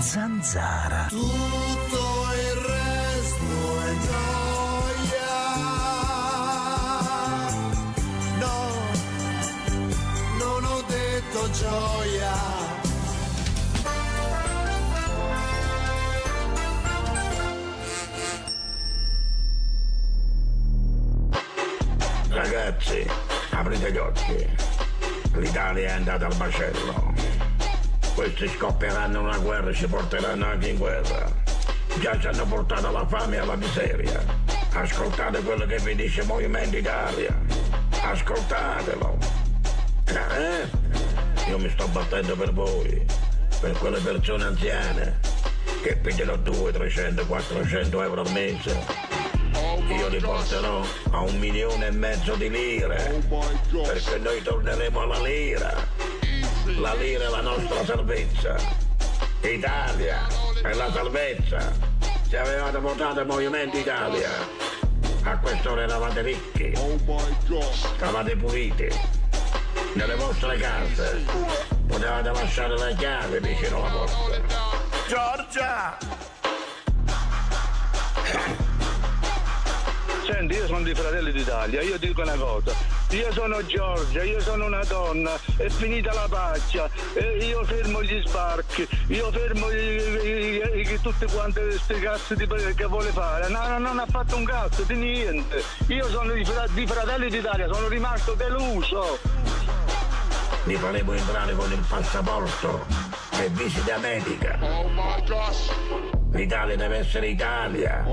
zanzara. Tutto il resto è gioia. No, non ho detto gioia. Ragazzi, aprite gli occhi. L'Italia è andata al macello. Questi scoppieranno una guerra e ci porteranno anche in guerra. Già ci hanno portato alla fame e alla miseria. Ascoltate quello che vi dice Movimento Italia. Ascoltatelo. Eh? Io mi sto battendo per voi, per quelle persone anziane che pigliano 200, 300, 400 euro al mese. Io li porterò a un milione e mezzo di lire, perché noi torneremo alla lira. La lira è la nostra salvezza. Italia è la salvezza. Se avevate votato il Movimento Italia, a quest'ora eravate ricchi, stavate puliti, nelle vostre case, potevate lasciare la chiave vicino alla porta. Giorgia! Senti, io sono di Fratelli d'Italia, io dico una cosa, io sono Giorgia, io sono una donna, è finita la paccia, io fermo gli sbarchi, io fermo i- i- i- tutte quante queste cazzo di che vuole fare, no, no, non ha fatto un cazzo di niente, io sono di, di Fratelli d'Italia, sono rimasto deluso. Vi faremo entrare con il passaporto e visita medica. L'Italia deve essere Italia.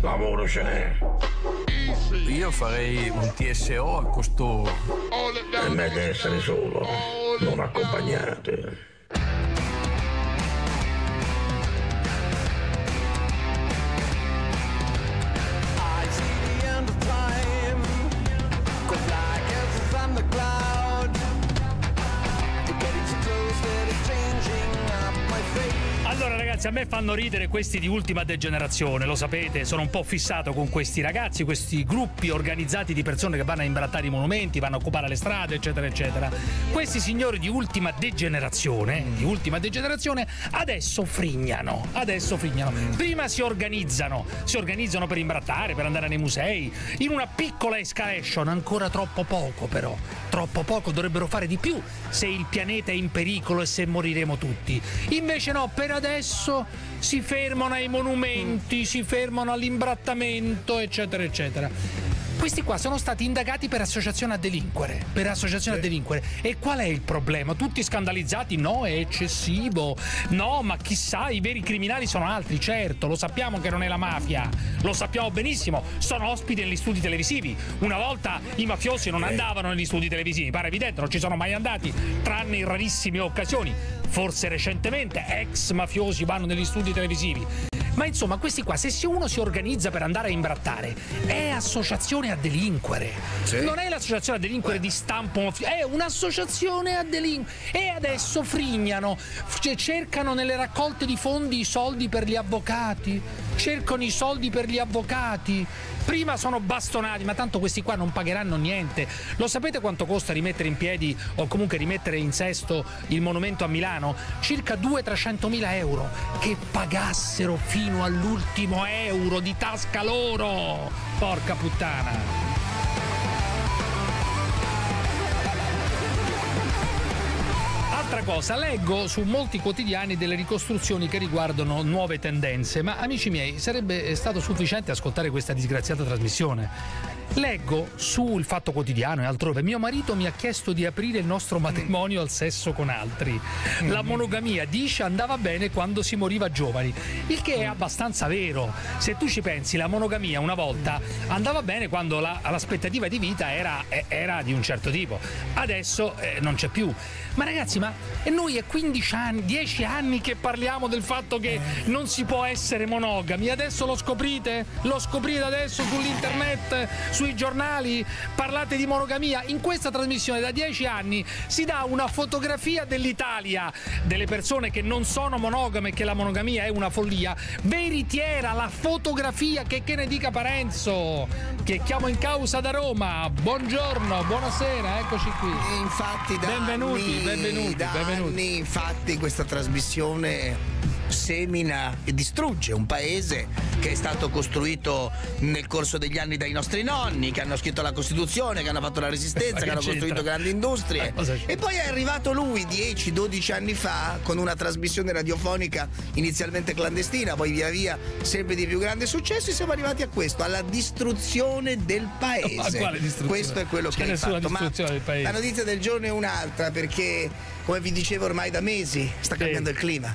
Lavoro ce n'è. Io farei un TSO a costoro. È meglio essere solo, non accompagnati. Ragazzi, a me fanno ridere questi di ultima degenerazione, lo sapete, sono un po' fissato con questi ragazzi, questi gruppi organizzati di persone che vanno a imbrattare i monumenti, vanno a occupare le strade, eccetera, eccetera. Questi signori di ultima degenerazione, di ultima degenerazione, adesso frignano, adesso frignano. Prima si organizzano, si organizzano per imbrattare, per andare nei musei, in una piccola escalation, ancora troppo poco però, troppo poco, dovrebbero fare di più se il pianeta è in pericolo e se moriremo tutti. Invece no, per adesso si fermano ai monumenti, si fermano all'imbrattamento, eccetera, eccetera. Questi qua sono stati indagati per associazione a delinquere. Per associazione a delinquere. E qual è il problema? Tutti scandalizzati? No, è eccessivo. No, ma chissà, i veri criminali sono altri, certo. Lo sappiamo che non è la mafia. Lo sappiamo benissimo. Sono ospiti negli studi televisivi. Una volta i mafiosi non andavano negli studi televisivi. Pare evidente, non ci sono mai andati, tranne in rarissime occasioni. Forse recentemente ex mafiosi vanno negli studi televisivi. Ma insomma, questi qua, se uno si organizza per andare a imbrattare, è associazione a delinquere. Non è l'associazione a delinquere di stampo è un'associazione a delinquere. E adesso frignano, f- cercano nelle raccolte di fondi i soldi per gli avvocati. Cercano i soldi per gli avvocati. Prima sono bastonati, ma tanto questi qua non pagheranno niente. Lo sapete quanto costa rimettere in piedi o comunque rimettere in sesto il monumento a Milano? Circa 200-300 mila euro. Che pagassero fino all'ultimo euro di tasca loro! Porca puttana! Altra cosa, leggo su molti quotidiani delle ricostruzioni che riguardano nuove tendenze, ma amici miei, sarebbe stato sufficiente ascoltare questa disgraziata trasmissione. Leggo sul Fatto Quotidiano e altrove, mio marito mi ha chiesto di aprire il nostro matrimonio al sesso con altri. La monogamia, dice, andava bene quando si moriva giovani, il che è abbastanza vero. Se tu ci pensi, la monogamia una volta andava bene quando la- l'aspettativa di vita era, era di un certo tipo. Adesso eh, non c'è più. Ma ragazzi, ma e noi è 15 anni, 10 anni che parliamo del fatto che non si può essere monogami. Adesso lo scoprite? Lo scoprite adesso sull'internet, sui giornali, parlate di monogamia. In questa trasmissione da dieci anni si dà una fotografia dell'Italia, delle persone che non sono monogame, che la monogamia è una follia, veritiera, la fotografia che, che ne dica Parenzo, che chiamo in causa da Roma. Buongiorno, buonasera, eccoci qui. Infatti da Benvenuti, anni, benvenuti, da benvenuti. anni, infatti questa trasmissione semina e distrugge un paese che è stato costruito nel corso degli anni dai nostri nonni, che hanno scritto la Costituzione, che hanno fatto la resistenza, che che hanno costruito grandi industrie. E poi è arrivato lui 10-12 anni fa con una trasmissione radiofonica inizialmente clandestina, poi via via sempre di più grande successo e siamo arrivati a questo, alla distruzione del paese. Ma quale distruzione? Questo è quello C'è che hai fatto. Ma distruzione del paese. la notizia del giorno è un'altra perché, come vi dicevo ormai da mesi, sta cambiando il clima.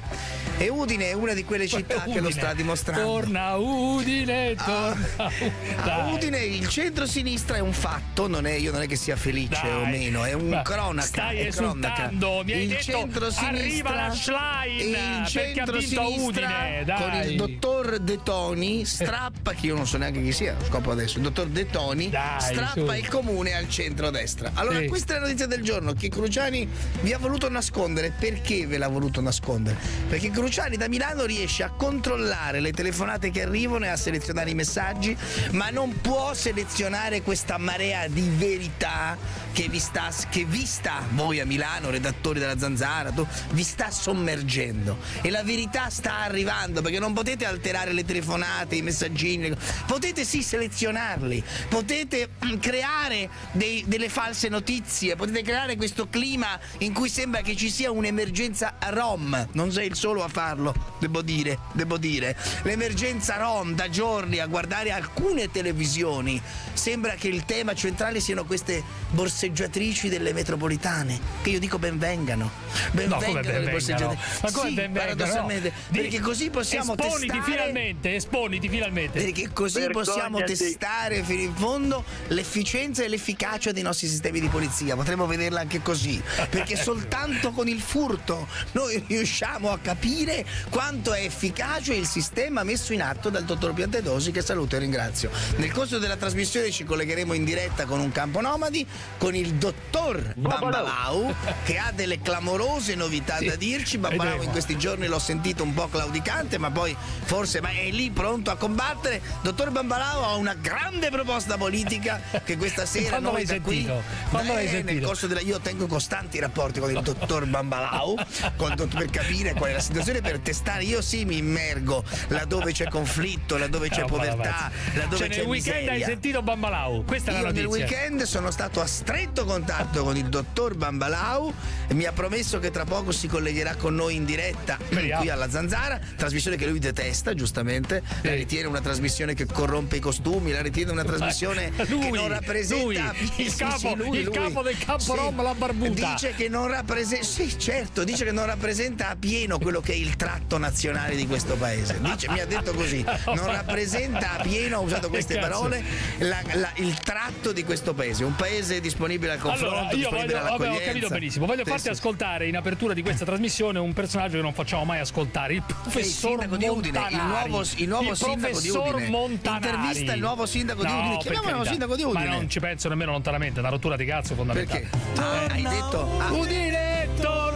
E Udine è una di quelle città che lo Udine. sta dimostrando. Torna Udine, torna a Udine. A. Udine il centro-sinistra è un fatto, non è, io non è che sia felice Dai. o meno, è un Ma cronaca. Stai è cronaca. mi hai il detto centro-sinistra arriva la Schlein il centro-sinistra Udine, dai. con il dottor De Toni strappa, che io non so neanche chi sia, scopro adesso, il dottor De Toni Dai, strappa su. il comune al centro-destra. Allora Sì. questa è la notizia del giorno che Cruciani vi ha voluto nascondere. Perché ve l'ha voluto nascondere? Perché Cruciani da Milano riesce a controllare le telefonate che arrivano e a selezionare i messaggi, ma non può selezionare questa marea di verità che vi sta, che vi sta voi a Milano, redattori della Zanzara, vi sta sommergendo. E la verità sta arrivando perché non potete alterare le telefonate, i messaggini, potete sì selezionarli, potete mm, creare dei- delle false notizie, potete creare questo clima in cui sembra che ci sia un'emergenza rom. Non sei il solo a farlo, devo dire, devo dire. L'emergenza rom da giorni a guardare alcune televisioni. Sembra che il tema centrale siano queste borseggiatrici delle metropolitane, che io dico benvengano. No, come Benvengano le benvengano? borseggiatrici. Ma come Sì, benvengano? paradossalmente, Di- perché così possiamo Esponiti testare finalmente, esponiti finalmente. perché così possiamo Vergognati. testare fino in fondo l'efficienza e l'efficacia dei nostri sistemi di polizia. Potremmo vederla anche così, perché soltanto con il furto noi riusciamo a capire quanto è efficace il sistema messo in atto dal dottor Piantedosi, che saluto e ringrazio. Nel corso della trasmissione ci collegheremo in diretta con un campo nomadi, con il dottor Bambalau, che ha delle clamorose novità Sì, da dirci. Bambalau in questi giorni l'ho sentito un po' claudicante, ma poi forse ma è lì pronto a combattere. Dottor Bambalao ha una grande proposta politica che questa sera Quando noi da qui sentito? Quando l'hai Eh, nel corso della io tengo costanti rapporti con il dottor Bambalao col dott- per capire qual è la situazione per testare. Io sì mi immergo laddove c'è conflitto, laddove c'è Eh, povertà, laddove cioè, c'è nel weekend hai miseria. sentito Bambalau, questa è la Io nel notizia. weekend sono stato a stretto contatto con il dottor Bambalau e mi ha promesso che tra poco si collegherà con noi in diretta Speriamo. qui alla Zanzara, trasmissione che lui detesta giustamente, la Sì. ritiene una trasmissione che corrompe i costumi, la ritiene una trasmissione Lui, che non rappresenta lui, il capo- sì, lui, il capo del campo rom, la barbuta. Dice che non rappresenta Sì, certo, dice che non rappresenta a pieno quello che è il tratto nazionale di questo paese. Dice, mi ha detto così, non rappresenta a pieno, ha usato queste parole, la- la- il tratto di questo paese, un paese disponibile al confronto, Allora, io voglio, vabbè, ho capito benissimo. Voglio farti sì. ascoltare in apertura di questa trasmissione un personaggio che non facciamo mai ascoltare, il il professor sindaco di Udine, il nuovo, il nuovo Il sindaco di Udine. Montanari. Intervista il nuovo sindaco di Udine. Chiamiamolo sindaco di Udine. Ma non ci penso nemmeno lontanamente, una rottura di cazzo fondamentale. Perché? Ah, hai detto. Ah, Udine,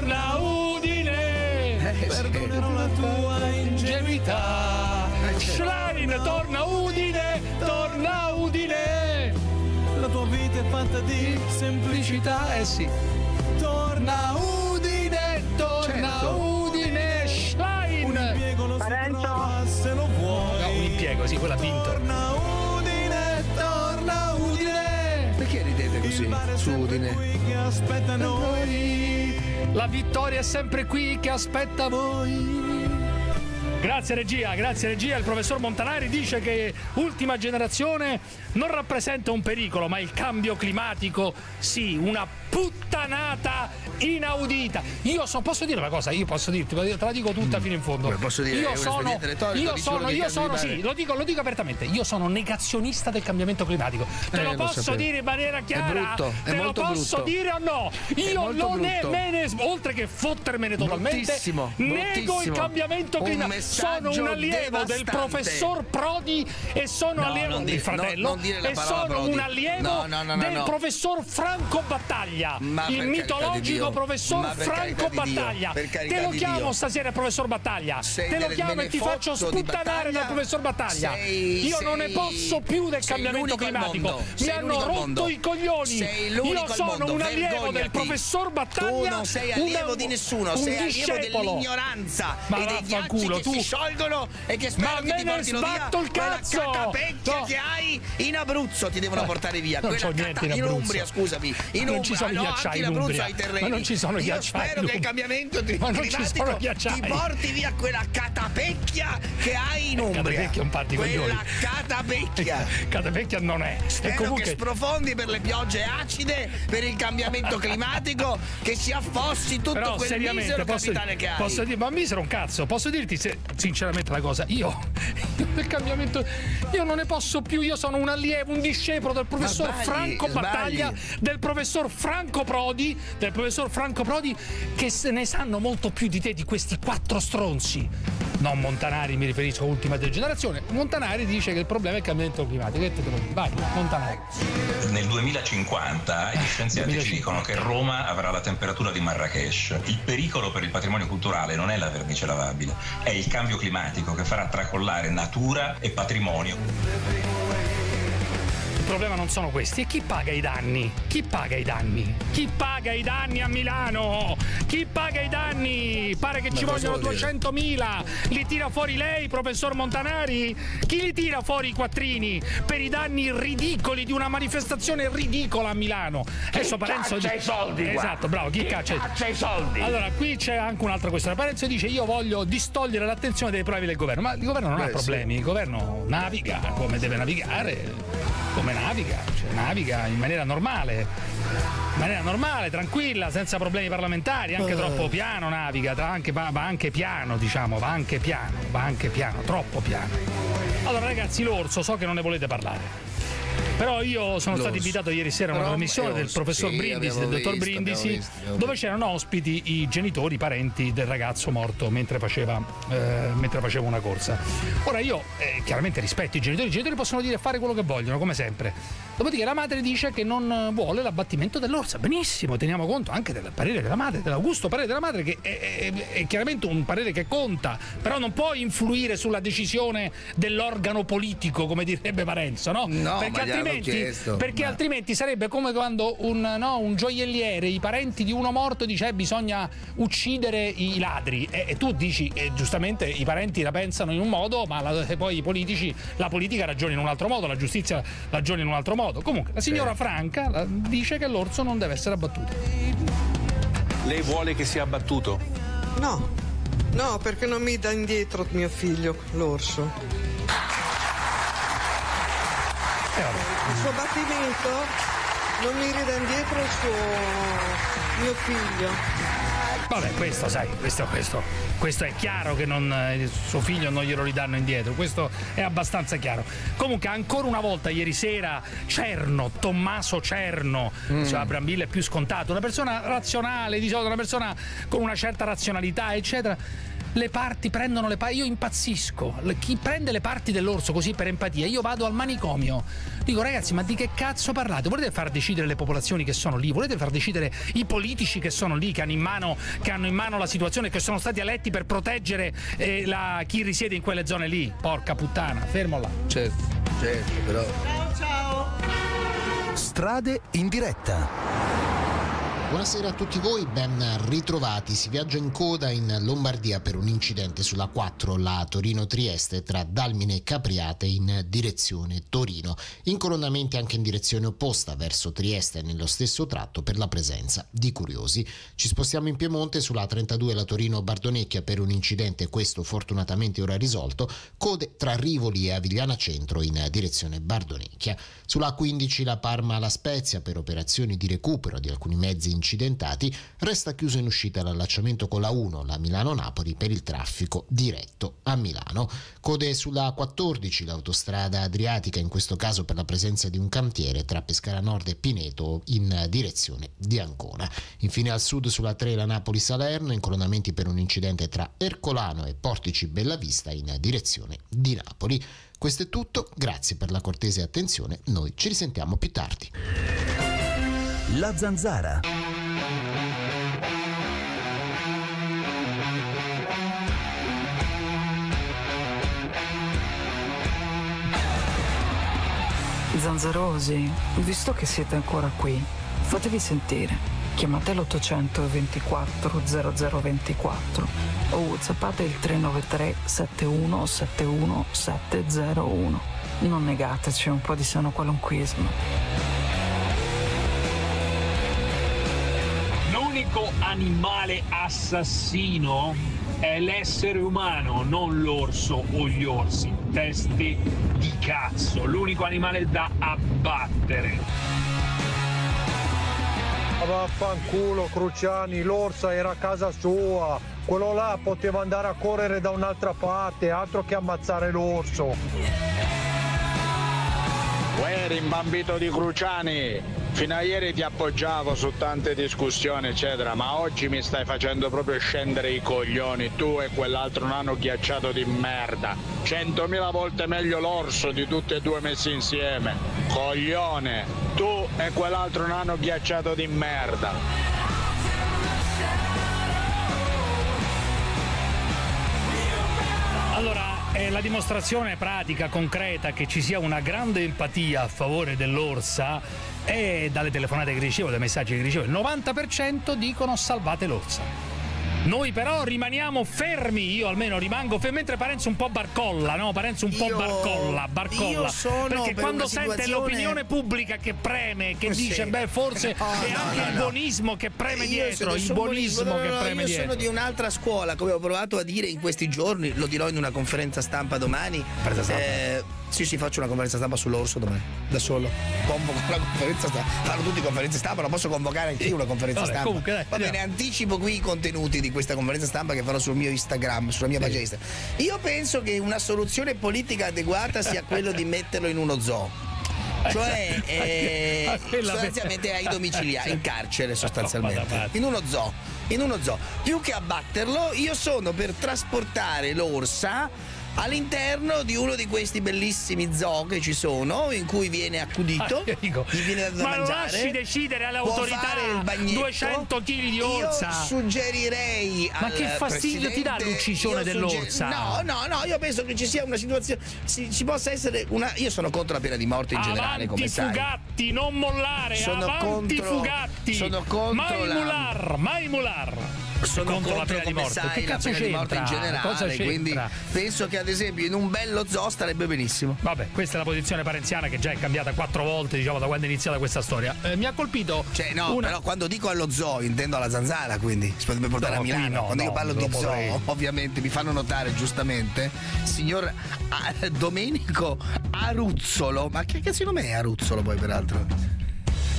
torna Udine! eh, sì. Perdonerò la tua Ingenuità! Schlein, torna Udine, torna Udine! La tua vita è fatta di Semplicità, eh sì. Torna Udine, torna Certo. Udine, Schlein! impiego lo trova se lo vuoi. No, un impiego, sì, quella ha vinto. Torna Udine, torna Udine. Perché ridete così su Udine? qui che aspetta noi. La vittoria è sempre qui che aspetta voi. Grazie regia, grazie regia. Il professor Montanari dice che ultima generazione non rappresenta un pericolo, ma il cambio climatico sì, una puttana puttanata inaudita. Io so, posso dire una cosa, io posso dirti, te la dico tutta fino in fondo. Beh, posso dire, io è sono, io sono, io sono, sì, lo dico, lo dico apertamente, io sono negazionista del cambiamento climatico. Te Eh, lo lo posso sapevo. dire in maniera chiara? brutto, è Te lo posso brutto. dire o no? Io non ne brutto. me ne oltre che fottermene totalmente, Bruttissimo, nego il bruttissimo. cambiamento Un climatico. Sono un allievo del devastante. professor Prodi e sono No, allievo del dire- fratello no, e sono Prodi. un allievo No, del professor Franco Battaglia, Ma il mitologico Dio. professor Ma Franco di Dio, Battaglia. per Te lo di chiamo Dio. stasera professor Battaglia. Sei Te lo chiamo e ti faccio sputtanare dal professor Battaglia. Sei- Io non ne sei- posso più del sei cambiamento climatico. Mi Sei hanno rotto mondo. i coglioni. Sei Io sono un allievo del Vergognati. professor Battaglia. Tu non sei un- allievo di nessuno, un sei allievo dell'ignoranza Ma e dei ghiacci vaffanculo, che tu. si sciolgono e che Ma spero che me ti portino via sbatto il quella cazzo! catapecchia No. che hai in Abruzzo ti devono Eh, portare via non quella c'ho niente in in Abruzzo. Umbria scusami in Ma non Umbria ci sono no, ghiacciai in Umbria. Ma non ci sono io ghiacciai spero che il cambiamento di- Ma non ci sono ghiacciai. ti porti via quella catapecchia che hai in Umbria Catapecchia è un par di quella catapecchia Catapecchia non è. E Spero che comunque sprofondi per le piogge acide, per il cambiamento climatico, che si affossi tutto Però quel misero posso, capitale che hai. posso dire, ma misero un cazzo, posso dirti se- sinceramente la cosa, io, io del cambiamento, io non ne posso più, io sono un allievo, un discepolo del professor Franco. Battaglia, del professor Franco Prodi, del professor Franco Prodi, che se ne sanno molto più di te di questi quattro stronzi. Non Montanari, mi riferisco a ultima degenerazione. Montanari dice che il problema è il cambiamento climatico. Che te dire? Vai, Montanari. Nel 2050 gli scienziati 2050. ci dicono che Roma avrà la temperatura di Marrakesh. Il pericolo per il patrimonio culturale non è la vernice lavabile, è il cambio climatico che farà tracollare natura e patrimonio. Il problema non sono questi. E chi paga i danni? Chi paga i danni? Chi paga i danni a Milano? Chi paga i danni? Pare che ci cosa vogliono vuol dire? 200.000. Li tira fuori lei, professor Montanari? Chi li tira fuori i quattrini per i danni ridicoli di una manifestazione ridicola a Milano? Adesso Parenzo caccia i soldi? Esatto, bravo, chi, caccia? caccia i soldi? Allora, qui c'è anche un'altra questione. Parenzo dice io voglio distogliere l'attenzione dai problemi del governo, ma il governo non ha Beh, problemi, il governo naviga come deve navigare, come naviga, cioè naviga in maniera normale. In maniera normale, tranquilla, senza problemi parlamentari, Eh. anche troppo piano naviga, anche- va, va anche piano, diciamo, va anche piano, va anche piano, troppo piano. Allora ragazzi, l'orso, so che non ne volete parlare. Però io sono stato L'orso. invitato ieri sera a una trasmissione del professor Sì, Brindisi, del dottor visto, Brindisi, visto, dove c'erano ospiti i genitori, i parenti del ragazzo morto mentre faceva, eh, mentre faceva una corsa. Ora io eh, chiaramente rispetto i genitori, i genitori possono dire fare quello che vogliono, come sempre. Dopodiché la madre dice che non vuole l'abbattimento dell'orsa. Benissimo, teniamo conto anche del parere della madre, dell'augusto parere della madre, che è, è- è chiaramente un parere che conta, però non può influire sulla decisione dell'organo politico, come direbbe Parenzo, no? No, perché gliel'hanno altrimenti, chiesto. perché Ma- altrimenti sarebbe come quando un, no, un gioielliere, i parenti di uno morto dice "Eh, bisogna uccidere i ladri e, e tu dici e giustamente i parenti la pensano in un modo ma la- poi i politici la politica ragiona in un altro modo la giustizia ragiona in un altro modo comunque la signora Franca la- dice che l'orso non deve essere abbattuto Lei vuole che sia abbattuto? No, no, perché non mi dà indietro mio figlio, l'orso. E vabbè Il suo battimento non mi ridà indietro il suo mio figlio. Vabbè, questo sai, questo, questo, questo è chiaro che non, eh, il suo figlio non glielo ridanno indietro, questo è abbastanza chiaro. Comunque, ancora una volta, ieri sera, Cerno, Tommaso Cerno, diceva Brambilla è più scontato, una persona razionale, di solito una persona con una certa razionalità, eccetera. Le parti prendono le parti, io impazzisco. Chi prende le parti dell'orso così per empatia, io vado al manicomio. Dico ragazzi, ma di che cazzo parlate? Volete far decidere le popolazioni che sono lì? Volete far decidere i politici che sono lì, che hanno in mano, che hanno in mano la situazione, che sono stati eletti per proteggere eh, la- chi risiede in quelle zone lì? Porca puttana, fermo là. Certo, certo, però. Strade in diretta. Buonasera a tutti voi, ben ritrovati. Si viaggia in coda in Lombardia per un incidente sulla 4, la Torino-Trieste, tra Dalmine e Capriate in direzione Torino. Incoronamenti anche in direzione opposta, verso Trieste, nello stesso tratto, per la presenza di curiosi. Ci spostiamo in Piemonte sulla 32, la Torino-Bardonecchia, per un incidente, questo fortunatamente ora risolto, code tra Rivoli e Avigliana Centro in direzione Bardonecchia. Sulla 15 la Parma-La Spezia per operazioni di recupero di alcuni mezzi incidentati, resta chiuso in uscita l'allacciamento con la 1, la Milano-Napoli, per il traffico diretto a Milano. Code sulla 14, l'autostrada adriatica, in questo caso per la presenza di un cantiere tra Pescara Nord e Pineto in direzione di Ancona. Infine al sud sulla 3 la Napoli-Salerno, incolonnamenti per un incidente tra Ercolano e Portici Bellavista in direzione di Napoli. Questo è tutto, grazie per la cortese attenzione, noi ci risentiamo più tardi. La zanzara. Zanzarosi, visto che siete ancora qui, fatevi sentire. Chiamate l'800 24 0024 o whatsappate il 393 71 71 701. Non negateci un po' di sano qualunquismo. L'unico animale assassino è l'essere umano, non l'orso o gli orsi. Testi di cazzo, l'unico animale da abbattere. Vaffanculo Cruciani, l'orsa era a casa sua, quello là poteva andare a correre da un'altra parte, altro che ammazzare l'orso. Uè, rimbambito di Cruciani, fino a ieri ti appoggiavo su tante discussioni, eccetera, ma oggi mi stai facendo proprio scendere i coglioni. Tu e quell'altro nano ghiacciato di merda. Centomila volte meglio l'orso di tutti e due messi insieme. Coglione, tu e quell'altro nano ghiacciato di merda. Allora, è la dimostrazione pratica, concreta, che ci sia una grande empatia a favore dell'orsa e dalle telefonate che ricevo, dai messaggi che ricevo, il 90% dicono salvate l'orsa. Noi però rimaniamo fermi, io almeno rimango fermo, mentre Parenzo un po' barcolla, no? Parenzo un po' Io- barcolla, barcolla. io sono perché per quando una sente situazione- l'opinione pubblica che preme, che Sì. dice, beh, forse No, è no, anche no, il buonismo che preme Io dietro, il buonismo che preme io dietro. sono di un'altra scuola, come ho provato a dire in questi giorni, lo dirò in una conferenza stampa domani. Eh, sì, sì, faccio una conferenza stampa sull'orso domani, da solo. Convoco una conferenza stampa. Fanno tutti conferenze stampa, la posso convocare anche io una conferenza Vabbè, stampa. comunque, dai, Va bene, anticipo qui i contenuti di questa conferenza stampa che farò sul mio Instagram, sulla mia pagina Instagram. Io penso che una soluzione politica adeguata sia quello di metterlo in uno zoo. Cioè, eh, anche la- sostanzialmente ai domiciliari, in carcere sostanzialmente, in uno zoo. In uno zoo. Più che abbatterlo, io sono per trasportare l'orsa all'interno di uno di questi bellissimi zoo che ci sono, in cui viene accudito, Ah, dico, gli viene dato da ma lo mangiare. lasci decidere alle può autorità fare il bagnetto. 200 kg di orsa. Io suggerirei Ma che fastidio ti dà l'uccisione dell'orsa? No, no, no, io penso che ci sia una situazione si- ci possa essere una io sono contro la pena di morte in generale, come Avanti sai. Fugatti, non mollare, Sono avanti contro- Fugatti. sono contro mai la- mular, mai mular. Sono contro, la pena di morte. sai, che cazzo di morte c'entra? in generale, Cosa c'entra? quindi penso che ad esempio in un bello zoo starebbe benissimo. Vabbè, questa è la posizione parenziana che già è cambiata quattro volte, diciamo, da quando è iniziata questa storia. Eh, mi ha colpito. Cioè, no, una- però quando dico allo zoo intendo alla zanzara, quindi si potrebbe portare No, a Milano. no, quando io no, parlo non di zoo, potrei. ovviamente mi fanno notare giustamente, signor ah, Domenico Aruzzolo. Ma che cazzo nome è Aruzzolo poi peraltro?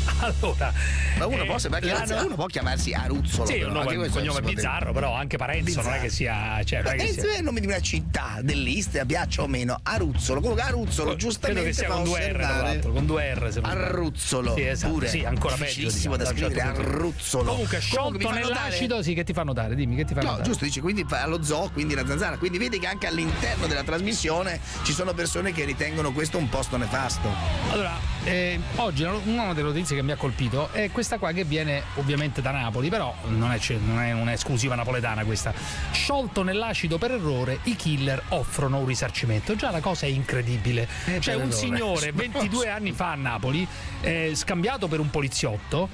Allora, Ma uno, eh, può, l'hanno- uno può chiamarsi Aruzzolo. Sì, però, un cognome bizzarro, però anche Parenzo non è che sia. Cioè, non è che sia- il nome di una città dell'Istria, piaccia o meno. Aruzzolo. Comunque Aruzzolo, giustamente. Credo che sia con due R, tra l'altro, con due R. se non. Arruzzolo. Sì, esatto. Pure. Sì, ancora. Difficilissimo diciamo, da certo scrivere. Arruzzolo. Comunque, sciolto nell'acido, sì, che ti fa notare? Dimmi, che ti fa No, notare? giusto, dice quindi allo zoo, quindi la zanzara. Quindi vedi che anche all'interno della trasmissione ci sono persone che ritengono questo un posto nefasto. Allora, eh, oggi una delle notizie che mi ha colpito è questa qua che viene ovviamente da Napoli, però non è, non è un'esclusiva napoletana questa. Sciolto nell'acido per errore, i killer offrono un risarcimento. Già la cosa è incredibile. Eh, C'è per un errore. signore 22 anni fa a Napoli, eh, scambiato per un poliziotto.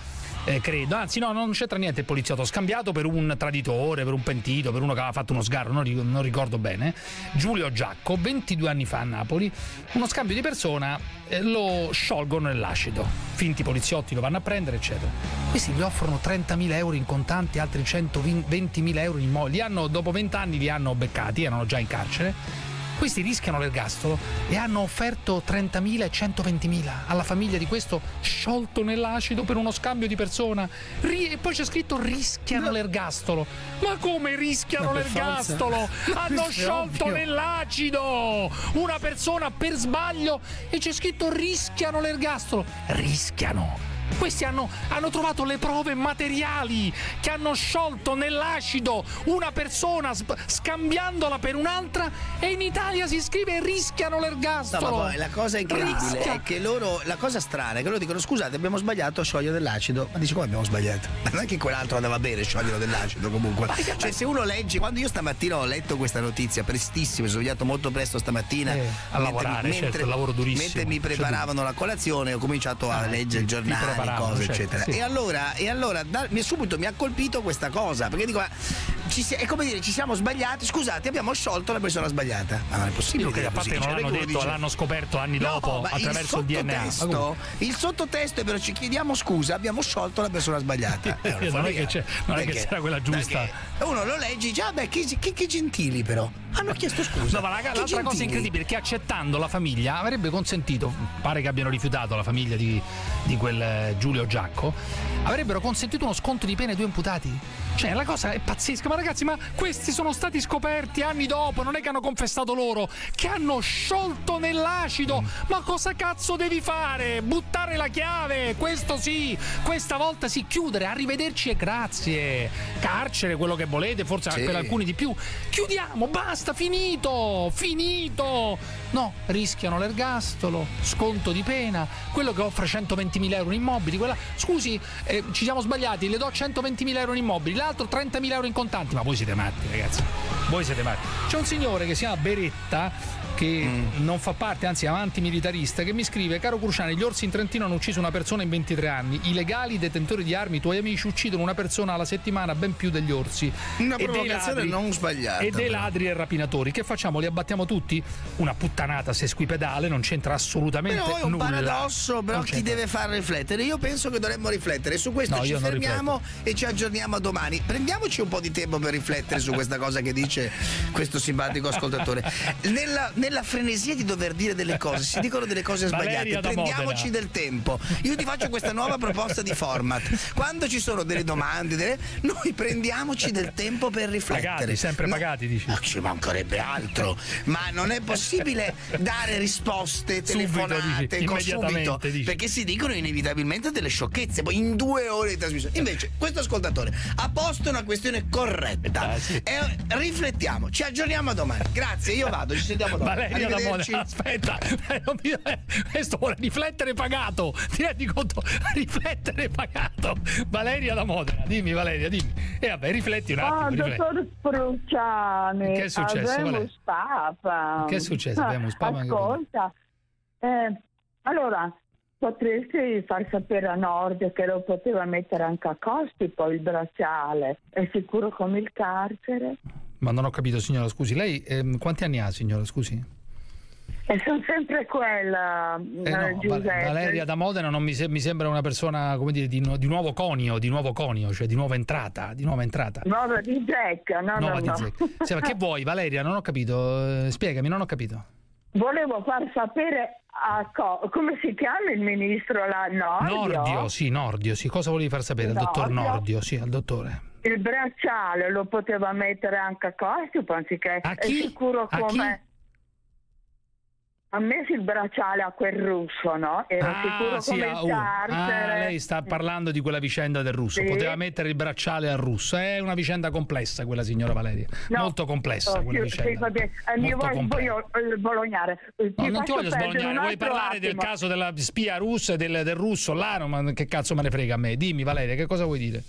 Eh, credo, anzi no, non c'entra niente il poliziotto, scambiato per un traditore, per un pentito, per uno che aveva fatto uno sgarro, non, non ricordo bene. Giulio Giacco, 22 anni fa a Napoli, uno scambio di persona, eh, lo sciolgono nell'acido. Finti poliziotti lo vanno a prendere, eccetera. Questi gli offrono 30.000 euro in contanti, altri 120.000 euro in hanno, dopo 20 anni li hanno beccati, erano già in carcere. Questi rischiano l'ergastolo e hanno offerto 30.000 e 120.000 alla famiglia di questo sciolto nell'acido per uno scambio di persona. Ri- e poi c'è scritto rischiano l'ergastolo. Ma come rischiano l'ergastolo? Hanno sciolto ovvio. nell'acido una persona per sbaglio e c'è scritto rischiano l'ergastolo. Rischiano. Questi hanno, hanno trovato le prove materiali che hanno sciolto nell'acido una persona sp- scambiandola per un'altra e in Italia si scrive rischiano No, l'ergastolo. ma poi la cosa incredibile Rischia- è che loro, la cosa strana è che loro dicono scusate abbiamo sbagliato a sciogliere dell'acido, ma dici come abbiamo sbagliato? Ma non è che quell'altro andava bene sciogliere dell'acido comunque. Cioè se uno legge, quando io stamattina ho letto questa notizia prestissimo, mi sono svegliato molto presto stamattina Eh, a lavorare, certo, il lavoro durissimo. mentre mi Cioè, preparavano la colazione ho cominciato a Ah, leggere il giornale, preparavano, cose certo, eccetera. sì. E allora, e allora da- subito mi ha colpito questa cosa, perché dico ma ci è come dire ci siamo sbagliati, scusate abbiamo sciolto la persona sbagliata. Ma non è possibile. Io credo, a parte non cioè, l'hanno detto, dice- l'hanno scoperto anni No, dopo attraverso il, DNA. Ma sottotesto, come? il sottotesto è però ci chiediamo scusa, abbiamo sciolto la persona sbagliata. Una non è che, c'è- non è che c'era quella giusta. Uno lo legge e dice, ah beh, che, che- che gentili però. Hanno chiesto scusa. No, ma raga, l'altra cosa gentili. incredibile è che accettando la famiglia avrebbe consentito, pare che abbiano rifiutato la famiglia di, di quel eh, Giulio Giacco, avrebbero consentito uno sconto di pena ai due imputati. Cioè, la cosa è pazzesca, ma ragazzi, ma questi sono stati scoperti anni dopo, non è che hanno confessato loro, che hanno sciolto nell'acido. Ma cosa cazzo devi fare? Buttare la chiave, questo sì, questa volta sì, chiudere, arrivederci e grazie. Carcere, quello che volete, forse Sì. per alcuni di più. Chiudiamo, basta, finito, finito. No, rischiano l'ergastolo, sconto di pena, quello che offre 120.000 euro in immobili, quella, scusi, eh, ci siamo sbagliati, le do 120.000 euro in immobili, l'altro 30.000 euro in contanti, ma voi siete matti ragazzi, voi siete matti. C'è un signore che si chiama Beretta che non fa parte, anzi è avanti militarista, che mi scrive: Caro Cruciani, gli orsi in Trentino hanno ucciso una persona in 23 anni. I legali detentori di armi, i tuoi amici, uccidono una persona alla settimana ben più degli orsi. Una E provocazione ladri- non sbagliata, E dei ladri e rapinatori. Che facciamo? Li abbattiamo tutti? Una puttanata sesquipedale, non c'entra assolutamente Però è un nulla. paradosso, però ti deve far riflettere. Io penso che dovremmo riflettere. Su questo No, ci fermiamo e ci aggiorniamo domani. Prendiamoci un po' di tempo per riflettere su questa cosa che dice questo simpatico ascoltatore. Nella, nella frenesia di dover dire delle cose, si dicono delle cose sbagliate. Prendiamoci del tempo. Io ti faccio questa nuova proposta di format. Quando ci sono delle domande, delle- noi prendiamoci del tempo per riflettere. Pagati, sempre No, pagati, dici. ma ci mancherebbe altro, ma non è possibile dare risposte Subito, telefonate dici, con immediatamente, subito, dici. perché si dicono inevitabilmente delle sciocchezze, poi in due ore di trasmissione. Invece, questo ascoltatore ha posto una questione corretta. E riflettiamo, ci aggiorniamo a domani. Grazie, io vado, ci sentiamo domani. Valeria da. Modena, aspetta, eh, mi- eh, questo vuole riflettere pagato. Ti rendi conto? Riflettere pagato. Valeria da Modena, dimmi Valeria, dimmi. E vabbè, rifletti un attimo. Ah, dottor Sprucciani, Che è successo? Avemus Papa. Che è successo? Avemus Papa? Ascolta, eh, allora potresti far sapere a Nord che lo poteva mettere anche a costi poi il bracciale, è sicuro come il carcere? Ma non ho capito, signora, scusi. Lei ehm, quanti anni ha, signora, scusi? E sono sempre quella, Eh eh, no, Val- Giuseppe. Valeria da Modena non mi, se- mi sembra una persona, come dire, di, nu- di nuovo conio, di nuovo conio, cioè di nuova entrata, di nuova entrata. Nuova di Jack, no, Nuova no, di no. zecca. Sì, ma che vuoi, Valeria? Non ho capito. eh, spiegami, non ho capito. Volevo far sapere a co- come si chiama il ministro là, Nordio? Nordio, sì, Nordio, sì. Cosa volevi far sapere al dottor. Nordio? Sì, al dottore. Il bracciale lo poteva mettere anche a costume anziché A è chi? sicuro A come ha messo il bracciale a quel russo, no? Era sicuro Ah, sì, come ah, il carcere. Ah, lei sta parlando di quella vicenda del russo. Sì. Poteva mettere il bracciale al russo. È una vicenda complessa quella, signora Valeria. No. Molto complessa Oh, quella sì, vicenda. sì, va bene. Eh, mi voglio eh, bolognare. No, Ti non ti voglio sbolognare, vuoi parlare del attimo. caso della spia russa e del, del russo là? No, ma che cazzo me ne frega a me? Dimmi Valeria, che cosa vuoi dire?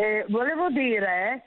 Eh, volevo dire,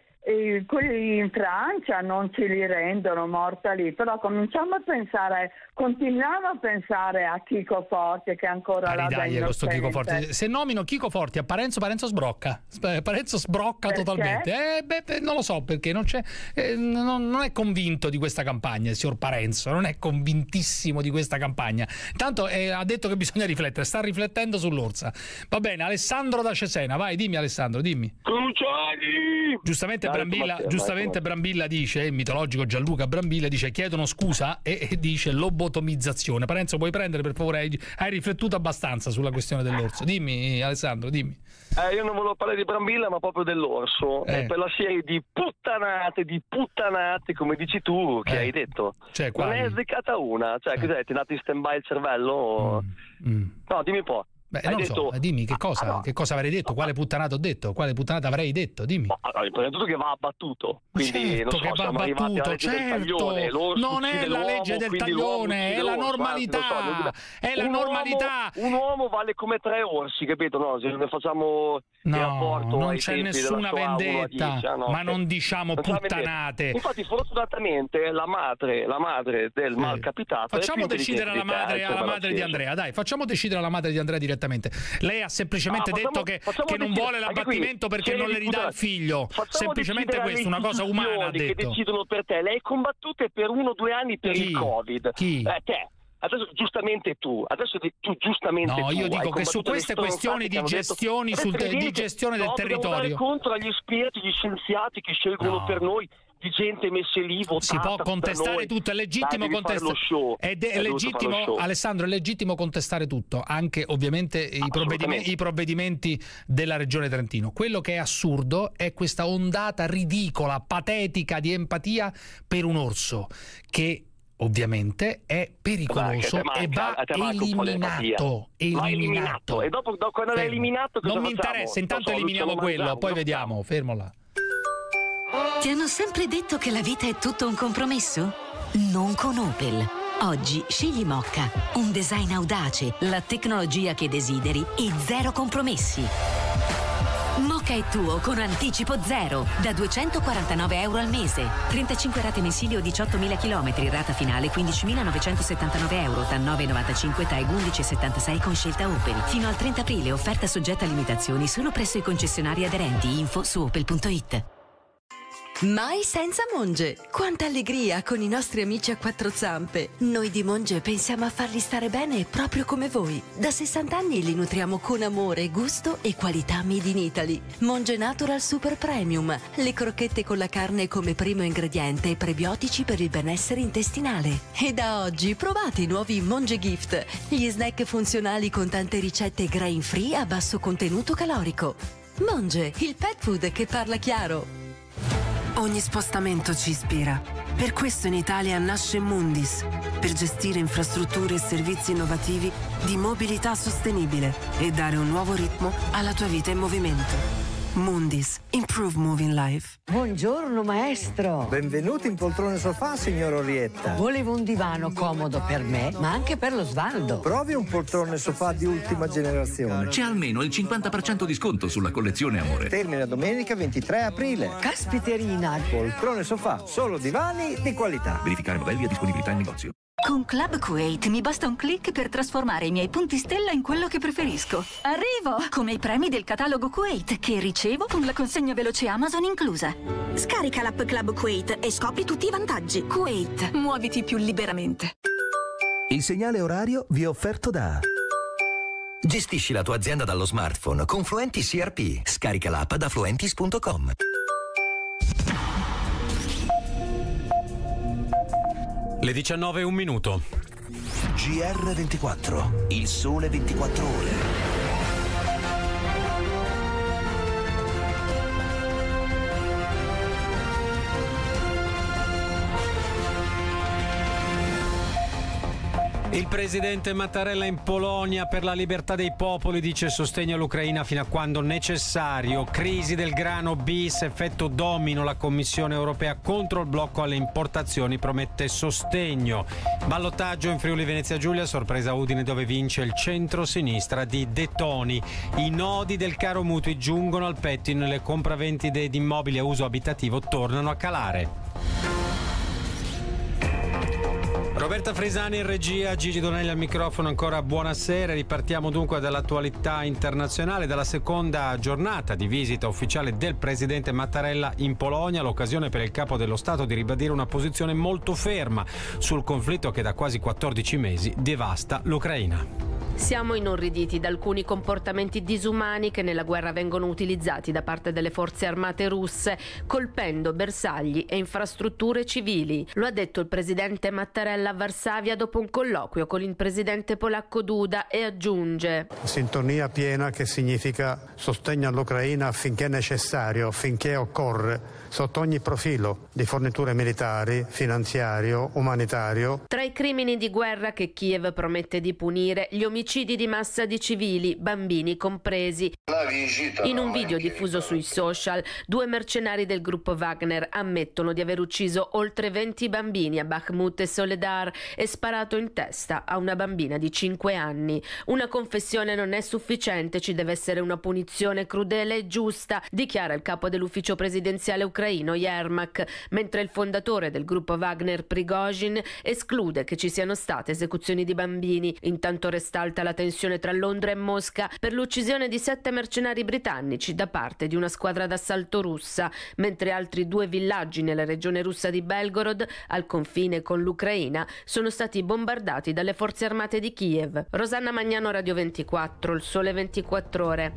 quelli in Francia non ce li rendono mortali, però cominciamo a pensare, continuiamo a pensare a Chico Forte che ancora la dai, da questo Chico. Forti. Se nomino Chico Forti a Parenzo, Parenzo sbrocca. Parenzo sbrocca Perché? totalmente. Eh, beh, beh, non lo so perché non, c'è, eh, non, non è convinto di questa campagna, il signor Parenzo. Non è convintissimo di questa campagna. Tanto eh, ha detto che bisogna riflettere, sta riflettendo sull'orsa. Va bene, Alessandro da Cesena, vai, dimmi Alessandro, dimmi. Cruciani! Giustamente Brambilla, Matteo, giustamente ecco. Brambilla dice, il mitologico Gianluca Brambilla dice chiedono scusa e, e dice lobotomizzazione. Parenzo puoi prendere per favore, hai, hai riflettuto abbastanza sulla questione dell'orso. Dimmi Alessandro, dimmi. Eh, io non volevo parlare di Brambilla, ma proprio dell'orso. Eh. Eh, per la serie di puttanate, di puttanate, come dici tu, che Eh. hai detto. Cioè, non quali? ne è azzeccata una. Cioè, cos'è? Ti è nato in stand-by il cervello? No, dimmi un po'. Beh, non detto... so, eh, dimmi che cosa, che cosa avrei detto, quale puttanata ho detto, quale puttanata avrei detto, dimmi. Allora, prima di tutto che va abbattuto. Quindi, Certo non so, che va siamo arrivati alla battuto, legge del certo. taglione. Non è la legge del taglione, è la l'orso. normalità, non so, non- è la un normalità. Uomo, un uomo vale come tre orsi, capito? No, se ne facciamo No, rapporto non ai c'è nessuna vendetta, ah, no, ma non diciamo Non puttanate. Infatti, fortunatamente, la madre, la madre del malcapitato Facciamo decidere alla madre, eh, alla madre di. Andrea, dai, facciamo decidere alla madre di Andrea direttamente. Lei ha semplicemente Ah, facciamo- detto che, che non vuole l'abbattimento perché non le ridà il figlio. Semplicemente questo, una cosa umana ha istituzioni che detto. decidono per te. Lei combattute per uno o due anni per Chi? il Covid. Chi? Eh, te. Adesso giustamente tu, adesso tu giustamente No, tu io hai dico che su queste questioni di detto, gestioni sul- "Adesso di gestione del no, territorio." contro agli esperti, gli scienziati che scelgono No. per noi di gente messa lì votata Si può contestare tutto, è legittimo contestare. lo show. Ed è, fare legittimo. Alessandro, è legittimo contestare tutto, anche ovviamente i provvedimenti, i provvedimenti della Regione Trentino. Quello che è assurdo è questa ondata ridicola, patetica di empatia per un orso che ovviamente è pericoloso Dai, che a te e manca- va manca eliminato. Va Eliminato. E dopo, dopo quando l'hai eliminato Non mi interessa, intanto so, eliminiamo quello, poi vediamo, fermo là. Ti hanno sempre detto che la vita è tutto un compromesso? Non con Opel. Oggi scegli Mokka, un design audace, la tecnologia che desideri e zero compromessi. Mokka è tuo con anticipo zero, da 249 euro al mese. 35 rate mensili o 18.000 km, rata finale 15.979 euro, da 9,95 TAG 11,76 con scelta Opel. Fino al 30 aprile, offerta soggetta a limitazioni solo presso i concessionari aderenti. Info su opel.it. Mai senza Monge! Quanta allegria con i nostri amici a quattro zampe! Noi di Monge pensiamo a farli stare bene proprio come voi. Da 60 anni li nutriamo con amore, gusto e qualità made in Italy. Monge Natural Super Premium, le crocchette con la carne come primo ingrediente e prebiotici per il benessere intestinale. E da oggi provate i nuovi Monge Gift, gli snack funzionali con tante ricette grain free a basso contenuto calorico. Monge, il pet food che parla chiaro. Ogni spostamento ci ispira. Per questo in Italia nasce Mundis, per gestire infrastrutture e servizi innovativi di mobilità sostenibile e dare un nuovo ritmo alla tua vita in movimento. Mundis, improve moving life. Buongiorno maestro. Benvenuti in poltrone sofà, signor Orietta. Volevo un divano comodo per me, ma anche per lo Svaldo. Provi un poltrone sofà di ultima generazione. C'è almeno il 50% di sconto sulla collezione Amore. Termina domenica 23 aprile. Caspiterina. Poltrone sofà, solo divani di qualità. Verificare modelli a disponibilità in negozio. Con Club Kuwait mi basta un click per trasformare i miei punti stella in quello che preferisco. Arrivo! Come i premi del catalogo Kuwait che ricevo con la consegna veloce Amazon inclusa. Scarica l'app Club Kuwait e scopri tutti i vantaggi. Kuwait, muoviti più liberamente. Il segnale orario vi è offerto da Gestisci la tua azienda dallo smartphone con Fluenti CRP. Scarica l'app da fluentis.com. Le 19 e un minuto. GR24, il sole 24 ore. Il presidente Mattarella in Polonia per la libertà dei popoli dice sostegno all'Ucraina fino a quando necessario. Crisi del grano bis, effetto domino. La Commissione europea contro il blocco alle importazioni promette sostegno. Ballottaggio in Friuli Venezia Giulia, sorpresa Udine dove vince il centro-sinistra di De Toni. I nodi del caro mutui giungono al pettine, le compravendite di immobili a uso abitativo tornano a calare. Roberta Frisani in regia, Gigi Donelli al microfono, ancora buonasera. Ripartiamo dunque dall'attualità internazionale, dalla seconda giornata di visita ufficiale del presidente Mattarella in Polonia, l'occasione per il capo dello Stato di ribadire una posizione molto ferma sul conflitto che da quasi 14 mesi devasta l'Ucraina. Siamo inorriditi da alcuni comportamenti disumani che nella guerra vengono utilizzati da parte delle forze armate russe, colpendo bersagli e infrastrutture civili. Lo ha detto il presidente Mattarella a Varsavia dopo un colloquio con il presidente polacco Duda e aggiunge: Sintonia piena che significa sostegno all'Ucraina affinché è necessario, affinché occorre, sotto ogni profilo di forniture militari, finanziario, umanitario. Tra i crimini di guerra che Kiev promette di punire, gli omicidi di massa di civili, bambini compresi. In un video diffuso sui social, due mercenari del gruppo Wagner ammettono di aver ucciso oltre 20 bambini a Bakhmut e Soledar e sparato in testa a una bambina di 5 anni. Una confessione non è sufficiente, ci deve essere una punizione crudele e giusta, dichiara il capo dell'ufficio presidenziale ucraino Yermak, mentre il fondatore del gruppo Wagner Prigozhin esclude che ci siano state esecuzioni di bambini. Intanto resta alta la tensione tra Londra e Mosca per l'uccisione di sette mercenari britannici da parte di una squadra d'assalto russa, mentre altri due villaggi nella regione russa di Belgorod, al confine con l'Ucraina, sono stati bombardati dalle forze armate di Kiev. Rosanna Magnano, Radio 24, il sole 24 ore.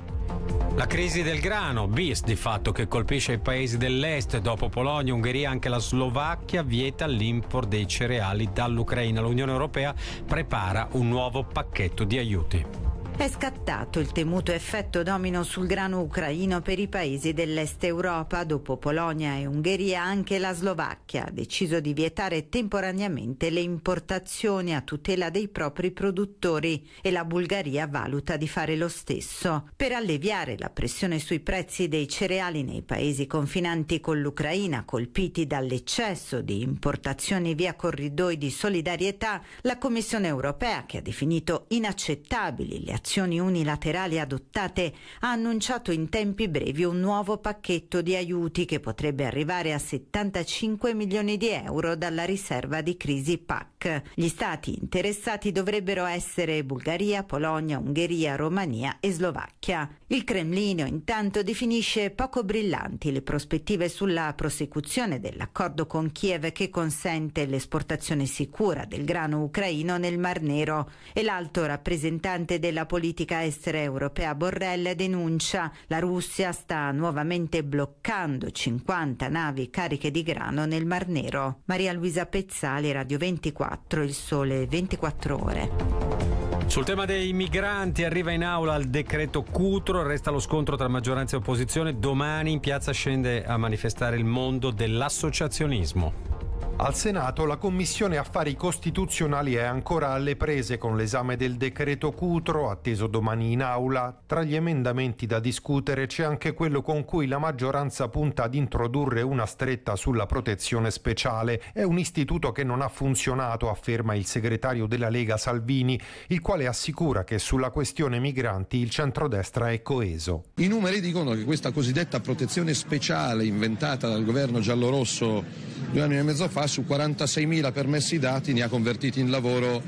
La crisi del grano, bis di fatto che colpisce i paesi dell'est, dopo Polonia, Ungheria, anche la Slovacchia vieta l'import dei cereali dall'Ucraina. L'Unione Europea prepara un nuovo pacchetto di aiuti. È scattato il temuto effetto domino sul grano ucraino per i paesi dell'est Europa. Dopo Polonia e Ungheria, anche la Slovacchia ha deciso di vietare temporaneamente le importazioni a tutela dei propri produttori e la Bulgaria valuta di fare lo stesso. Per alleviare la pressione sui prezzi dei cereali nei paesi confinanti con l'Ucraina, colpiti dall'eccesso di importazioni via corridoi di solidarietà, la Commissione europea, che ha definito inaccettabili le azioni unilaterali adottate, ha annunciato in tempi brevi un nuovo pacchetto di aiuti che potrebbe arrivare a 75 milioni di euro dalla riserva di crisi PAC. Gli stati interessati dovrebbero essere Bulgaria, Polonia, Ungheria, Romania e Slovacchia. Il Cremlino intanto definisce poco brillanti le prospettive sulla prosecuzione dell'accordo con Kiev che consente l'esportazione sicura del grano ucraino nel Mar Nero e l'alto rappresentante della politica estera europea Borrell denuncia la Russia sta nuovamente bloccando 50 navi cariche di grano nel Mar Nero. Maria Luisa Pezzali, Radio 24, Il Sole 24 ore. Sul tema dei migranti arriva in aula il decreto Cutro, resta lo scontro tra maggioranza e opposizione. Domani in piazza scende a manifestare il mondo dell'associazionismo. Al Senato la Commissione Affari Costituzionali è ancora alle prese con l'esame del decreto Cutro, atteso domani in aula. Tra gli emendamenti da discutere c'è anche quello con cui la maggioranza punta ad introdurre una stretta sulla protezione speciale. È un istituto che non ha funzionato, afferma il segretario della Lega Salvini, il quale assicura che sulla questione migranti il centrodestra è coeso. I numeri dicono che questa cosiddetta protezione speciale inventata dal governo giallorosso due anni e mezzo fa su 46.000 permessi dati ne ha convertiti in lavoro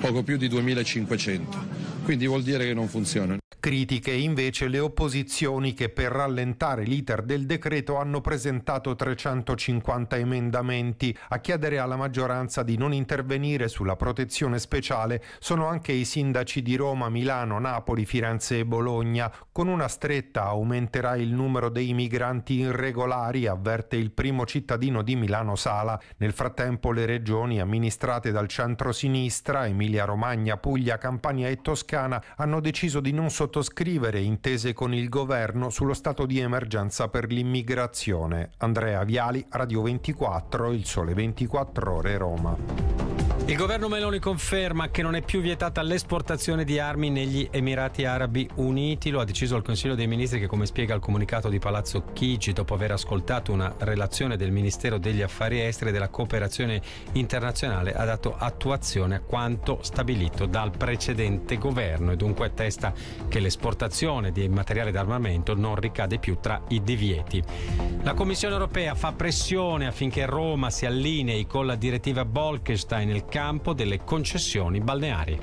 poco più di 2.500. Quindi vuol dire che non funziona. Critiche invece le opposizioni che per rallentare l'iter del decreto hanno presentato 350 emendamenti. A chiedere alla maggioranza di non intervenire sulla protezione speciale sono anche i sindaci di Roma, Milano, Napoli, Firenze e Bologna. Con una stretta aumenterà il numero dei migranti irregolari, avverte il primo cittadino di Milano Sala. Nel frattempo le regioni amministrate dal centro-sinistra, Emilia Romagna, Puglia, Campania e Toscana, hanno deciso di non sottoscrivere intese con il governo sullo stato di emergenza per l'immigrazione. Andrea Viali, Radio 24, Il Sole 24 Ore, Roma. Il governo Meloni conferma che non è più vietata l'esportazione di armi negli Emirati Arabi Uniti, lo ha deciso il Consiglio dei Ministri che come spiega il comunicato di Palazzo Chigi dopo aver ascoltato una relazione del Ministero degli Affari Esteri e della Cooperazione Internazionale ha dato attuazione a quanto stabilito dal precedente governo e dunque attesta che l'esportazione di materiale d'armamento non ricade più tra i divieti. La Commissione europea fa pressione affinché Roma si allinei con la direttiva Bolkestein nel campo delle concessioni balneari.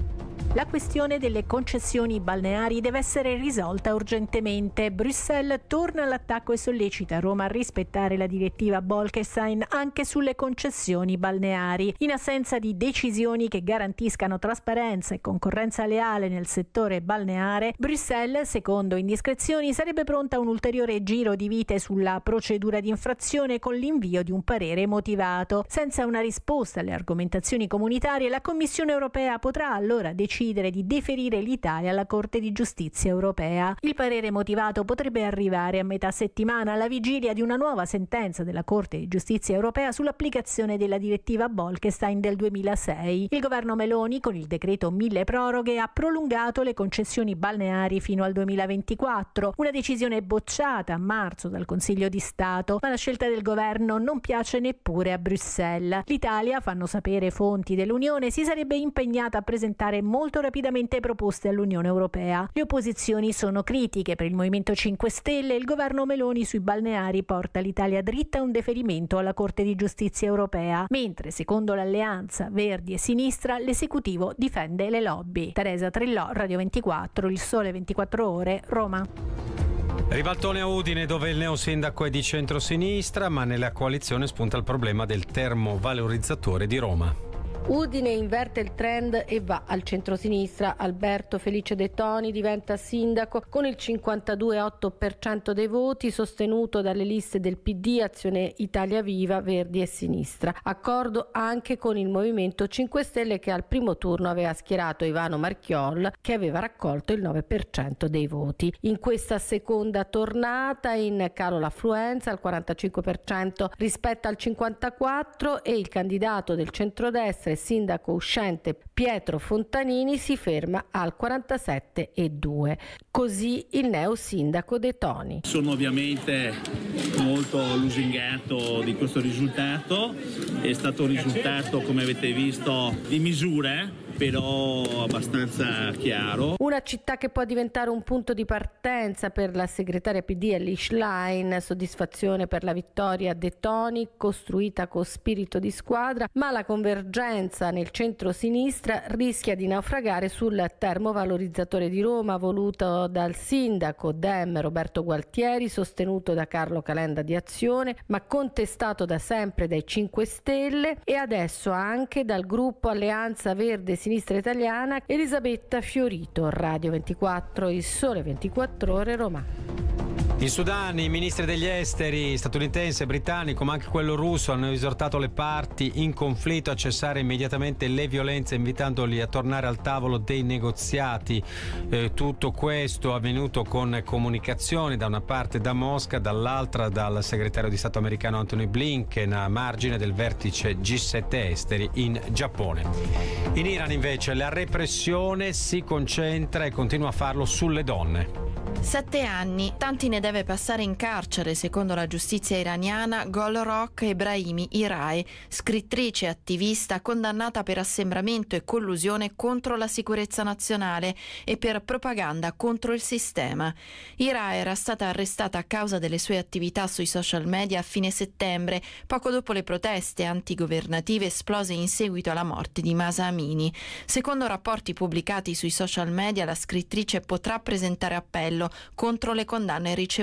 La questione delle concessioni balneari deve essere risolta urgentemente. Bruxelles torna all'attacco e sollecita Roma a rispettare la direttiva Bolkestein anche sulle concessioni balneari. In assenza di decisioni che garantiscano trasparenza e concorrenza leale nel settore balneare, Bruxelles, secondo indiscrezioni, sarebbe pronta a un ulteriore giro di vite sulla procedura di infrazione con l'invio di un parere motivato. Senza una risposta alle argomentazioni comunitarie, la Commissione europea potrà allora decidere decidere di deferire l'Italia alla Corte di Giustizia europea. Il parere motivato potrebbe arrivare a metà settimana alla vigilia di una nuova sentenza della Corte di Giustizia europea sull'applicazione della direttiva Bolkestein del 2006. Il governo Meloni, con il decreto mille proroghe, ha prolungato le concessioni balneari fino al 2024, una decisione bocciata a marzo dal Consiglio di Stato, ma la scelta del governo non piace neppure a Bruxelles. L'Italia, fanno sapere fonti dell'Unione, si sarebbe impegnata a presentare molto molto rapidamente proposte all'Unione Europea. Le opposizioni sono critiche per il Movimento 5 Stelle il governo Meloni sui balneari porta l'Italia dritta a un deferimento alla Corte di Giustizia Europea, mentre secondo l'alleanza Verdi e Sinistra l'esecutivo difende le lobby. Teresa Trillò, Radio 24, Il Sole 24 Ore, Roma. Ribaltone a Udine dove il neosindaco è di centrosinistra, ma nella coalizione spunta il problema del termovalorizzatore di Roma. Udine inverte il trend e va al centrosinistra. Alberto Felice De Toni diventa sindaco con il 52,8% dei voti sostenuto dalle liste del PD, Azione Italia Viva, Verdi e Sinistra. Accordo anche con il Movimento 5 Stelle che al primo turno aveva schierato Ivano Marchiol che aveva raccolto il 9% dei voti. In questa seconda tornata in calo l'affluenza al 45% rispetto al 54% e il candidato del centrodestra sindaco uscente Pietro Fontanini si ferma al 47,2. Così il neo sindaco De Toni. Sono ovviamente molto lusingato di questo risultato, è stato un risultato come avete visto di misure però abbastanza chiaro. Una città che può diventare un punto di partenza per la segretaria PD Elish Line, soddisfazione per la vittoria De Toni, costruita con spirito di squadra, ma la convergenza nel centro-sinistra rischia di naufragare sul termovalorizzatore di Roma voluto dal sindaco Dem Roberto Gualtieri, sostenuto da Carlo Calenda di Azione, ma contestato da sempre dai 5 Stelle e adesso anche dal gruppo Alleanza Verde sinistra italiana Elisabetta Fiorito, Radio 24, Il Sole 24 Ore, Roma. In Sudan i ministri degli esteri statunitense e britannico, ma anche quello russo, hanno esortato le parti in conflitto a cessare immediatamente le violenze, invitandoli a tornare al tavolo dei negoziati. Eh, tutto questo avvenuto con comunicazioni da una parte da Mosca, dall'altra dal segretario di Stato americano Anthony Blinken a margine del vertice G7 esteri in Giappone. In Iran invece la repressione si concentra e continua a farlo sulle donne. Sette anni, tanti ne deve passare in carcere, secondo la giustizia iraniana, Golrock Ebrahimi Irae, scrittrice e attivista condannata per assembramento e collusione contro la sicurezza nazionale e per propaganda contro il sistema. Irae era stata arrestata a causa delle sue attività sui social media a fine settembre, poco dopo le proteste antigovernative esplose in seguito alla morte di Masa Amini. Secondo rapporti pubblicati sui social media, la scrittrice potrà presentare appello contro le condanne ricevute.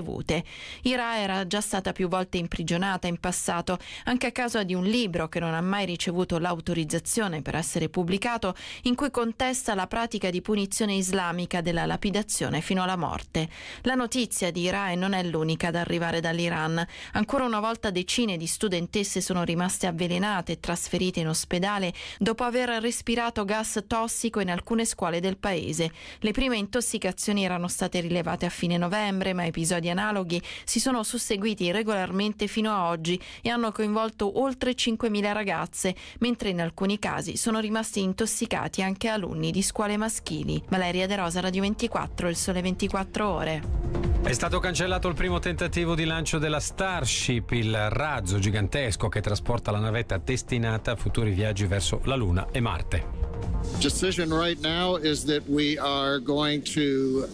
Ira era già stata più volte imprigionata in passato, anche a causa di un libro che non ha mai ricevuto l'autorizzazione per essere pubblicato, in cui contesta la pratica di punizione islamica della lapidazione fino alla morte. La notizia di Irae non è l'unica ad arrivare dall'Iran. Ancora una volta decine di studentesse sono rimaste avvelenate e trasferite in ospedale dopo aver respirato gas tossico in alcune scuole del paese. Le prime intossicazioni erano state rilevate a fine novembre, ma episodi analoghi si sono susseguiti regolarmente fino a oggi e hanno coinvolto oltre 5.000 ragazze, mentre in alcuni casi sono rimasti intossicati anche alunni di scuole maschili. Valeria De Rosa, Radio 24, Il Sole 24 Ore. È stato cancellato il primo tentativo di lancio della Starship, il razzo gigantesco che trasporta la navetta destinata a futuri viaggi verso la Luna e Marte. Decision right now is that we are going to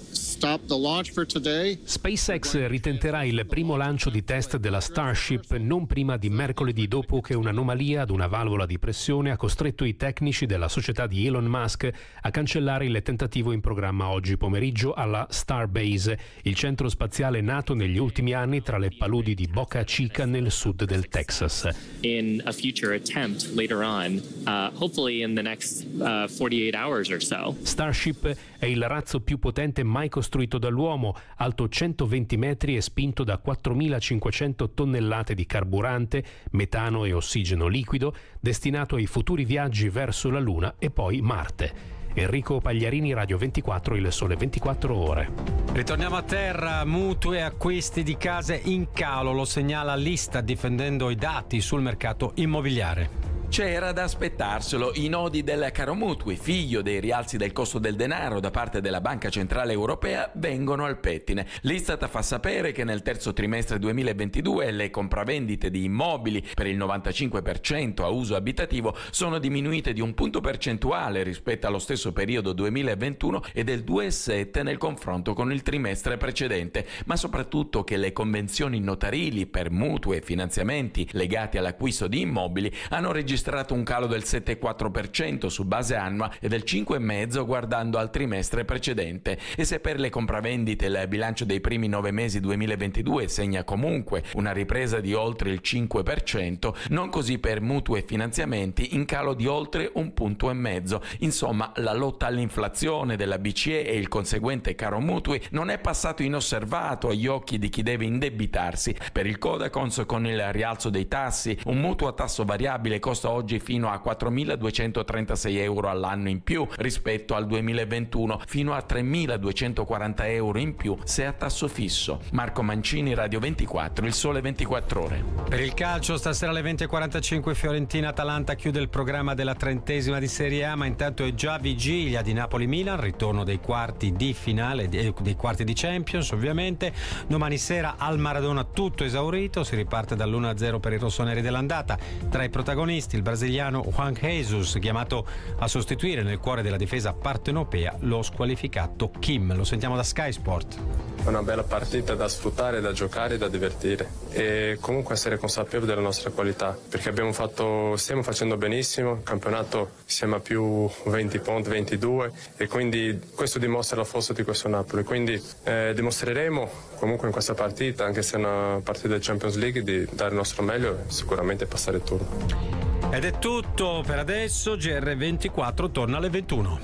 SpaceX ritenterà il primo lancio di test della Starship non prima di mercoledì dopo che un'anomalia ad una valvola di pressione ha costretto i tecnici della società di Elon Musk a cancellare il tentativo in programma oggi pomeriggio alla Starbase, il centro spaziale nato negli ultimi anni tra le paludi di Boca Chica nel sud del Texas. In a future attempt later on, uh, hopefully in the next uh, 48 hours or so. Starship è il razzo più potente mai costruito dall'uomo, alto 120 metri e spinto da 4.500 tonnellate di carburante, metano e ossigeno liquido, destinato ai futuri viaggi verso la Luna e poi Marte. Enrico Pagliarini, Radio 24, il sole 24 ore. Ritorniamo a terra, mutui e acquisti di case in calo, lo segnala Lista difendendo i dati sul mercato immobiliare. C'era da aspettarselo. I nodi del caro mutui, figlio dei rialzi del costo del denaro da parte della Banca Centrale Europea, vengono al pettine. L'Istat fa sapere che nel terzo trimestre 2022 le compravendite di immobili per il 95% a uso abitativo sono diminuite di un punto percentuale rispetto allo stesso periodo 2021 e del 2,7 nel confronto con il trimestre precedente, ma soprattutto che le convenzioni notarili per mutui e finanziamenti legati all'acquisto di immobili hanno registrato registrato un calo del 7,4% su base annua e del 5,5% guardando al trimestre precedente. E se per le compravendite il bilancio dei primi nove mesi 2022 segna comunque una ripresa di oltre il 5%, non così per mutui e finanziamenti in calo di oltre un punto e mezzo. Insomma, la lotta all'inflazione della BCE e il conseguente caro mutui non è passato inosservato agli occhi di chi deve indebitarsi. Per il Codacons con il rialzo dei tassi, un mutuo a tasso variabile costa oggi fino a 4.236 euro all'anno in più rispetto al 2021, fino a 3.240 euro in più se a tasso fisso. Marco Mancini, Radio 24, il sole 24 ore. Per il calcio, stasera alle 20.45 Fiorentina-Atalanta chiude il programma della trentesima di Serie A, ma intanto è già vigilia di Napoli-Milan, ritorno dei quarti di finale, dei quarti di Champions ovviamente. Domani sera al Maradona tutto esaurito, si riparte dall'1-0 per i rossoneri dell'andata. Tra i protagonisti il brasiliano Juan Jesus, chiamato a sostituire nel cuore della difesa partenopea lo squalificato Kim. Lo sentiamo da Sky Sport. È una bella partita da sfruttare, da giocare, da divertire e comunque essere consapevoli della nostra qualità perché fatto, stiamo facendo benissimo, il campionato siamo a più 20 punti, 22 e quindi questo dimostra la forza di questo Napoli. Quindi eh, dimostreremo comunque in questa partita, anche se è una partita del Champions League, di dare il nostro meglio e sicuramente passare il turno. Ed è tutto per adesso, GR24 torna alle 21.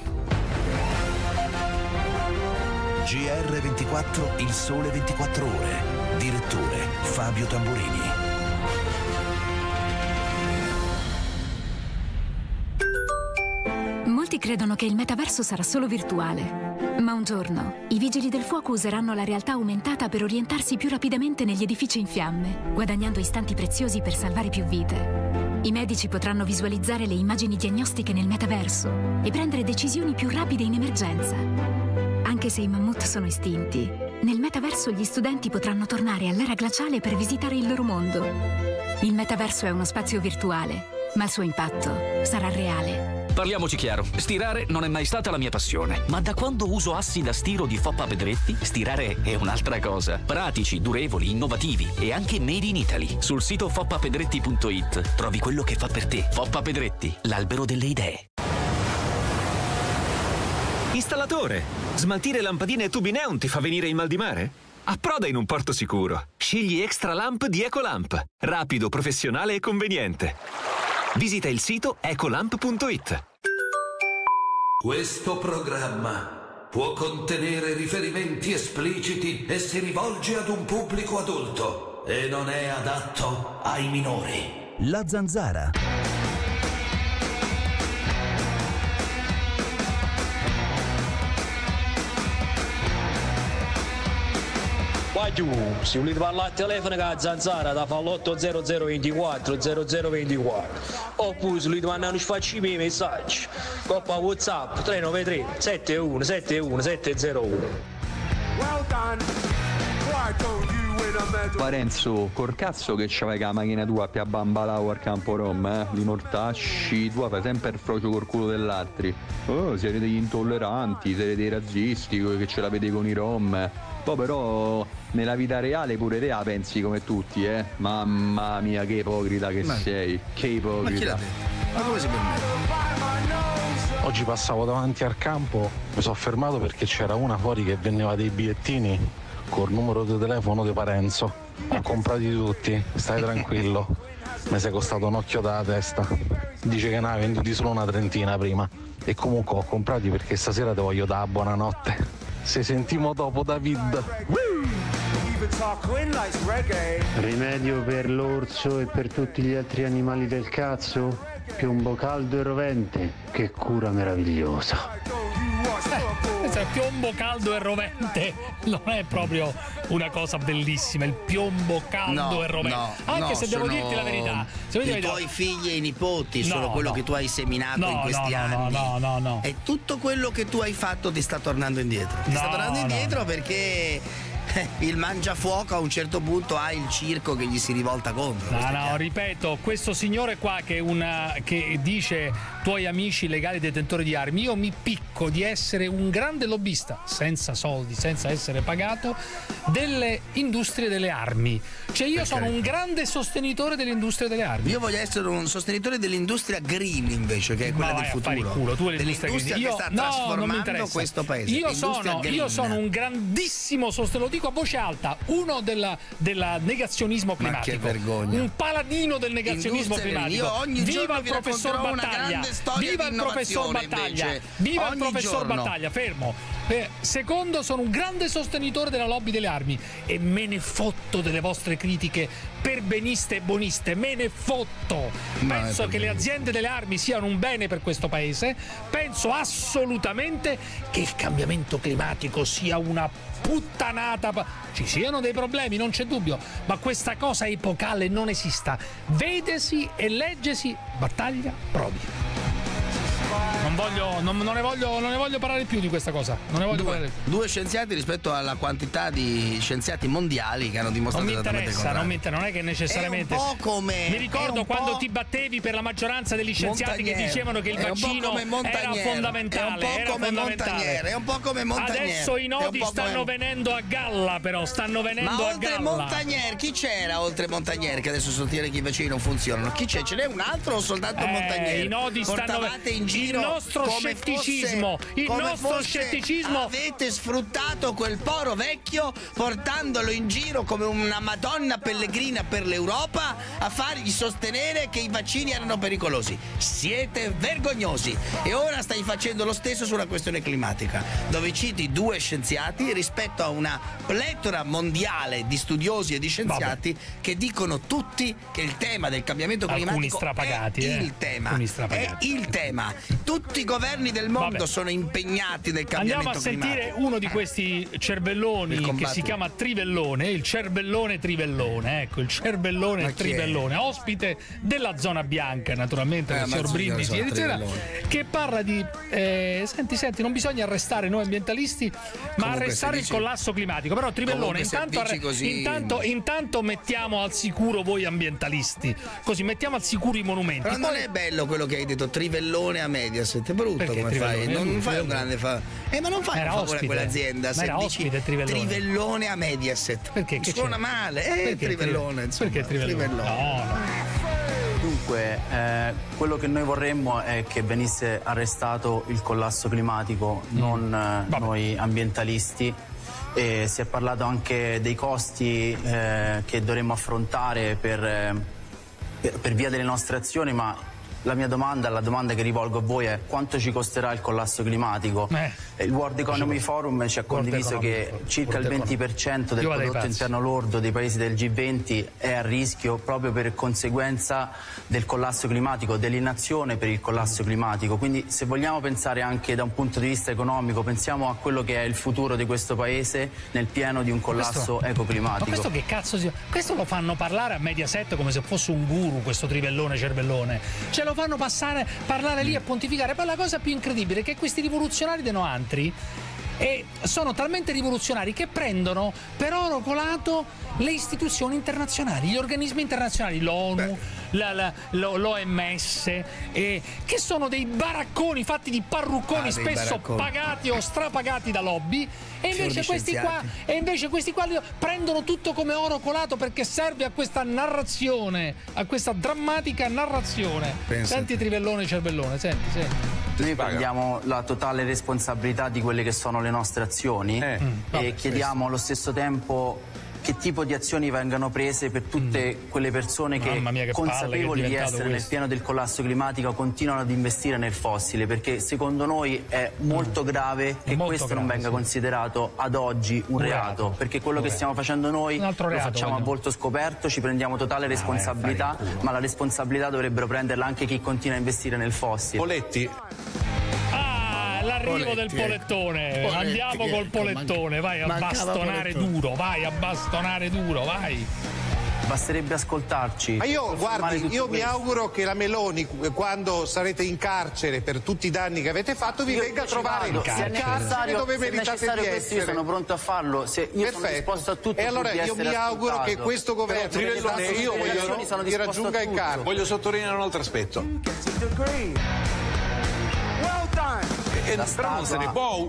GR24, il sole 24 ore. Direttore Fabio Tamburini. Molti credono che il metaverso sarà solo virtuale. Ma un giorno i vigili del fuoco useranno la realtà aumentata per orientarsi più rapidamente negli edifici in fiamme, guadagnando istanti preziosi per salvare più vite. I medici potranno visualizzare le immagini diagnostiche nel metaverso e prendere decisioni più rapide in emergenza. Anche se i mammut sono estinti, nel metaverso gli studenti potranno tornare all'era glaciale per visitare il loro mondo. Il metaverso è uno spazio virtuale, ma il suo impatto sarà reale. Parliamoci chiaro, stirare non è mai stata la mia passione, ma da quando uso assi da stiro di Foppa Pedretti, stirare è un'altra cosa. Pratici, durevoli, innovativi e anche made in Italy. Sul sito foppapedretti.it trovi quello che fa per te. Foppa Pedretti, l'albero delle idee. Installatore, smaltire lampadine e tubi neon ti fa venire il mal di mare? Approda in un porto sicuro. Scegli Extra Lamp di Ecolamp. Rapido, professionale e conveniente. Visita il sito ecolamp.it. Questo programma può contenere riferimenti espliciti e si rivolge ad un pubblico adulto e non è adatto ai minori. La zanzara. Guagliù, se volete parlare al telefono con la zanzara da fa l'80024 0024 oppure se volete mandare un sfacci i messaggi coppa whatsapp 393 71 71 701 Well done, why don't you Parenzo, col cazzo che c'avai la macchina tua più bambalao al campo rom, eh? Li mortacci, tu fai sempre il frocio col culo dell'altri. Oh, siete degli intolleranti, siete dei razzisti, che ce l'avete con i rom. Poi però nella vita reale pure te la pensi come tutti, eh? Mamma mia, che ipocrita che Ma- sei, che ipocrita. Ma? Ma come si permette? Oggi passavo davanti al campo, mi sono fermato perché c'era una fuori che vendeva dei bigliettini col numero di telefono di Parenzo. Ho comprati tutti, stai tranquillo. Mi sei costato un occhio dalla testa. Dice che ne ha venduti solo una trentina prima. E comunque ho comprati perché stasera ti voglio dare buonanotte. Se sentimo dopo David. Rimedio per l'orso e per tutti gli altri animali del cazzo? Piombo caldo e rovente, che cura meravigliosa. Questo è piombo caldo e rovente, non è proprio una cosa bellissima, il piombo caldo No, e rovente. no, Anche no, se devo dirti la verità, se I verità- tuoi figli e i nipoti No, sono quello no. che tu hai seminato No, in questi no, no, anni. no, no, no. E tutto quello che tu hai fatto ti sta tornando indietro. Ti sta No, tornando no. indietro perché eh, il mangiafuoco a un certo punto ha il circo che gli si rivolta contro. No, no, chiaro. ripeto, questo signore qua che, una, che dice tuoi amici legali detentori di armi, io mi picco di essere un grande lobbista, senza soldi, senza essere pagato, delle industrie delle armi. Cioè io sono un grande sostenitore delle industrie delle armi. Io voglio essere un sostenitore dell'industria green invece, che è quella Ma del futuro. il culo, tu dell'industria l'industria che io, sta no, trasformando questo paese. Io sono, io sono un grandissimo sostenitore, lo dico a voce alta, uno della, della negazionismo Ma climatico. che vergogna. Un paladino del negazionismo Industria climatico. Io ogni Viva giorno il professor Battaglia. Viva il professor Battaglia. invece. Viva il Ogni professor giorno. Battaglia, fermo. Eh, secondo, sono un grande sostenitore della lobby delle armi e me ne fotto delle vostre critiche perbeniste e buoniste, me ne fotto. Ma Penso che le aziende delle armi siano un bene per questo paese, penso assolutamente che il cambiamento climatico sia una puttanata. Ci siano dei problemi, non c'è dubbio, ma questa cosa epocale non esista. Vedesi e leggesi, battaglia, Prodi. Non, voglio, non, non ne voglio, non ne voglio parlare più di questa cosa. Non ne voglio parlare Due, due scienziati rispetto alla quantità di scienziati mondiali che hanno Non dimostrato mi esattamente il interessa, non, mi non è che necessariamente. È un po' come- Mi ricordo quando ti battevi per la maggioranza degli scienziati che Montagnier. dicevano che il vaccino era fondamentale. È un po' come. Montagnier, è un po' come Montagnier. Adesso i nodi stanno come- venendo a galla, però stanno venendo Ma a oltre galla. Montagnier, chi c'era oltre Montagnier che adesso sostiene che i vaccini non funzionano? Chi c'è? Ce n'è un altro o soltanto Eh, Montagnier? i nodi stanno- Portavate in giro il nostro scetticismo, fosse- il nostro scetticismo- Avete sfruttato quel poro vecchio portandolo in giro come una Madonna pellegrina per l'Europa a fargli sostenere che i vaccini erano pericolosi. Siete vergognosi e ora stai facendo lo stesso sulla questione climatica, dove citi due scienziati rispetto a una pletora mondiale di studiosi e di scienziati che dicono tutti che il tema del cambiamento Alcuni climatico strapagati, è eh. il tema. Alcuni È il tema. Tutti i governi del mondo Vabbè. sono impegnati nel cambiamento Andiamo a sentire climatico. uno di questi cervelloni che si chiama Trivellone, il cervellone Trivellone, ecco, il cervellone? Trivellone, ospite della zona bianca, naturalmente, Eh, del signor Brindisi, Trivellone. che parla di eh, senti, senti, non bisogna arrestare noi ambientalisti, ma Comunque, arrestare se il dici- collasso climatico. Però Trivellone, intanto, dici arre- così- intanto, intanto mettiamo al sicuro voi ambientalisti, così mettiamo al sicuro i monumenti. Però non Poi- è bello quello che hai detto, Trivellone a Mediaset, è brutto Perché come fai. Trivellone? Non, non fai un Trivellone. grande fa. Eh, ma non fai Era un favore ospite. a quell'azienda Ma se era dici ospite Trivellone. a Mediaset. Perché? Che Suona c'è? male. Eh, Perché Trivellone, Trive- insomma. Perché Trivellone? No, no. Dunque, eh, quello che noi vorremmo è che venisse arrestato il collasso climatico, Mm. non eh, noi ambientalisti. E si è parlato anche dei costi eh, che dovremmo affrontare per, eh, per- per via delle nostre azioni, ma la mia domanda, la domanda che rivolgo a voi è quanto ci costerà il collasso climatico? Il World Economy Forum ci ha condiviso che Forum, circa il World 20% del prodotto interno lordo dei paesi del G20 è a rischio proprio per conseguenza del collasso climatico, dell'inazione per il collasso climatico. Quindi se vogliamo pensare anche da un punto di vista economico, pensiamo a quello che è il futuro di questo paese nel pieno di un collasso Ma ecoclimatico. questo che cazzo sia? Questo lo fanno parlare a Mediaset come se fosse un guru, questo trivellone cervellone. Ce lo fanno passare, parlare lì e pontificare. Poi la cosa più incredibile è che questi rivoluzionari dei Noantri e sono talmente rivoluzionari che prendono per oro colato le istituzioni internazionali, gli organismi internazionali, l'ONU, l'OMS, eh, che sono dei baracconi fatti di parrucconi Ah, spesso baracconi. pagati o strapagati da lobby e invece, questi qua, e invece questi qua prendono tutto come oro colato perché serve a questa narrazione, a questa drammatica narrazione. Pensa Senti Trivellone Cervellone, senti, senti. Noi prendiamo la totale responsabilità di quelle che sono le nostre azioni Mm, e vabbè, chiediamo allo stesso tempo che tipo di azioni vengano prese per tutte quelle persone che, Mm. Mia, che palle che consapevoli di essere nel questo. piano del collasso climatico continuano ad investire nel fossile perché secondo noi è molto grave che Mm. molto questo non grave, venga sì. considerato ad oggi un, Un reato, reato. perché quello che Un stiamo facendo noi lo reato, facciamo a vogliamo. volto scoperto, ci prendiamo totale responsabilità, ma la responsabilità dovrebbero prenderla anche chi continua a investire nel fossile. Poletti. L'arrivo Poletti, del polettone. Poletti, Andiamo col polettone, vai a bastonare Polettone. duro, vai a bastonare duro, vai. Basterebbe ascoltarci. Ma io, guardi, io mi auguro che la Meloni, eh, quando sarete in carcere per tutti i danni che avete fatto, vi Io venga a trovare vado. in Se è carcere necessario, dove meritate necessario di questo, io essere. sono pronto a farlo. Se io sono Perfetto. disposto a tutto E allora io mi essere auguro che questo governo Però prossime io voglio- sono a raggiunga in carcere. Voglio sottolineare un altro aspetto. E, La però non se ne può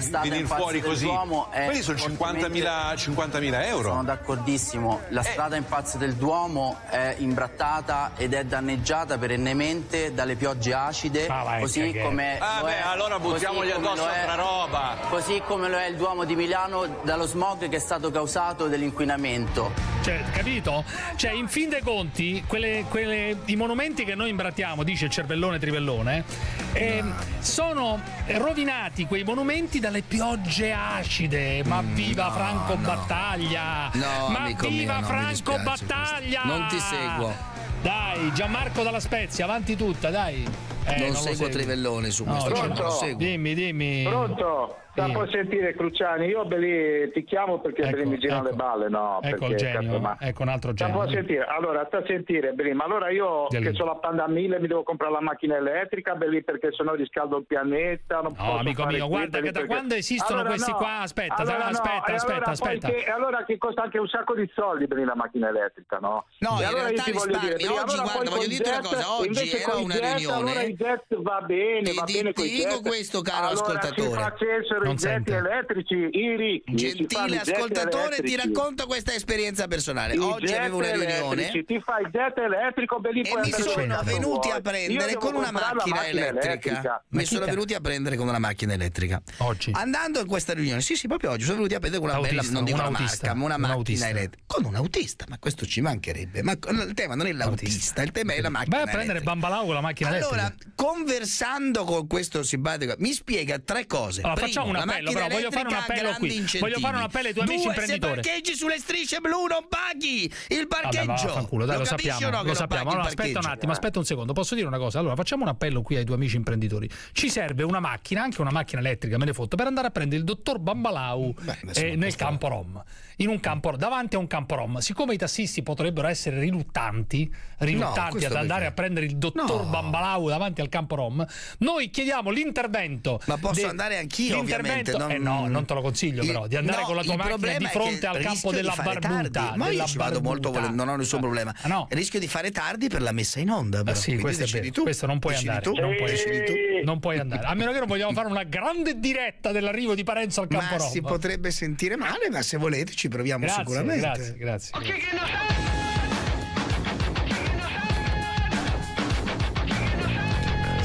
statua venire fuori del così. Duomo è Quelli sono 50.000 50.000 euro. Sono d'accordissimo. La strada in Palazzo del Duomo è imbrattata ed è danneggiata perennemente dalle piogge acide, vai, così cagare. come Ah, lo beh, è- allora buttiamogli così come addosso lo è- altra roba. Così come lo è il Duomo di Milano dallo smog che è stato causato dall'inquinamento. Cioè, capito? Cioè, in fin dei conti, quelle- quelle- i monumenti che noi imbrattiamo, dice il cervellone trivellone, ehm, sono rovinati quei monumenti dalle piogge acide. Ma viva Franco Battaglia! No, Ma amico mio, viva no, mi Franco Battaglia! questo. Non ti seguo. Dai, Gianmarco dalla Spezia, avanti tutta, dai. Eh, Non lo seguo. Trivellone su No, questo, cioè, non lo seguo. Dimmi, dimmi. Pronto? Sta Sì. può sentire Cruciani? Io belli ti chiamo perché Ecco, mi girano ecco. le balle, no? Ecco perché, il genio, cazzo, ma- ecco un altro Sta genio. può sentire. Allora, sta a sentire, Belli, ma allora io Di lì. che ho la Panda 1000 mi devo comprare la macchina elettrica, Belli, perché sennò riscaldo il pianeta, non No, amico mio, qui, guarda Belli, che da perché- quando esistono Allora, questi no. qua, aspetta, allora, aspetta, no. aspetta, aspetta, allora, aspetta. che- e allora che costa anche un sacco di soldi per la macchina elettrica, no? No, E in allora io realtà ti voglio dire, Belli, Oggi, allora guarda, voglio dirti una cosa, oggi era una riunione. Allora i jet va bene, va bene coi dico jet. questo, caro ascoltatore. facessero Non i sente. elettrici, i ricchi. Gentile ascoltatore, ti racconto questa esperienza personale. I Oggi avevo una riunione Ti fai il jet elettrico, e mi sono venuti a prendere con una macchina elettrica. Mi sono venuti a prendere con una macchina elettrica. Oggi. Andando in questa riunione, sì, sì, proprio oggi sono venuti a prendere con una bella, non dico un una autista, marca, ma una un macchina autista. elettrica. Con un autista, ma questo ci mancherebbe. Ma il tema non è l'autista, il tema è la macchina Vai a prendere. Bambalau con la macchina Allora, elettrica. conversando con questo simpatico, mi spiega tre cose. Allora, Primo, facciamo un appello, però, voglio fare un appello qui. incentivi. Voglio fare un appello ai tuoi amici Due, imprenditori. Se parcheggi sulle strisce blu non paghi il Vabbè, parcheggio. vaffanculo, dai, lo, capisci o sappiamo, no lo sappiamo. Allora, aspetta un attimo, aspetta un secondo. Posso dire una cosa? Allora, facciamo un appello qui ai tuoi amici imprenditori. Ci serve una macchina, anche una macchina elettrica, me ne fotto, per andare a prendere il dottor Bambalau eh, nel campo Rom. In un campo davanti a un campo Rom. Siccome i tassisti potrebbero essere riluttanti, riluttanti questo ad andare a prendere il dottor No. Bambalau davanti al campo Rom, noi chiediamo l'intervento. Ma posso andare anch'io, l'intervento- ovviamente, non- Eh no, non te lo consiglio, però, di andare No, con la tua macchina problema di fronte al campo della barbuta. Ma io ci vado molto volentieri, non ho nessun problema. Ah, no. Rischio di fare tardi per la messa in onda. Però. Eh sì, questo è decidi vero. tu. Questo non puoi Decidi andare. tu. Non puoi, Decidi tu. non puoi andare. A meno che non vogliamo fare una grande diretta dell'arrivo di Parenzo al campo Ma Rom. si potrebbe sentire male, ma se volete ci proviamo Grazie, sicuramente. grazie, grazie.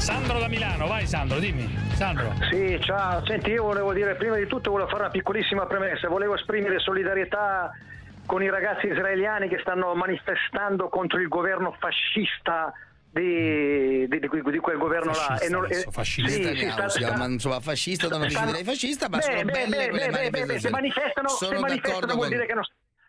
Sandro da Milano, vai Sandro, dimmi. Sandro. Sì, ciao. Senti, io volevo dire, prima di tutto volevo fare una piccolissima premessa, volevo esprimere solidarietà con i ragazzi israeliani che stanno manifestando contro il governo fascista di, di- di- quel governo là. Fascista, non- adesso, fascista. sì, sta- si sta- chiama, insomma, fascista, non stanno- definirei fascista, ma Beh, sono beh, belle beh, quelle beh, beh, beh, manifestazioni. Se manifestano, Sono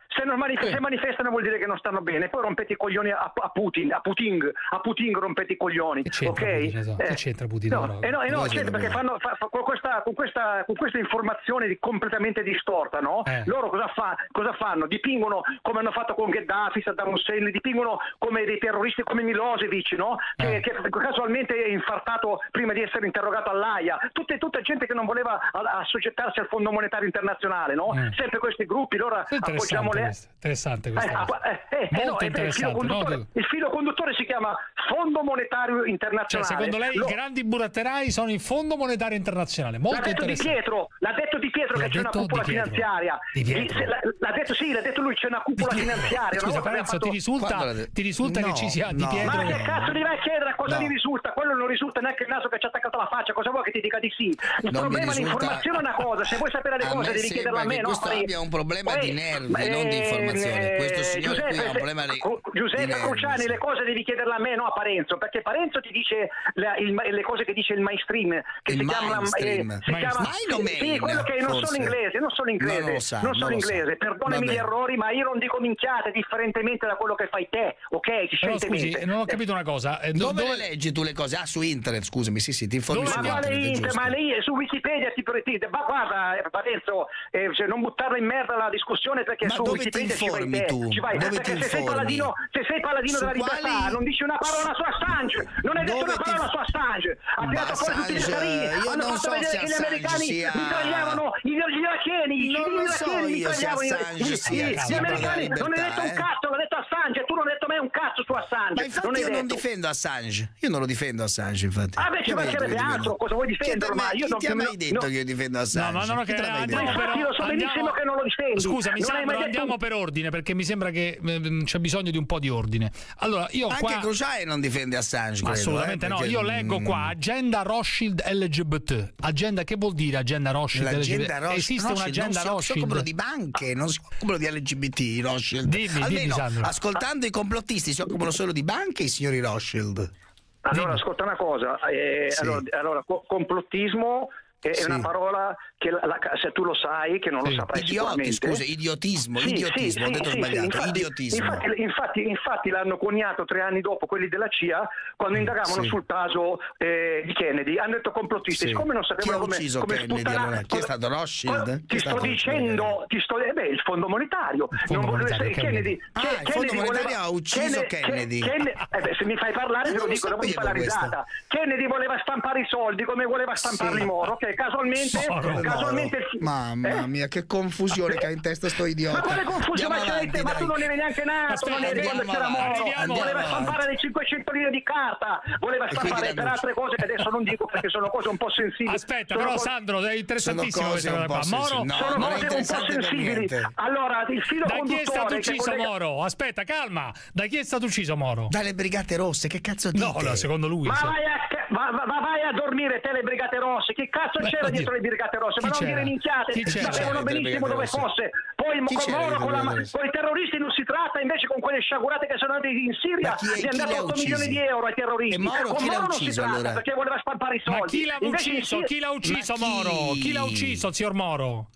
se, non manif- eh. se manifestano vuol dire che non stanno bene, poi rompete i coglioni a, a Putin, a Putin, a Putin rompete i coglioni. Che c'entra, okay? Putin, esatto. eh. che c'entra Putin? No, no, eh no, eh no c'entra perché fanno, fa, fa, con, questa, con, questa, con, questa, informazione di, completamente distorta, no? Eh. Loro cosa, fa, cosa, fanno? Dipingono come hanno fatto con Gheddafi, Saddam Hussein, dipingono come dei terroristi come Milosevic, no? Che, eh. che casualmente è infartato prima di essere interrogato all'AIA. Tutte, tutta gente che non voleva assoggettarsi al Fondo Monetario Internazionale, no? Eh. Sempre questi gruppi, loro appoggiamo le questa, interessante questa. Eh, eh, eh, eh, Molto eh, no, interessante. Il filo, no? il filo, conduttore si chiama Fondo Monetario Internazionale. Cioè, secondo lei Lo... i grandi buratterai sono il Fondo Monetario Internazionale. Molto l'ha detto Pietro, l'ha detto Di Pietro che c'è una cupola di finanziaria. Di Pietro. l'ha detto sì, l'ha detto lui c'è una cupola finanziaria. Scusa, Lorenzo, fatto... ti risulta, ti risulta no, che ci sia Di Pietro? Ma che cazzo gli vai a chiedere? Cosa gli risulta? Quello non risulta neanche il naso che ci ha attaccato la faccia. Cosa vuoi che ti dica di sì? Il non problema risulta... informazione è una cosa. Se vuoi sapere le cose devi chiederla a me. Che no, questo abbia un problema eh, di nervi, non grande eh, informazione. Eh, Questo signore Giuseppe, qui ha un problema di. Giuseppe di Cruciani, le cose devi chiederle a me, no a Parenzo, perché Parenzo ti dice la, il, le cose che dice il mainstream. Che il si mainstream. Chiama, eh, si chiama mainstream. Sì, quello che non sono inglese, non sono inglese. No, non, sa, non sono non inglese. Perdonami Vabbè. gli errori, ma io non dico minchiate differentemente da quello che fai te, ok? Scusi, non ho capito una cosa. Eh, dove, dove leggi tu le cose? Ah, su internet, scusami, sì, sì, ti informi dove su ma internet. internet ma lei su Wikipedia ti pretende. Ma guarda, Parenzo, eh, cioè, non buttarla in merda la discussione perché ma su dove ti informi tu? Ci dove ti informi? se sei paladino della libertà, quali... non dici una parola su Assange, non hai detto dove una parola su Assange, ha tirato fuori tutti i sarini, hanno fatto so vedere che gli americani sia... mitragliavano gli iracheni, non lo so io gli iracheni mitragliavano gli americani, non hai detto un eh? cazzo, l'ha detto Assange, tu non hai detto mai un cazzo su Assange. Ma infatti io non difendo Assange, io non lo difendo Assange infatti. Ah beh ci mancherebbe altro, cosa vuoi difendere? Ma io non ti ho mai detto che io difendo Assange. No, ma non lo credo. Io so benissimo che non lo difendo. Scusami, mi sa andiamo per ordine perché mi sembra che eh, mm, c'è bisogno di un po' di ordine. Allora, io Anche qua... Crociai non difende Assange. Credo, eh, assolutamente eh, no. Io leggo qua mm. agenda Rothschild LGBT. Agenda che vuol dire agenda Rothschild L'agenda LGBT? Rothschild, Esiste un'agenda non Rothschild. Non si occupano di banche, non si occupano di LGBT Rothschild. Dimmi, Almeno, dimmi, ascoltando i complottisti si occupano solo di banche i signori Rothschild. Allora, ascolta una cosa, eh, sì. allora, allora, complottismo è sì. una parola che la, la, se tu lo sai, che non sì. lo saprai Idioti, sicuramente. Scusa, idiotismo, sì, idiotismo, ho detto sbagliato, infatti, idiotismo. Infatti, infatti, infatti, l'hanno coniato tre anni dopo quelli della CIA quando mm, indagavano sul caso eh, di Kennedy. Hanno detto complottisti, siccome non sapevano come... ucciso come Kennedy allora? Chi è stato Rothschild? Ti sto dicendo, ti sto, eh beh, il fondo monetario. Il fondo non monetario volevo, Kennedy. Ah, Kennedy, il fondo monetario voleva, ha ucciso Kennedy. Kennedy. Ken, eh beh, se mi fai parlare te lo dico, dopo mi fa la risata. Kennedy voleva stampare i soldi come voleva stamparli Moro, cioè, casualmente, casualmente il... Mamma eh? mia, che confusione che ha in testa sto idiota. Ma quale confusione? Ma, avanti, ma tu non eri neanche nato, Aspetta, non eri quando c'era Moro. Voleva stampare le 500 lire di carta, voleva stampare per altre cose che adesso non dico perché sono cose un po' sensibili. Aspetta, sono però Sandro, è interessantissimo questa cosa qua. Moro, no, sono cose un po' sensibili. Allora, il filo da chi è stato ucciso Moro? Aspetta, calma. Da chi è stato ucciso Moro? Dalle Brigate Rosse, che cazzo dici? No, secondo lui. Ma vai a va, vai a dormire te le Brigate Rosse. Che cazzo Beh, c'era oddio. dietro le Brigate Rosse? Ma Chi non dire minchiate, sapevano benissimo dove rosse? fosse. Poi Chi con loro, con, la, con, i terroristi non si tratta, invece con quelle sciagurate che sono andate in Siria chi, gli hanno dato 8 milioni di euro ai eh, terroristi. E Moro, con chi Moro l'ha ucciso, non si allora? perché voleva spampare i soldi. Ma chi l'ha ucciso? Chi l'ha ucciso Moro? Chi l'ha ucciso, signor Moro?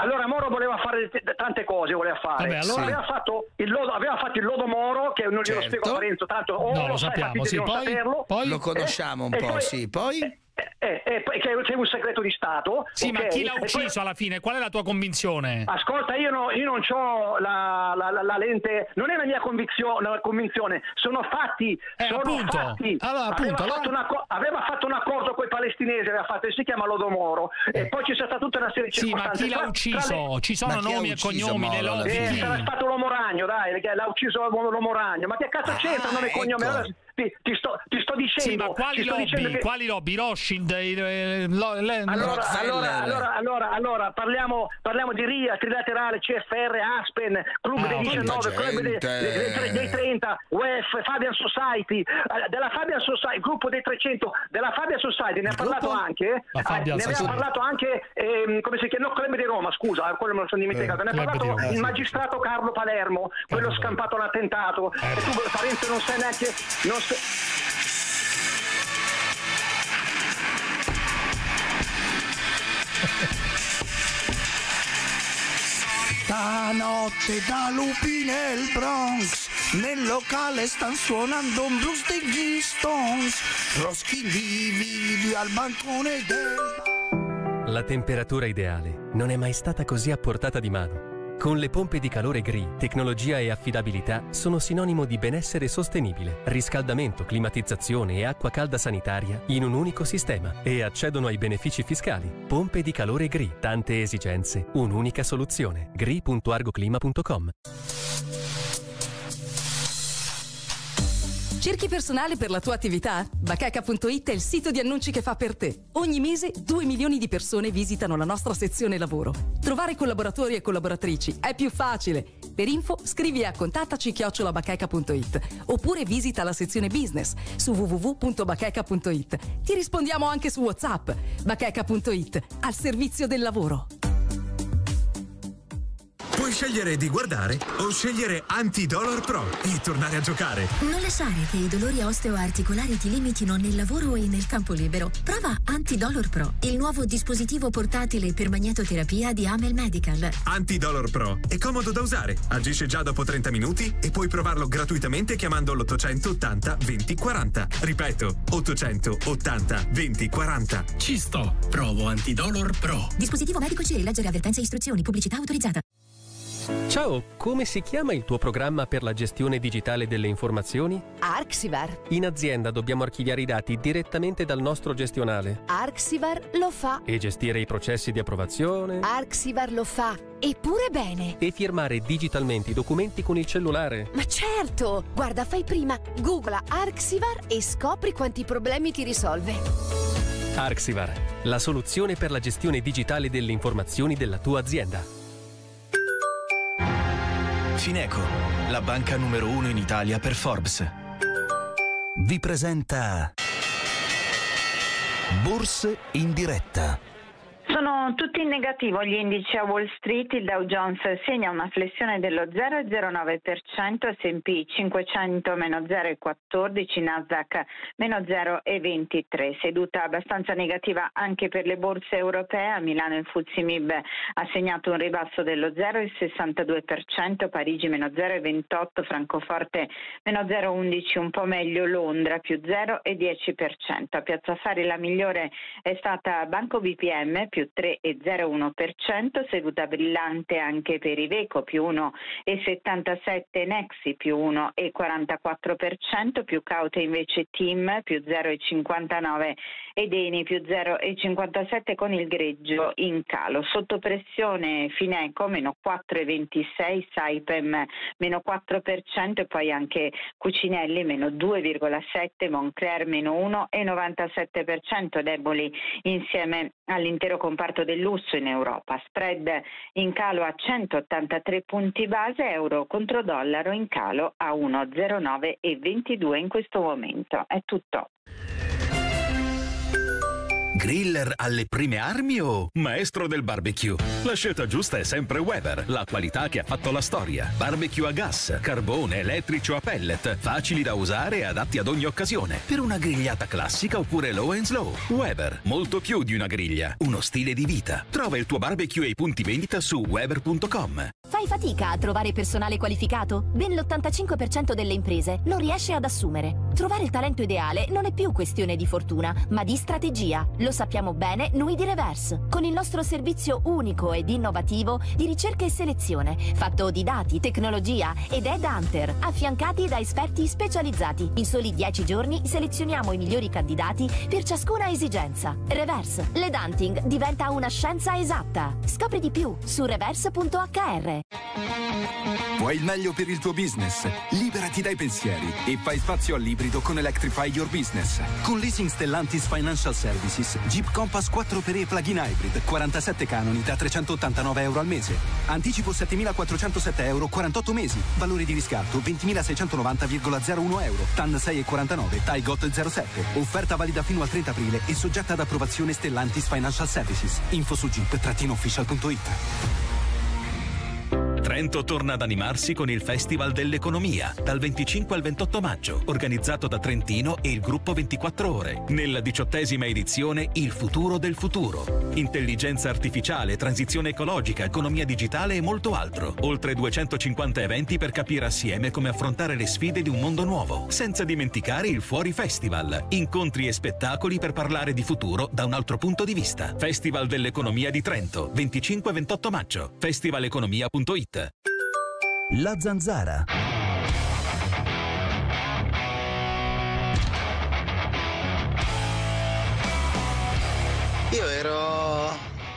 Allora Moro voleva fare tante cose, voleva fare. Vabbè, allora... aveva, fatto il lodo, aveva fatto il lodo Moro, che non glielo certo. spiego a Renzo, tanto o no, lo, lo sappiamo, sai, sì, poi, poi, lo conosciamo eh, un po', poi, sì, poi... Eh, eh, eh, eh, che un segreto di Stato. Sì, okay? ma chi l'ha ucciso poi... alla fine? Qual è la tua convinzione? Ascolta, io, no, io non ho la, la, la, la, lente, non è la mia convinzione, convinzione. sono fatti. Eh, sono appunto. fatti. Allora, appunto aveva, allora... fatto aveva, fatto un accordo con i palestinesi, aveva fatto, si chiama Lodomoro, e eh. poi c'è stata tutta una serie di sì, circostanze. Sì, ma chi l'ha ucciso? Le... Ci sono nomi e cognomi. Lo... Eh, sarà stato l'uomo ragno, dai, l'ha ucciso l'uomo ragno, ma che cazzo ah, c'entra? Non è ecco. cognome ti, ti, sto, ti sto, dicendo. Sì, ma quali lobby? Che... Quali lobby? Rothschild? Eh, eh lo, le... allora, allora, allora, allora, allora parliamo, parliamo, di RIA, Trilaterale, CFR, Aspen, Club ah, dei 19, Club dei, dei, dei, 30, UEF, Fabian Society, eh, della Fabian Society, gruppo dei 300, della Fabian Society, ne ha parlato anche. Eh, ne aveva parlato anche, ehm, come si chiama? No, Club di Roma, scusa, eh, quello me lo sono dimenticato. Eh, ne ha parlato Roma, il magistrato Carlo Palermo, quello scampato all'attentato. Eh. E tu, Parenzo, non sai neanche. Non sai sai- Stanotte da lupi nel Bronx, nel locale stan suonando un blues degli Stones. Roschi individui al bancone del... La temperatura ideale non è mai stata così a portata di mano. Con le pompe di calore GRI, tecnologia e affidabilità sono sinonimo di benessere sostenibile, riscaldamento, climatizzazione e acqua calda sanitaria in un unico sistema e accedono ai benefici fiscali. Pompe di calore GRI, tante esigenze, un'unica soluzione. gri.argoclima.com Cerchi personale per la tua attività? Bacheca.it è il sito di annunci che fa per te. Ogni mese 2 milioni di persone visitano la nostra sezione lavoro. Trovare collaboratori e collaboratrici è più facile. Per info scrivi a contattaci chiocciolabacheca.it oppure visita la sezione business su www.bacheca.it. Ti rispondiamo anche su WhatsApp. Bacheca.it al servizio del lavoro. Puoi scegliere di guardare o scegliere Antidolor Pro e tornare a giocare. Non lasciare che i dolori osteoarticolari ti limitino nel lavoro e nel campo libero. Prova Antidolor Pro, il nuovo dispositivo portatile per magnetoterapia di Amel Medical. Antidolor Pro è comodo da usare, agisce già dopo 30 minuti e puoi provarlo gratuitamente chiamando l'880 2040. Ripeto, 880 2040. Ci sto, provo Antidolor Pro. Dispositivo medico CE, leggere avvertenze e istruzioni, pubblicità autorizzata. Ciao, come si chiama il tuo programma per la gestione digitale delle informazioni? Arxivar. In azienda dobbiamo archiviare i dati direttamente dal nostro gestionale Arxivar lo fa. e gestire i processi di approvazione Arxivar lo fa. Eppure bene. e firmare digitalmente i documenti con il cellulare. Ma certo! Guarda, fai prima, googla Arxivar e scopri quanti problemi ti risolve. Arxivar, la soluzione per la gestione digitale delle informazioni della tua azienda. Fineco, la banca numero uno in Italia per Forbes. Vi presenta Borse in diretta. Sono tutti in negativo gli indici a Wall Street, il Dow Jones segna una flessione dello 0,09%, S&P 500 meno 0,14%, Nasdaq meno 0,23%. Seduta abbastanza negativa anche per le borse europee, a Milano il Fuzzi Mib ha segnato un ribasso dello 0,62%, Parigi meno 0,28%, Francoforte meno 0,11%, un po' meglio Londra più 0,10%. A Piazza Affari la migliore è stata Banco BPM più 3,01%, seduta brillante anche per Iveco più 1,77%, Nexi più 1,44%, più caute invece Team più 0,59% ed Eni più 0,57% con il greggio in calo. Sotto pressione Fineco meno 4,26%, Saipem meno 4% e poi anche Cucinelli meno 2,7%, Moncler meno 1,97%, deboli insieme all'intero comparto del lusso in Europa. Spread in calo a 183 punti base, euro contro dollaro in calo a 1,0922 in questo momento. È tutto. Griller alle prime armi o maestro del barbecue? La scelta giusta è sempre Weber, la qualità che ha fatto la storia. Barbecue a gas, carbone, elettrici o a pellet, facili da usare e adatti ad ogni occasione. Per una grigliata classica oppure low and slow. Weber, molto più di una griglia, uno stile di vita. Trova il tuo barbecue e i punti vendita su weber.com. Fai fatica a trovare personale qualificato? Ben l'85% delle imprese non riesce ad assumere. Trovare il talento ideale non è più questione di fortuna, ma di strategia. Lo sappiamo bene noi di Reverse, con il nostro servizio unico ed innovativo di ricerca e selezione, fatto di dati, tecnologia ed Head Hunter, affiancati da esperti specializzati. In soli 10 giorni selezioniamo i migliori candidati per ciascuna esigenza. Reverse, l'Head Hunting diventa una scienza esatta. Scopri di più su reverse.hr. Vuoi il meglio per il tuo business? Liberati dai pensieri e fai spazio all'ibrido con Electrify Your Business. Con leasing Stellantis Financial Services, Jeep Compass 4xe plug-in hybrid, 47 canoni da 389 euro al mese. Anticipo 7.407 euro, 48 mesi. Valore di riscatto 20.690,01 euro. TAN 6,49, TAIGOT 07. Offerta valida fino al 30 aprile e soggetta ad approvazione Stellantis Financial Services. Info su jeep-official.it. Trento torna ad animarsi con il Festival dell'Economia dal 25 al 28 maggio, organizzato da Trentino e il gruppo 24 ore. Nella diciottesima edizione Il futuro del futuro. Intelligenza artificiale, transizione ecologica, economia digitale e molto altro. Oltre 250 eventi per capire assieme come affrontare le sfide di un mondo nuovo. Senza dimenticare il Fuori Festival. Incontri e spettacoli per parlare di futuro da un altro punto di vista. Festival dell'Economia di Trento, 25-28 maggio. Festivaleconomia.it La zanzara. Io ero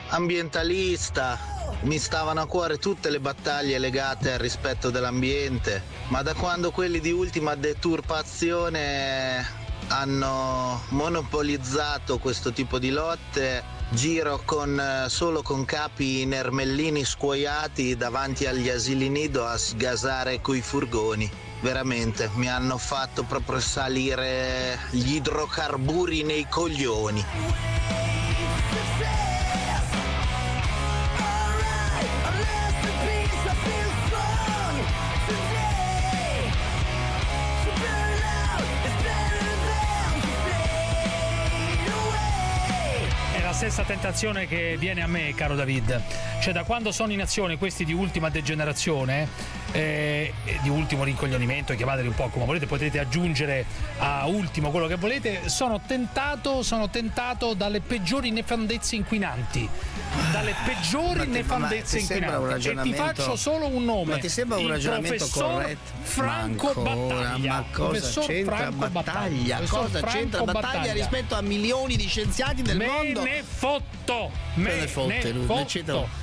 ambientalista, mi stavano a cuore tutte le battaglie legate al rispetto dell'ambiente, ma da quando quelli di ultima deturpazione hanno monopolizzato questo tipo di lotte, giro con, eh, solo con capi in ermellini scuoiati davanti agli asili nido a sgasare coi furgoni. Veramente, mi hanno fatto proprio salire gli idrocarburi nei coglioni. Stessa tentazione che viene a me, caro David. Cioè, da quando sono in azione questi di ultima degenerazione, eh, di ultimo rincoglionimento, chiamateli un po' come volete, potete aggiungere a ultimo quello che volete, sono tentato, sono tentato dalle peggiori nefandezze inquinanti. Dalle peggiori Ma ti- nefandezze ma inquinanti. E ti faccio solo un nome. Ma ti sembra un ragionamento corretto? Franco ancora, Battaglia. Ma cosa Professor c'entra Franco battaglia? Professor Cosa c'entra battaglia, rispetto a milioni di scienziati del Me mondo? ne fotto! Me Me ne fotte ne fotto.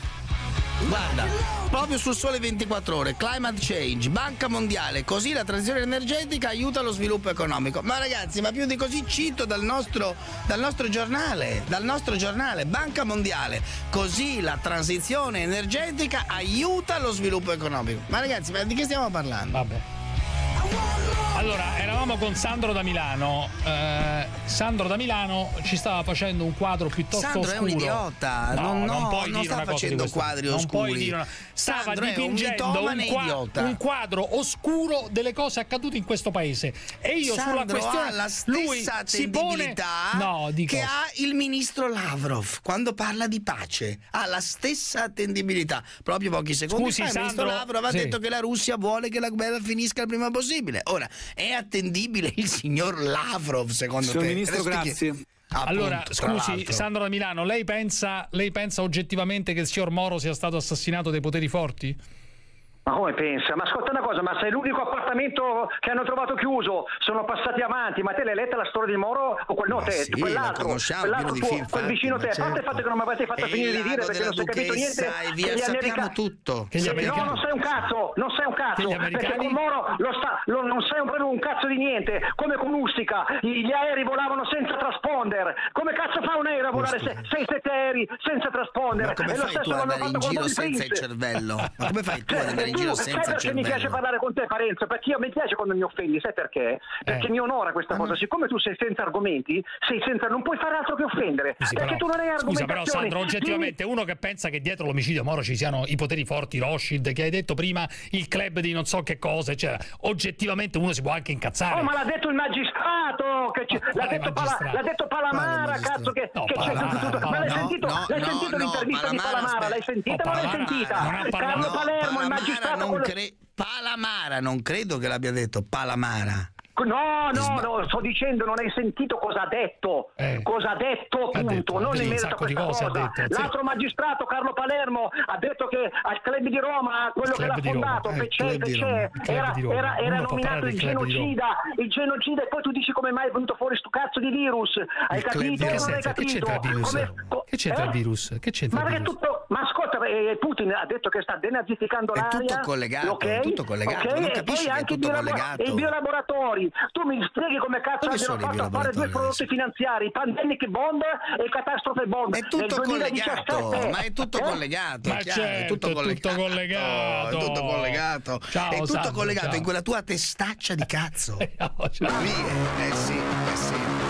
Guarda, proprio sul sole 24 ore, climate change, Banca Mondiale, così la transizione energetica aiuta lo sviluppo economico. Ma ragazzi, ma più di così cito dal nostro, dal nostro giornale, dal nostro giornale, Banca Mondiale, così la transizione energetica aiuta lo sviluppo economico. Ma ragazzi, ma di che stiamo parlando? Vabbè. Allora, eravamo con Sandro da Milano. Eh, Sandro da Milano ci stava facendo un quadro piuttosto Sandro è un oscuro. idiota, No, non- non, no, puoi non dire sta facendo quadri oscuri. dire una- Stava Sandro un dipingendo un, mitomane qua- idiota. un quadro oscuro delle cose accadute in questo paese. E io sulla Sandro questione ha la lui stessa si pone No, che ha il ministro Lavrov quando parla di pace. Ha la stessa attendibilità. Proprio pochi secondi Scusi, fa il ministro Sandro, Lavrov ha sì. detto che la Russia vuole che la guerra finisca il prima possibile. Ora, è attendibile il signor Lavrov secondo Signor te? Ministro, Adesso grazie. chiedo- Appunto, allora, scusi, l'altro. Sandro da Milano, lei pensa, lei pensa oggettivamente che il signor Moro sia stato assassinato dai poteri forti? Ma come pensa? Ma ascolta una cosa, ma sei l'unico appartamento che hanno trovato chiuso, sono passati avanti, ma te l'hai letta la storia di Moro o quel no, te, sì, quell'altro, quell'altro tuo, film quel vicino te, a parte il certo. fatto che non mi avete fatto E finire di dire perché non si è capito niente. E via, che sappiamo americani- tutto. Che americani- No, non sei un cazzo, non sei un cazzo, perché con Moro lo sta, lo- non sei proprio un cazzo di niente, come con Ustica, gli, aerei volavano senza transponder, come cazzo fa un aereo a volare 6-7 aerei senza transponder? Ma come E lo fai tu ad andare in giro senza il cervello? Ma come fai tu ad andare in tu giro sai senza il perché mi piace cervello? parlare con te Parenzo? Perché io mi piace quando mi offendi, sai perché? Perché Eh. mi onora questa cosa. Siccome tu sei senza argomenti, sei senza, non puoi fare altro che offendere. Scusi, perché però- tu non hai Scusa, però. Sandro, oggettivamente uno che pensa che dietro l'omicidio Moro ci siano i poteri forti, Rothschild, che hai detto prima, il club di non so che cosa, eccetera, oggettivamente uno si può anche incazzare. Oh, ma l'ha detto il magistrato! Che ci- l'ha, detto Pala- magistrato? l'ha detto Palamara, cazzo! Che, No, che c'è Palamara, tutto- tutto- Ma l'hai sentito, No, l'hai sentito no, l'intervista di Palamara, Palamara? L'hai sentita o l'hai sentita? Carlo Palermo, il Palamara non cre- Palamara, non credo che l'abbia detto Palamara. No, no, no, sto dicendo, non hai sentito cosa ha detto. Cosa ha detto, Ha punto. detto, ha non in merito a questa cosa. detto, sì. L'altro magistrato, Carlo Palermo, ha detto che al club di Roma, quello che Club l'ha di Roma, fondato, eh, Roma, Pecè, Club era, era- era nominato il genocida, il genocida, e poi tu dici come mai è venuto fuori sto cazzo di virus. Hai Il capito non hai Che capito? c'entra il virus? Come- co- Che c'entra il eh? virus? Che c'entra Ma il perché virus? tutto, ma ascolta, eh, Putin ha detto che sta denazificando È l'aria. tutto collegato, ok? è tutto collegato, ok? non capisci poi che è anche i tutto collegato? e i biolaboratori. Tu mi spieghi come cazzo Dove i fatto a fare due prodotti finanziari, Pandemic Bomb e Catastrofe Bomb. È tutto nel 2017. collegato, ma è tutto Eh? collegato, Ma è chiaro, è certo, tutto è tutto collegato. collegato. È tutto collegato. Ciao, è tutto Sandro, collegato ciao. in quella tua testaccia di cazzo. Oh, ciao. Lì, eh sì, eh sì.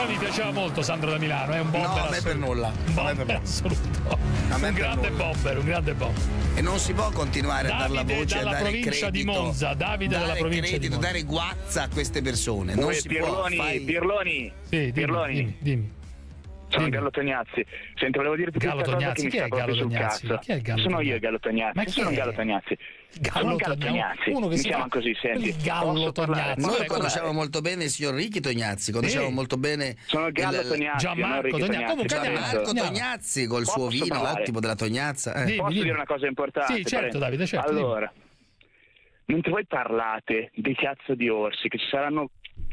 Però mi piaceva molto Sandro da Milano, è un bomber. No, a me per nulla. Un bomber per... assoluto. A me un grande nulla. bomber, un grande bomber. E non si può continuare Davide a dar la voce dalla a dare provincia credito, di Monza, Davide dalla provincia credito, di Monza. dare guazza a queste persone. Non Uè, si Pirloni, può, fai... Pirloni. Sì, dimmi, Pirloni. dimmi. dimmi. Sono Dimmi. Gallo Tognazzi. Senti, volevo dirti Gallo Tognazzi. Chi, è Gallo Tognazzi? chi è Gallo Sono io il Gallo Tognazzi. Ma chi sono è? Gallo Tognazzi? Gallo, Tognazzi. Uno che si chiama così, senti. Gallo Tognazzi. Noi conosciamo molto bene il signor Ricchi Tognazzi, conosciamo eh. molto bene Sono Gallo il, Tognazzi, Gianmarco Tognazzi. Gianmarco Tognazzi col suo vino ottimo della Tognazza. Eh. Posso dire una cosa importante? Sì, certo Davide, certo. Allora, mentre voi parlate dei cazzo di orsi che ci saranno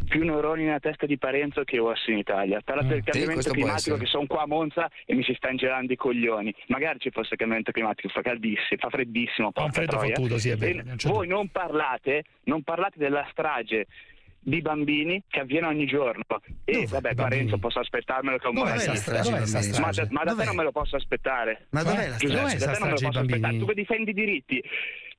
più neuroni nella testa di Parenzo che io in Italia. Parla mm, del cambiamento sì, climatico che sono qua a Monza e mi si stanno ingelando i coglioni. Magari ci fosse il cambiamento climatico, fa caldissimo, fa freddissimo. Fa freddo, fa fottuto, sì, è bene, Non voi non parlate, non parlate della strage di bambini che avviene ogni giorno. E Dove, vabbè, Parenzo posso aspettarmelo che è un buon ma, da, ma da te non me lo posso aspettare. Ma dov'è eh, la strage? Giuseppe, da te non me lo posso aspettare. Tu che difendi i diritti.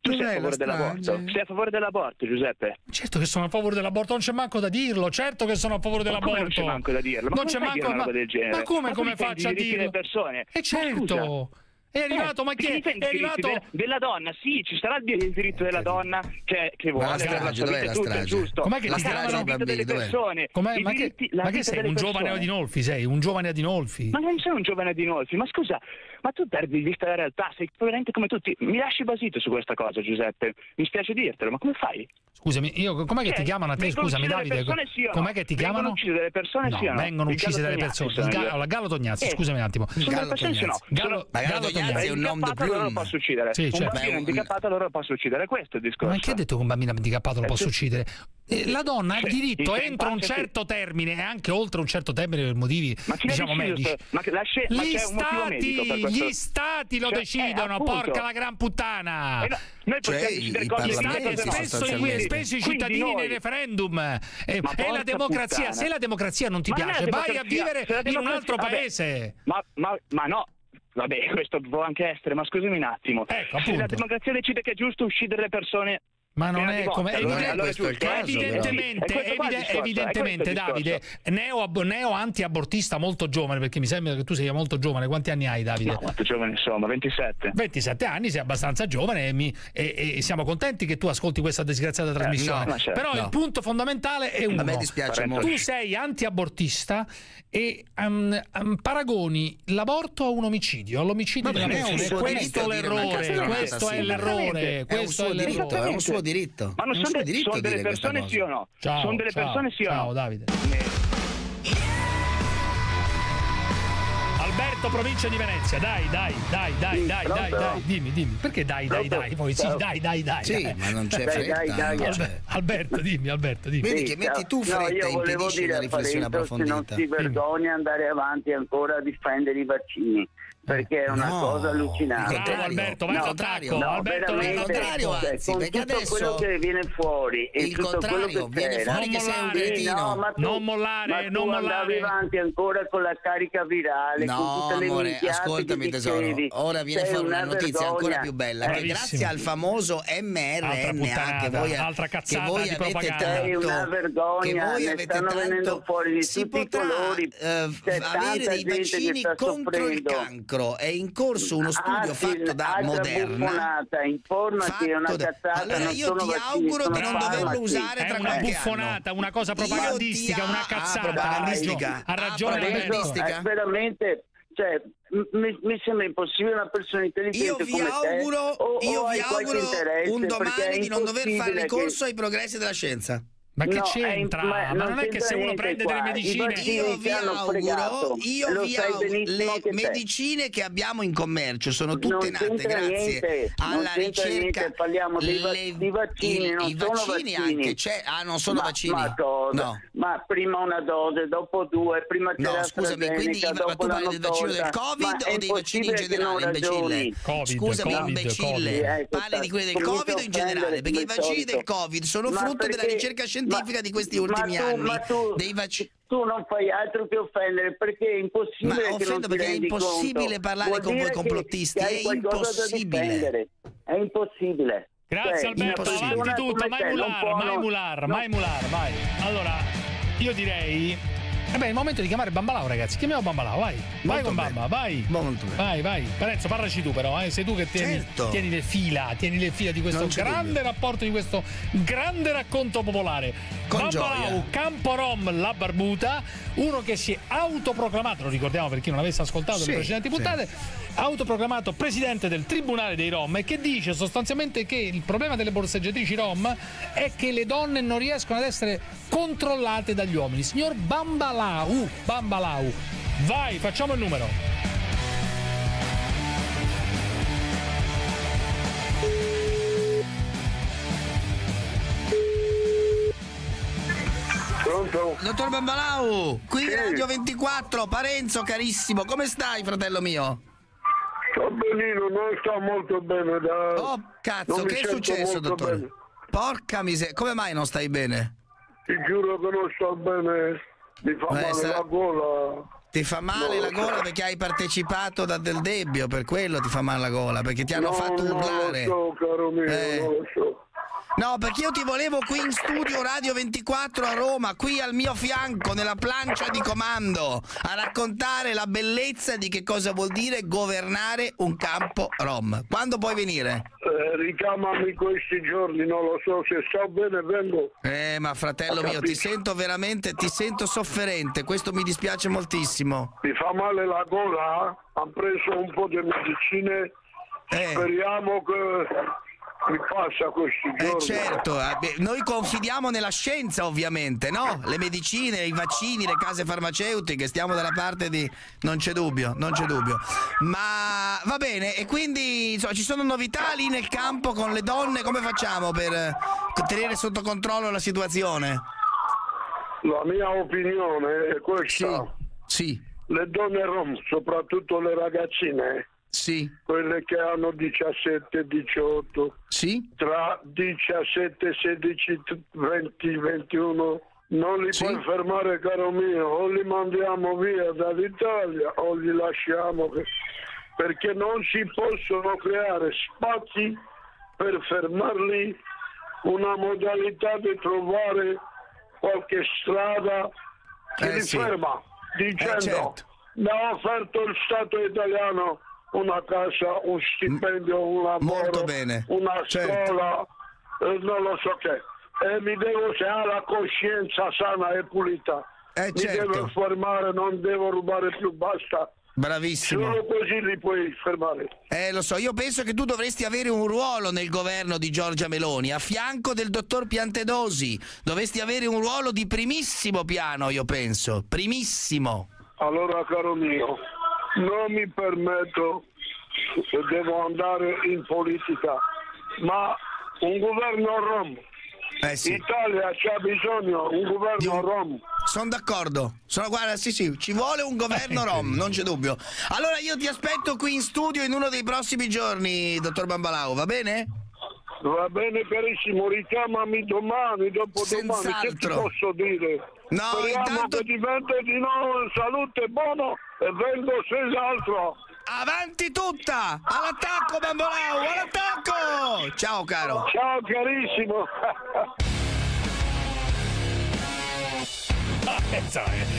Tu sei a favore dell'aborto? Sei a favore dell'aborto, Giuseppe? Certo che sono a favore dell'aborto, non c'è manco da dirlo. Certo che sono a favore dell'aborto. non c'è manco da dirlo. Ma non c'è manco ma, del genere? Ma come, ma come faccio a dire? dirlo? Persone? Eh, e certo. È arrivato, eh, ma che è arrivato della, della donna? Sì, ci sarà il diritto della certo. donna che, che vuole ma la strage, per la sua giusto. Com'è che la ti chiamano bambini, delle persone? Com'è? Ma che, ma che sei un persone. giovane Adinolfi, sei un giovane Adinolfi. Ma non sei un giovane Adinolfi, ma scusa, ma tu perdi di vista la realtà, sei coerente come tutti. Mi lasci basito su questa cosa, Giuseppe. Mi spiace dirtelo, ma come fai? Scusami, io com'è che eh, ti cioè, chiamano a te? Scusami, Davide. Sì no? Com'è che ti chiamano? Vengono uccise delle persone, no, sì no? Vengono uccise delle persone. Ga- allora, Gallo Tognazzi, eh, scusami un attimo. Gallo Tognazzi. No. Gallo, Gallo, Gallo Tognazzi è un nome di più. Lo posso uccidere. Sì, certo. Un bambino un... handicappato allora lo posso uccidere, questo è il discorso. Ma chi ha detto che un bambino handicappato lo eh, posso uccidere? Eh, la donna ha il diritto entro un certo termine e anche oltre un certo termine per motivi diciamo medici. Ma, la sce- gli ma c'è stati, un motivo medico per gli stati lo cioè, eh, decidono, eh, porca la gran puttana. Eh, no, noi cioè, possiamo cioè, decidere cose spesso, spesso i cittadini noi... nei referendum eh, è la democrazia. Puttana. Se la democrazia non ti ma piace, vai a vivere in un altro vabbè, paese. Ma, ma, ma no, vabbè, questo può anche essere, ma scusami un attimo. Ecco, se la democrazia decide che è giusto uscire le persone ma non è come allora, allora, questo il caso, evidentemente, è evide, evidentemente Davide, neo, neo anti-abortista molto giovane, perché mi sembra che tu sia molto giovane. Quanti anni hai, Davide? No, quanto giovane insomma, 27. 27 anni, sei abbastanza giovane e, mi, e, e siamo contenti che tu ascolti questa disgraziata trasmissione. Eh, no, certo, Però no. il punto fondamentale è uno. A me dispiace molto. Tu sei anti-abortista e um, um, paragoni l'aborto a un omicidio, all'omicidio della persona. Questo è l'errore, questo è l'errore, questo è l'errore diritto. Ma non, non sono, de- diritto sono delle persone sì o no? Ciao, sono delle ciao, persone sì o no? Ciao Davide. Alberto, provincia di Venezia, dai, dai, dai, dai, sì, dai, dai, dai, dimmi, dimmi, perché dai, dai, dai, poi sì, dai, dai, dai. Sì, dai. ma non c'è dai, fretta. Dai, dai. Alber- Alberto, dimmi, Alberto, dimmi. Sì, Vedi che metti tu fretta no, e impedisci una riflessione approfondita. Non si vergogna andare avanti ancora a difendere i vaccini perché è una no. cosa allucinante. No, Alberto, ma il contrario, no, Alberto, ma contrario, cioè, anzi, cioè, perché adesso quello che viene fuori e il tutto contrario viene fuori che sei un cretino. No, tu, non mollare, non mollare. avanti ancora con la carica virale, no, con tutte le amore, ascoltami tesoro. Ora viene fuori una, una notizia ancora più bella eh, che grazie al famoso MRN che voi altra cazzata che voi avete tanto una vergogna, che voi avete stanno tanto, venendo fuori di tutti i colori. Eh, avere dei vaccini contro il cancro l'altro è in corso uno studio ah, fatto sì, da Moderna. Informati, è una cazzata. Allora io ti auguro di non doverlo usare tra una buffonata, una cosa propagandistica, una cazzata. Ah, propagandistica. Ha ragione propagandistica. Eh, veramente cioè, mi, mi, sembra impossibile una persona intelligente io vi auguro, te, o, io o vi auguro un domani di non dover fare ricorso che... ai progressi della scienza ma che no, c'entra? Ma, ma, non è che se uno prende qua. delle medicine io vi auguro, io vi auguro le che medicine sei. che abbiamo in commercio sono tutte non nate grazie niente, alla ricerca parliamo dei le, di vaccini, i, non i vaccini, vaccini. anche c'è, ah non sono ma, vaccini. Ma, no. ma prima una dose, dopo due, prima c'è No, scusami, quindi ma tu parli del vaccino del Covid o dei vaccini in generale, imbecille? Scusami, imbecille. Eh, parli di quelli del ecco, Covid o in generale, perché i vaccini del Covid sono frutto della ricerca scientifica di questi ultimi ma tu, anni. Ma tu, Dei vaccini. tu non fai altro che offendere perché è impossibile Ma che non offendo ti perché è impossibile conto. parlare Vuol con voi complottisti, è impossibile. È impossibile. Grazie Cioè, Alberto, avanti tutto, mai mular, mai mular, mai mular, vai. Allora, io direi Eh beh, è il momento di chiamare Bambalao, ragazzi. Chiamiamo Bambalao, vai. vai con bene. Bamba, vai. Molto bene. Vai, vai. Parenzo, parlaci tu però, eh. sei tu che tieni, Certo. tieni le fila, tieni le fila di questo grande rapporto, di questo grande racconto popolare. Con Bambalao, gioia. Campo Rom, la barbuta, uno che si è autoproclamato, lo ricordiamo per chi non avesse ascoltato Sì, le precedenti sì. Autoproclamato presidente del Tribunale dei Rom e che dice sostanzialmente che il problema delle borseggiatrici Rom è che le donne non riescono ad essere controllate dagli uomini. Signor Bambalau, Bambalau, vai, facciamo il numero. Pronto? Dottor Bambalau, qui Radio 24, Parenzo carissimo, come stai fratello mio? Sto benino, non sto molto bene da... Oh cazzo, non che è successo dottore? bene. Porca miseria, come mai non stai bene? Ti giuro che non sto bene, mi fa Eh, male sarà- la gola. Ti fa male No, la gola perché hai partecipato da del debbio, per quello ti fa male la gola, perché ti hanno No, fatto non urlare. lo so, caro mio, Eh. non lo so. No, perché io ti volevo qui in studio Radio 24 a Roma, qui al mio fianco, nella plancia di comando, a raccontare la bellezza di che cosa vuol dire governare un campo rom. Quando puoi venire? Eh, richiamami questi giorni, non lo so, se sto bene vengo. Eh, ma fratello mio, ti sento veramente, ti sento sofferente, questo mi dispiace moltissimo. Mi fa male la gola, hanno preso un po' di medicine, Eh. speriamo che mi passa questi giorni. Eh certo, eh, beh, noi confidiamo nella scienza ovviamente, no? Le medicine, i vaccini, le case farmaceutiche, stiamo dalla parte di... non c'è dubbio, non c'è dubbio. Ma va bene, e quindi insomma, ci sono novità lì nel campo con le donne, come facciamo per eh, tenere sotto controllo la situazione? La mia opinione è questa. Sì. Le donne rom, soprattutto le ragazzine, sì. quelle che hanno 17, 18, sì. tra 17, 16, 20, 21, non li puoi fermare caro mio, o li mandiamo via dall'Italia o li lasciamo, perché non si possono creare spazi per fermarli, una modalità di trovare qualche strada che Eh, li sì. ferma dicendo certo. mi ha offerto il Stato italiano una casa, un stipendio, un lavoro, una Certo. scuola, eh, non lo so che. E mi devo, se ha la coscienza sana e pulita, Eh, mi certo. devo fermare, non devo rubare più, basta. Bravissimo. Solo così li puoi fermare. Eh, lo so, io penso che tu dovresti avere un ruolo nel governo di Giorgia Meloni, a fianco del dottor Piantedosi. Dovresti avere un ruolo di primissimo piano, io penso. Primissimo. Allora, caro mio, non mi permetto che devo andare in politica, ma un governo rom. Eh sì. L'Italia c'ha bisogno un governo rom. Sono d'accordo. Sono, guarda, sì, sì, ci vuole un governo rom, non c'è dubbio. Allora io ti aspetto qui in studio in uno dei prossimi giorni, dottor Bambalao, va bene? Va bene carissimo, richiamami domani, dopodomani, che ti Senz'altro. posso dire? No, Speriamo intanto- che diventa di nuovo salute buono e vengo senz'altro. Avanti tutta! All'attacco, Bambalao, all'attacco! Ciao caro. Ciao carissimo.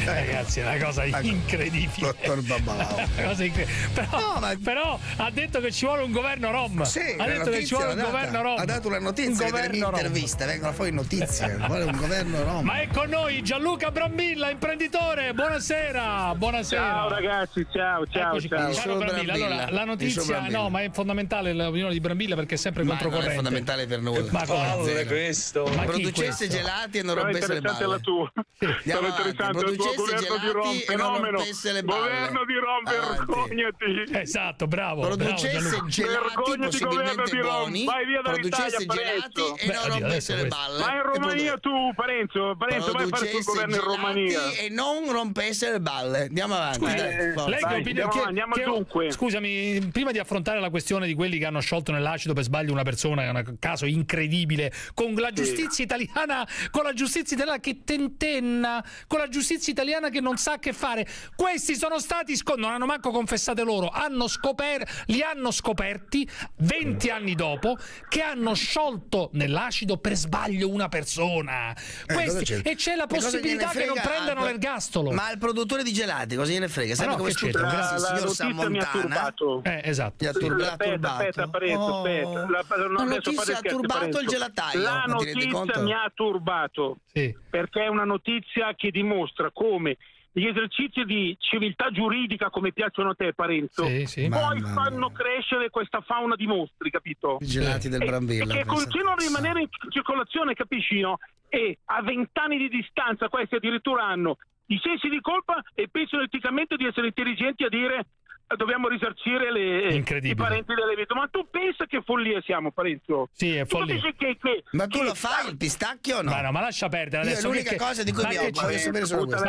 ragazzi, è una cosa incredibile. Dottor Bambalao. Una cosa incredibile. Però, però ha detto che ci vuole un governo rom. Sì, ha detto che ci vuole un data. governo rom. Ha dato una Un notizia che nelle mie rom. interviste vengono fuori notizie. Vuole un governo rom. Ma è con noi Gianluca Brambilla, imprenditore. Buonasera, buonasera. Ciao ragazzi, ciao, ciao, Eccoci ciao. Caro Brambilla, allora, la notizia, no, ma è fondamentale l'opinione di Brambilla perché è sempre Ma non è controcorrente. fondamentale per nulla. Ma come? Palle, questo. Ma Producesse questo? gelati e non Però rompesse le balle. la tua. Andiamo Però avanti. Interessante il tuo governo di Rom, fenomeno. Governo di Rom, vergognati. Esatto, bravo. Producesse bravo, gelati Vergognati, governo possibilmente di Rom. buoni, Vai via dall'Italia, Parenzo. e Beh, non rompesse le balle. Vai in Romania tu, Parenzo. Parenzo, vai a fare il governo in Romania. E non rompesse le balle. Andiamo avanti. Lei che opinione- andiamo, dunque. Scusami, prima di affrontare la questione di quelli che hanno sciolto nell'acido per sbaglio una persona, che è un caso incredibile, con la giustizia italiana, con la giustizia italiana che tentenna con la giustizia italiana che non sa che fare. Questi sono stati, non hanno manco confessate loro, hanno li hanno scoperti 20 anni dopo che hanno sciolto nell'acido per sbaglio una persona. Eh, Questi, e c'è la possibilità che non prendano l'ergastolo. Ma il produttore di gelati cosa gliene frega? Sai ah, no, come c'entra? La, la signor Sammontana. Eh, esatto. Sì, sì, turbato. Aspetta, Parenzo, oh. aspetta. La, non notizia ha turbato il gelataio. La notizia mi ha turbato. Sì. Perché è una notizia che dimostra come gli esercizi di civiltà giuridica come piacciono a te Parenzo sì, sì. poi Mamma fanno mia. crescere questa fauna di mostri capito? I gelati del Brambilla che continuano a rimanere in circolazione capisci no? e a vent'anni di distanza questi addirittura hanno i sensi di colpa e pensano eticamente di essere intelligenti a dire dobbiamo risarcire le, eh, i parenti delle vittime. Ma tu pensa che follia siamo, Parenzo? Sì, è follia. Tu che, che, ma tu che... lo fai il pistacchio o no? Ma, no, ma lascia perdere adesso. Io è l'unica cosa di cui mi occupo, voglio sapere solo questo.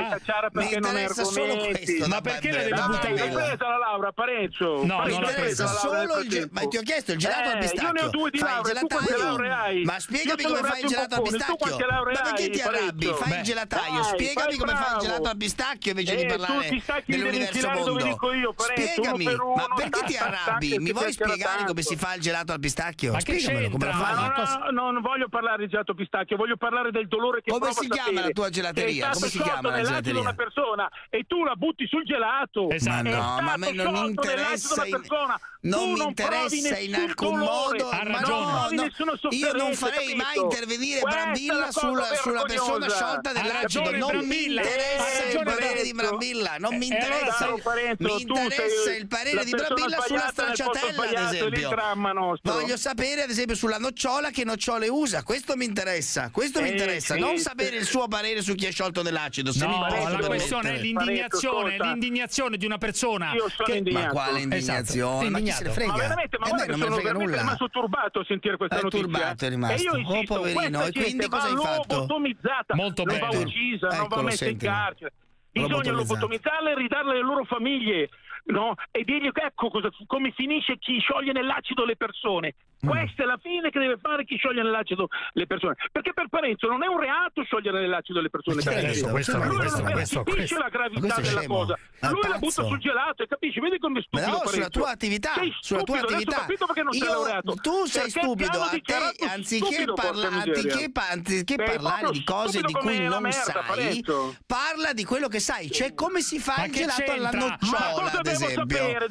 Mi interessa solo questo. Ma perché la devo buttare? L'hai presa la Laura, Parenzo? No, non interessa presa solo il eh, Ma ti ho chiesto il gelato al pistacchio. Io ne ho due di Laura, tu quante lauree hai? Ma spiegami come fai il gelato al pistacchio. Ma perché ti arrabbi? Fai il gelataio, spiegami come fai il gelato al pistacchio invece di parlare dell'universo mondo. Dove dico io, Parenzo spiegami, per ma perché ti arrabbi? Mi vuoi spiegare tanto. come si fa il gelato al pistacchio? Ma Spiegamelo, come lo fai? No, no, no, non voglio parlare di gelato al pistacchio, voglio parlare del dolore che Come si chiama la tua gelateria? Come si chiama la gelateria? una persona e tu la butti sul gelato. Esatto. Ma no, ma a me non interessa in... persona. Non mi interessa in alcun modo, ha io non farei mai intervenire Brambilla sulla persona sciolta dell'acido, non mi interessa il parere di Brambilla, non mi interessa. Mi interessa interessa il parere di Brambilla sulla stracciatella, ad esempio. Voglio sapere, ad esempio, sulla nocciola che nocciole usa. Questo mi interessa. Questo eh, mi interessa. Sì, non sapere il suo parere su chi è sciolto dell'acido. Se no, mi la questione è l'indignazione, l'indignazione di una persona. Io sono che... indignato. Ma quale esatto, indignazione? Esatto. Ma chi se ne frega? Ma veramente, ma eh, non me ne frega nulla. Ma sono turbato a sentire questa è notizia. turbato è rimasto. E io oh, insisto, oh, poverino, eh, e quindi cosa hai fatto? lobotomizzata. Molto non bene. va uccisa, non va messa in carcere. Bisogna lobotomizzarle e ridarle alle loro famiglie no? e dirgli ecco cosa, come finisce chi scioglie nell'acido le persone. Mm. Questa è la fine che deve fare chi scioglie nell'acido le persone. Perché per Parenzo non è un reato sciogliere nell'acido le persone. Cioè, questo, questo, lui questo, non questo, capisce questo, la gravità questo della cosa. Lui pazzo. la butta sul gelato e capisci, vedi come stupido. Ma no, sulla tua attività, sei sulla tua attività. capito perché non Io, sei. Tu sei perché stupido, a te, anziché, stupido parla, anziché, pa, anziché parlare di cose di cui non merda, sai, Parenzo. parla di quello che sai, cioè come si fa il gelato alla nocciola, ad esempio.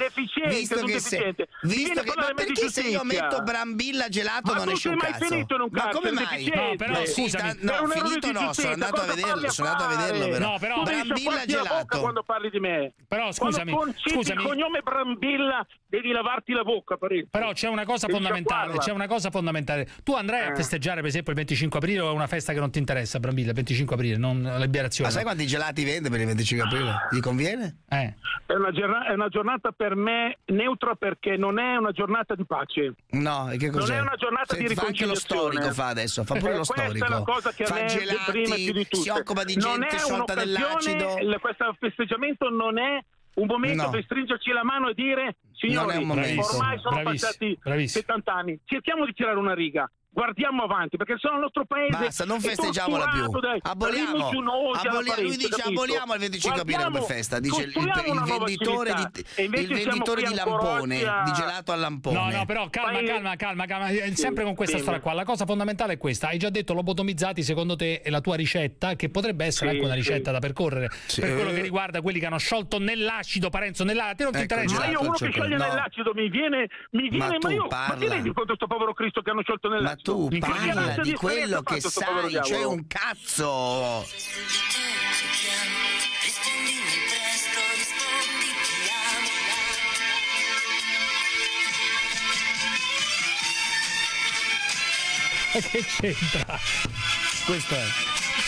Visto che perché se io metto bravo Brambilla gelato ma non esce un cazzo. Ma finito in un cazzo? Ma come mai? No, eh, però cioè, scusa, cioè, no, finito no, eh, sono andato a vederlo, sono andato a vederlo però. No, però Brambilla gelato. Quando parli di me. Però scusami, scusami. Il cognome Brambilla devi lavarti la bocca per Però c'è una cosa fondamentale, c'è una cosa fondamentale. Tu andrai a eh. festeggiare per esempio il 25 aprile o è una festa che non ti interessa Brambilla, il 25 aprile, non la liberazione. Ma sai quanti gelati vende per il 25 aprile? Gli conviene? Eh. È una, giornata, è una, giornata per me neutra perché non è una giornata di pace. No, che cos'è? Non è una giornata Senti, di riconciliazione. anche lo storico fa adesso, fa pure eh, lo storico. Questa è la cosa che fa a me gelati, di tutto. Si occupa di gente non è sciolta dell'acido. Questo festeggiamento non è un momento no. per stringerci la mano e dire signori, ormai sono bravissimo, passati bravissimo. 70 anni, cerchiamo di tirare una riga guardiamo avanti perché sono il nostro paese basta non festeggiamola più. dai, aboliamo, aboliamo lui dice capito? aboliamo il 25 aprile come festa dice il, il, il venditore di, il venditore di lampone a... di gelato al lampone. No no però calma calma calma, calma. sempre con questa sì. storia qua. La cosa fondamentale è questa. Hai già detto lobotomizzati secondo te è la tua ricetta che potrebbe essere sì, anche una ricetta da percorrere per quello eh. che riguarda quelli che hanno sciolto nell'acido Parenzo nell'acido. Te non ecco, ti interessa esatto, ma io uno che scioglie nell'acido mi viene mi viene ma, io ma ti rendi conto questo povero Cristo che hanno sciolto nell'acido? tu parla di quello che sai, cioè un cazzo! che c'entra? Questo è.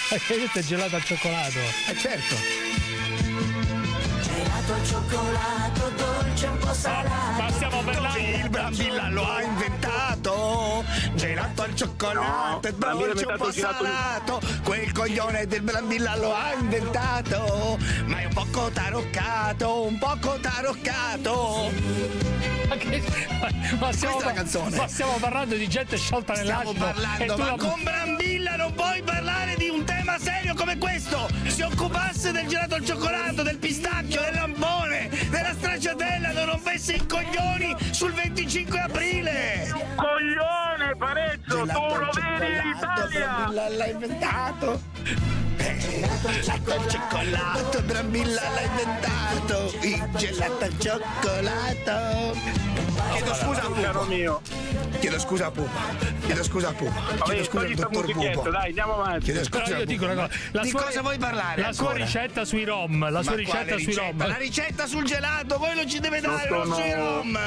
Perché questo è gelato al cioccolato. Eh certo. Gelato al cioccolato, dolce un po' salato. Ah, ma stiamo parlando. Il Brambilla lo ha inventato Gelato al cioccolato, No, dolce un po' il gelato- salato. Quel coglione del Brambilla lo ha inventato. Ma è un poco taroccato, un poco taroccato. Ma, che, ma, stiamo, Questa è la canzone. ma stiamo parlando di gente sciolta Stiamo nell'acido. parlando, e tu ma la- con Brambilla non puoi parlare di un tema serio come questo. si occupasse del gelato al cioccolato, del pistacchio, del lampone, della stracciatella, non rompesse i coglioni sul 25 aprile! Coglione, Parenzo, tu rovini l'Italia! L'hai inventato! Gelato al cioccolato, Brambilla l'ha inventato! Il gelato al cioccolato! Chiedo scusa a Caro Pupo. mio. Chiedo scusa a Pupo. Chiedo scusa a Pupo. Chiedo scusa al dottor Pupo. dai, andiamo avanti. Chiedo Però scusa io a dico una cosa. La Di sua, cosa vuoi parlare La sua ricetta sui rom. La sua ricetta sui rom. La ricetta sul gelato, quello ci deve Non dare, non sui sono, rom!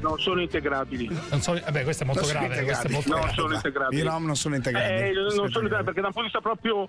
non sono integrabili. Non so, vabbè, questo è molto Non sono grave. Questo è molto Non grave. sono integrabili. I rom non sono integrati. Eh, non sono integrabili perché da un punto di vista proprio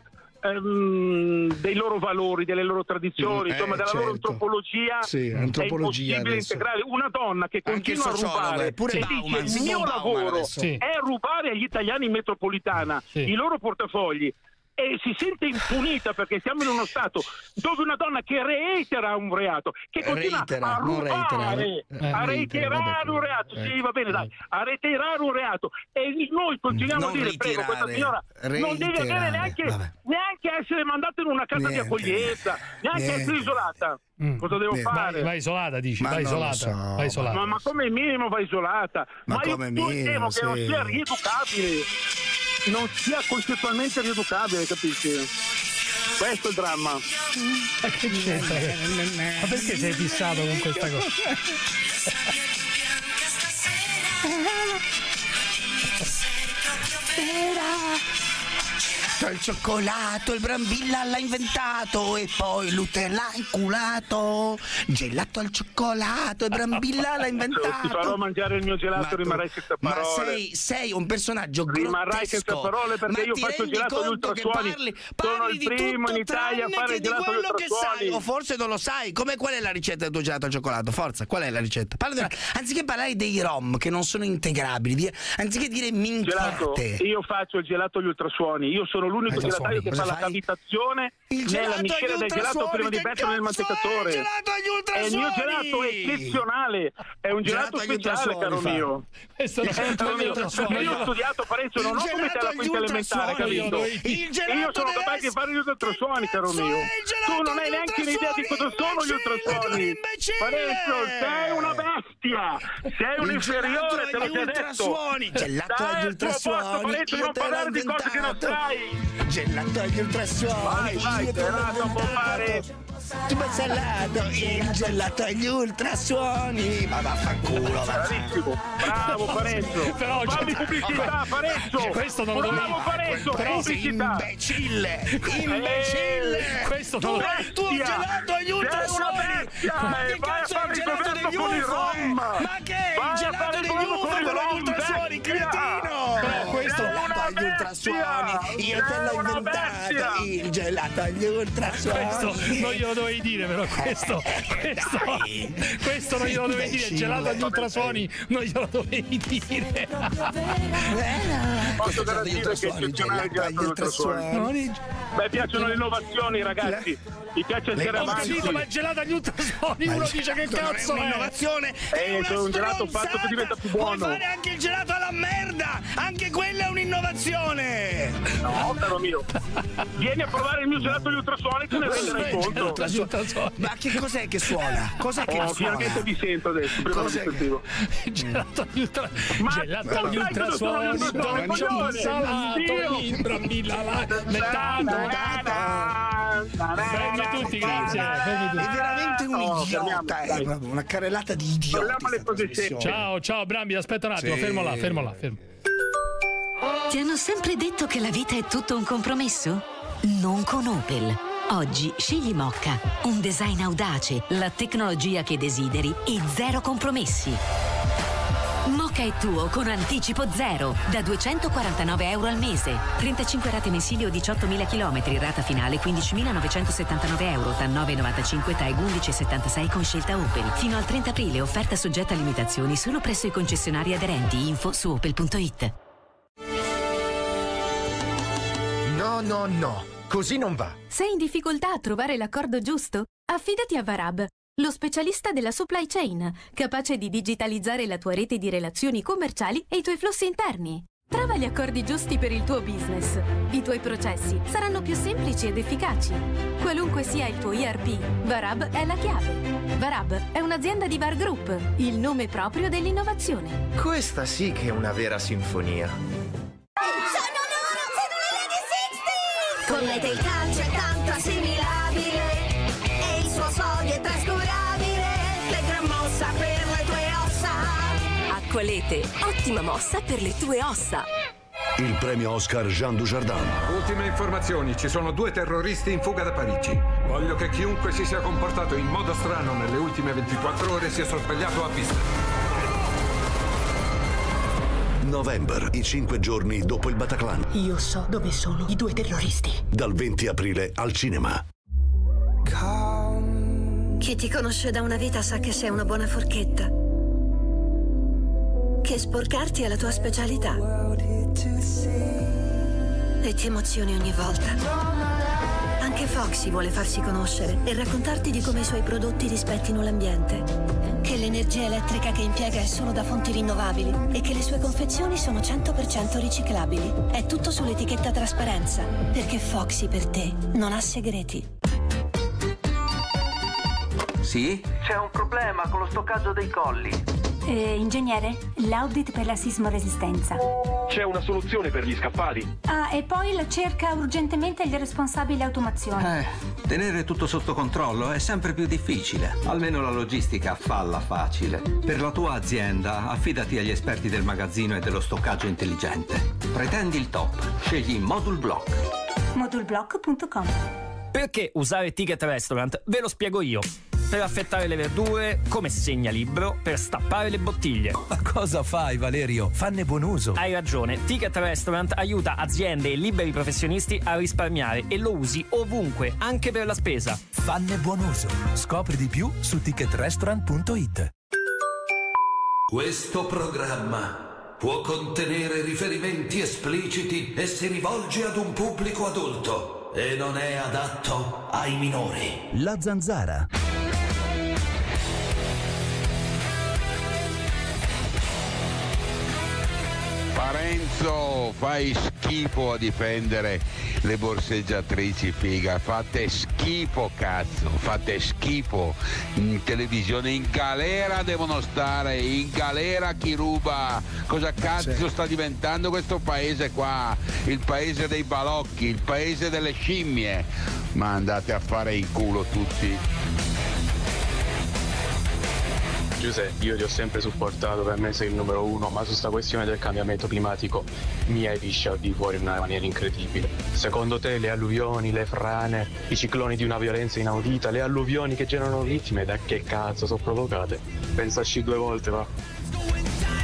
ehm, dei loro valori, delle loro tradizioni, Mm, insomma eh, della loro certo. antropologia, Sì, è antropologia impossibile adesso. integrare una donna che continua a rubare eh, pure e Bauman, dice il mio Bauman lavoro adesso. È rubare agli italiani in metropolitana Sì. i loro portafogli e si sente impunita perché siamo in uno stato dove una donna che reitera un reato, che continua Reitera, a reitera, rubare, eh. a Eh, reitera, reiterare vabbè. un reato, sì Eh. va bene dai, a reiterare un reato e noi continuiamo Non a dire prego questa ritirare, signora non deve avere reiterare, neanche, neanche essere mandata in una casa di Niente, accoglienza, neanche niente. essere isolata. Mm. Cosa devo Niente. fare? Vai, vai isolata, dici. Ma lo isolata. so, vai isolata. Ma, ma come minimo va isolata. Ma Ma, io come io minimo, temo che non sì. sia rieducabile, non sia concettualmente rieducabile, capisci? Questo è il dramma. Ma che c'entra? Ma perché sei fissato con questa cosa? Il cioccolato, il Brambilla l'ha inventato e poi Luther l'ha inculato. Gelato al cioccolato, il Brambilla l'ha Se ti farò inventato. mangiare il mio gelato Ma rimarrai senza Ma parole. sei, sei un personaggio Rimarrai senza grottesco. parole perché Ma io faccio il gelato agli ultrasuoni. Parli, Sono parli il di primo in Italia a fare il gelato agli quello che sai. ultrasuoni. O forse non lo sai. Come qual è la ricetta del tuo gelato al cioccolato? Forza, qual è la ricetta? Parla della- Anziché parlare dei rom che non sono integrabili, anziché dire Gelato, minchiate. io faccio il gelato agli ultrasuoni, io sono l'unico Ultrasuoni, gelataio che fa la cavitazione Il nella miscela del gelato prima di metterlo nel è mantecatore. agli E il mio gelato è eccezionale, è un Gelato gelato speciale, caro fa. mio. Questo Eh, non è mio, ultrasuoni. Io ho studiato Parenzo, non ho come te la quinta elementare, capito? Io sono capace di fare gli ultrasuoni, caro mio. è Tu non hai neanche un'idea di cosa sono gli ultrasuoni. Parenzo, sei una bestia, sei un inferiore, te l'ho già detto. gelato agli ultrasuoni, io non te l'ho parlare di cose che non sai. Gelato agli ultrasuoni, Vai, vai, gelato può fare. inventato. Tu mi sei salato, il gelato agli ultrasuoni. Ma vaffanculo, va. Bravissimo, bravo Parenzo. Però, Fammi pubblicità, Parenzo. questo non lo Bravo dovevi- Parenzo, pubblicità. imbecille, imbecille. Eh, questo tu non lo- il tuo Bestia. gelato agli ultrasuoni. Ma eh, che a cazzo è il il gelato degli con i UFO? Rom. Ma che è a il gelato il degli UFO quello agli ultrasuoni, cretino? Ultrasuoni, io te l'ho inventato. Il gelato agli ultrasuoni. Questo non glielo dovevi dire, però questo, questo, questo non glielo dovevi dire. Il gelato agli ultrasuoni non glielo dovevi dire. Posso garantire che eccezionale il gelato agli ultrasuoni. Beh, piacciono le innovazioni, ragazzi. Mi piace essere Ho avanti. capito, ma il gelato agli ultrasuoni uno dice che è cazzo è? un'innovazione, è Eh, una c'è un gelato fatto che diventa più buono. Puoi fare anche il gelato alla merda, anche quella è un'innovazione. No, caro mio. Vieni a provare il mio gelato agli ultrasuoni, te ne renderai conto. Ultrasuoni. Ma che cos'è che suona? Cos'è che Oh, suona? finalmente vi sento adesso, prima non sentivo. Il gelato agli ultra... Ma gelato agli ultrasuoni, ultrasuoni, coglione? salato, Dio! imbrambilla la metano. Fermi tutti, grazie. Fermi È veramente un Oh, idiota, è proprio una carrellata di idioti. Ciao, ciao Brambi, aspetta un attimo, Sì. fermo là, fermo là, fermo. Ti hanno sempre detto che la vita è tutto un compromesso? Non con Opel. Oggi scegli Mokka, un design audace, la tecnologia che desideri e zero compromessi. Mokka è tuo con anticipo zero, da 249 euro al mese. 35 rate mensili o 18.000 km, rata finale 15.979 euro, TAN 9,95, TAEG 11,76 con scelta Opel. Fino al 30 aprile, offerta soggetta a limitazioni solo presso i concessionari aderenti. Info su opel.it. No, no, no. Così non va. Sei in difficoltà a trovare l'accordo giusto? Affidati a Varab, lo specialista della supply chain, capace di digitalizzare la tua rete di relazioni commerciali e i tuoi flussi interni. Trova gli accordi giusti per il tuo business. I tuoi processi saranno più semplici ed efficaci. Qualunque sia il tuo ERP, Varab è la chiave. Varab è un'azienda di Var Group, il nome proprio dell'innovazione. Questa sì che è una vera sinfonia. Con lei del calcio è tanto Acqualete, ottima mossa per le tue ossa. Il premio Oscar Jean Dujardin. Ultime informazioni, ci sono due terroristi in fuga da Parigi. Voglio che chiunque si sia comportato in modo strano nelle ultime 24 ore sia sorvegliato a vista. November, i cinque giorni dopo il Bataclan. Io so dove sono i due terroristi. Dal 20 aprile al cinema. Chi ti conosce da una vita sa che sei una buona forchetta. Che sporcarti è la tua specialità. E ti emozioni ogni volta. Anche Foxy vuole farsi conoscere e raccontarti di come i suoi prodotti rispettino l'ambiente. Che l'energia elettrica che impiega è solo da fonti rinnovabili e che le sue confezioni sono 100% riciclabili. È tutto sull'etichetta trasparenza, perché Foxy per te non ha segreti. Sì? C'è un problema con lo stoccaggio dei colli. Eh, ingegnere, l'audit per la sismoresistenza. C'è una soluzione per gli scaffali. Ah, e poi la cerca urgentemente il responsabile automazione. Eh, tenere tutto sotto controllo è sempre più difficile. Almeno la logistica falla facile. Per la tua azienda, affidati agli esperti del magazzino e dello stoccaggio intelligente. Pretendi il top. Scegli Module Block. Modulblock.com Perché usare Ticket Restaurant? Ve lo spiego io. Per affettare le verdure, come segnalibro, per stappare le bottiglie. Ma cosa fai, Valerio? Fanne buon uso. Hai ragione, Ticket Restaurant aiuta aziende e liberi professionisti a risparmiare e lo usi ovunque, anche per la spesa. Fanne buon uso. Scopri di più su ticketrestaurant.it. Questo programma può contenere riferimenti espliciti e si rivolge ad un pubblico adulto e non è adatto ai minori. La zanzara. Parenzo, fai schifo a difendere le borseggiatrici, figa. Fate schifo, cazzo. Fate schifo. In televisione, in galera devono stare. In galera chi ruba. Cosa cazzo sta diventando questo paese qua? Il paese dei balocchi, il paese delle scimmie. Ma andate a fare in culo tutti. Giuseppe, io ti ho sempre supportato, per me sei il numero uno, ma su sta questione del cambiamento climatico mi hai pisciato di fuori in una maniera incredibile. Secondo te le alluvioni, le frane, i cicloni di una violenza inaudita, le alluvioni che generano vittime, da che cazzo sono provocate? Pensaci due volte, va.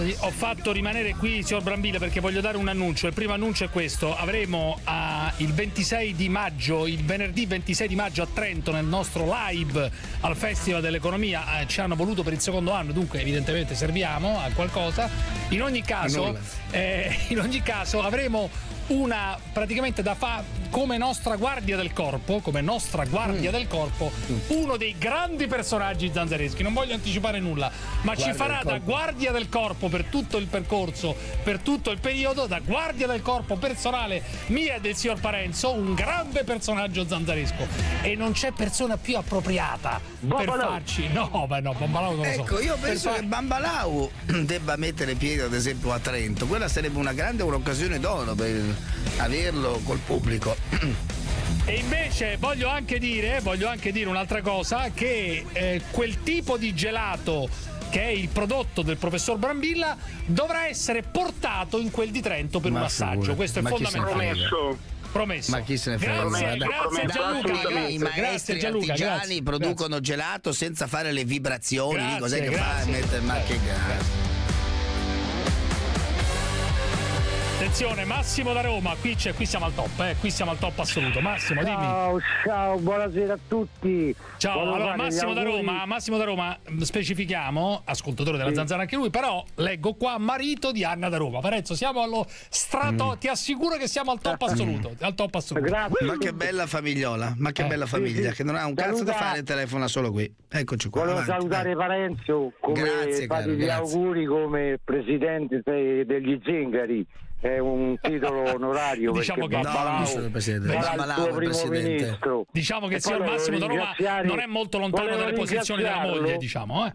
Ragazzi, ho fatto rimanere qui il signor Brambilla perché voglio dare un annuncio. Il primo annuncio è questo. Avremo ah, il 26 di maggio, il venerdì 26 di maggio a Trento nel nostro live al Festival dell'Economia. Eh, ci hanno voluto per il secondo anno, dunque evidentemente serviamo a qualcosa. In ogni caso, eh, in ogni caso avremo una praticamente da fa come nostra guardia del corpo, come nostra guardia Mm. del corpo, uno dei grandi personaggi zanzareschi. Non voglio anticipare nulla, ma ci Guardia farà del da guardia del corpo per tutto il percorso, per tutto il periodo, da guardia del corpo personale mia e del signor Parenzo, un grande personaggio zanzaresco. E non c'è persona più appropriata per Bombalau. farci. No, beh no, Bombalau non lo so. Ecco, io Per penso far- che Bambalau debba mettere piede ad esempio a Trento. Quella sarebbe una grande un'occasione d'oro per averlo col pubblico. E invece voglio anche dire, voglio anche dire un'altra cosa, che eh, quel tipo di gelato che è il prodotto del professor Brambilla dovrà essere portato in quel di Trento per Ma un assaggio. figura. Questo è Ma fondamentale. Promesso. Ma chi se ne frega? Grazie, grazie Gianluca, I grazie, grazie maestri Gianluca, artigiani grazie, producono gelato senza fare le vibrazioni. lì Grazie, Cos'è che fa? grazie. Mette- ma che gra- Attenzione, Massimo da Roma, qui, c'è, qui siamo al top, eh, qui siamo al top assoluto. Massimo, dimmi. Ciao, ciao, buonasera a tutti. Ciao, Volevo allora Massimo da Roma, Massimo da Roma, mh, specifichiamo, ascoltatore della Sì. zanzara anche lui, però leggo qua marito di Anna da Roma. Parenzo, siamo allo strato, ti assicuro che siamo al top assoluto, al top assoluto. Ma che bella famigliola, ma che Eh, bella famiglia, sì. che non ha un cazzo da Saluta- fare e telefona solo qui. Eccoci qua. Volevo avanti, salutare Parenzo come Grazie, caro, gli grazie. auguri come presidente de- degli zingari. È un titolo onorario Diciamo perché che- Babbalao No, Babbalao, presidente. Diciamo che il signor Massimo da Roma ringraziare- non è molto lontano dalle posizioni della moglie, diciamo, eh.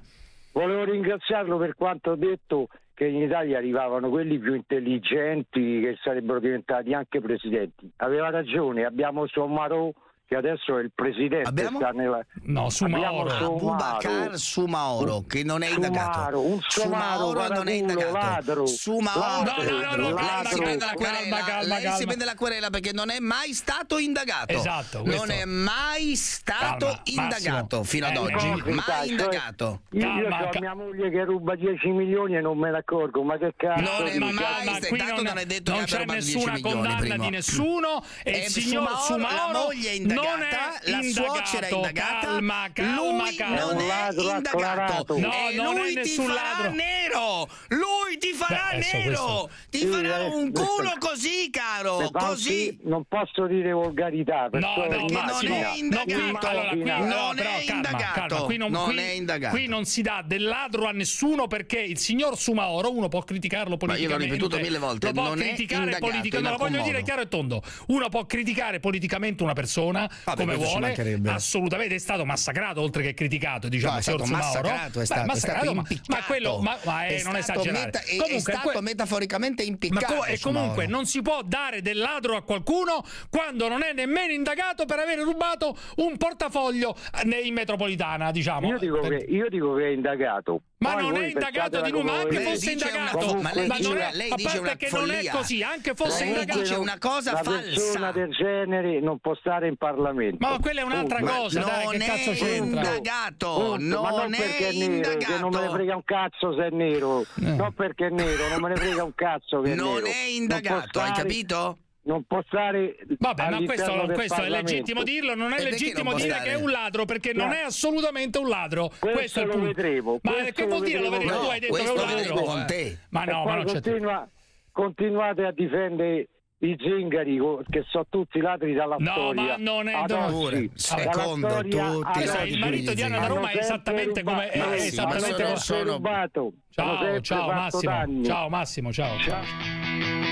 Volevo ringraziarlo per quanto ha detto che in Italia arrivavano quelli più intelligenti che sarebbero diventati anche presidenti. Aveva ragione, abbiamo Sommarò che adesso è il presidente. Abbiamo? sta nella- No, Abbiamo Abubakar Sumaoro, che non è indagato. Un Sumaro, Sumaoro non è indagato. ladro, Sumaoro, ladro, no, no, no, lei si prende la querela, Calma, calma, lei si calma. prende la querela perché non è mai stato indagato. Esatto, questo- Non è mai stato Calma, indagato Massimo. fino ad Eh, oggi. Mai cioè, indagato. Io, io Calma, ho mia moglie che ruba 10 milioni e non me ne accorgo, ma che cazzo Non è di mai stato- non, non è detto non che abbia c'è rubato 10 nessuna milioni, condanna primo. di nessuno e Eh, il signor Sumaoro, Sumaoro la moglie è indagata, non è la suocera è indagato. indagata, Calma, calma, lui calma. non È indagato. No, e non è lui ti farà ladro. nero lui ti farà Beh, nero questo- ti Sì, farà adesso- un culo così caro così non posso dire volgarità perché No, perché non è indagato. immagina. allora, qui, Non no, è indagato. qui non, è indagato. qui non si dà del ladro a nessuno perché il signor Sumaoro, uno può criticarlo Ma io l'ho politicamente. ripetuto mille volte, Lo può non è criticare politicamente. No, voglio dire chiaro e tondo. Uno può criticare politicamente una persona Vabbè, come vuole. Assolutamente è stato massacrato oltre che criticato, diciamo, No, è il signor stato è Beh, stato- è stato ma, impiccato. ma quello, ma, ma, eh, È non stato esagerare. meta- è- è comunque, stato que- metaforicamente ma impiccato co- e comunque non si può dare del ladro a qualcuno quando non è nemmeno indagato per aver rubato un portafoglio eh, in metropolitana, diciamo. Io dico, che, io dico che è indagato. Ma Poi non è indagato di nulla, anche fosse una indagato. ma lei Ma dice non una- è- lei dice una che non è follia. così, anche fosse Lei indagato. dice una cosa una falsa. persona del genere non può stare in Parlamento. Ma quella è un'altra Punto. cosa, dai, non che cazzo è c'entra? indagato Punto. ma non non perché è è nero, non me ne indagato frega un cazzo se è nero, non perché è nero, non me ne frega un cazzo che è non nero. è Non può indagato hai capito? Non può stare Vabbè, ma questo, questo è legittimo dirlo, non è E legittimo non dire stare? che è un ladro, perché non No. è assolutamente un ladro. Questo, è il lo punto. vedremo, Ma questo che vuol dire lo vedremo vedremo? Tu No, hai detto che è questo un lo vedremo ladro. con eh. te. Ma no, ma non c'è continua- continuate a difendere i zingari che sono tutti ladri dalla No, storia. ma non è- no. Dalla secondo tutti Sai, il marito di Anna da Roma è esattamente come è esattamente come sono- rubato. Ciao, ciao Massimo. Ciao Massimo, ciao. They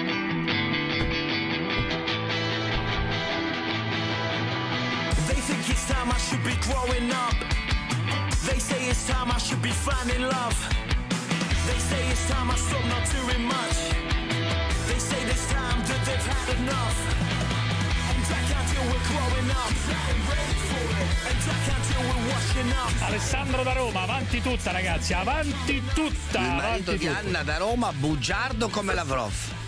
time I should be growing up. They say it's time I should be finding love. They say it's time I stop not doing much. They say this time that they've had enough. And I can't deal with growing up. And I can't deal with washing up. Alessandro da Roma, avanti tutta ragazzi, avanti tutta. il marito avanti di tutta. Anna da Roma bugiardo come Lavrov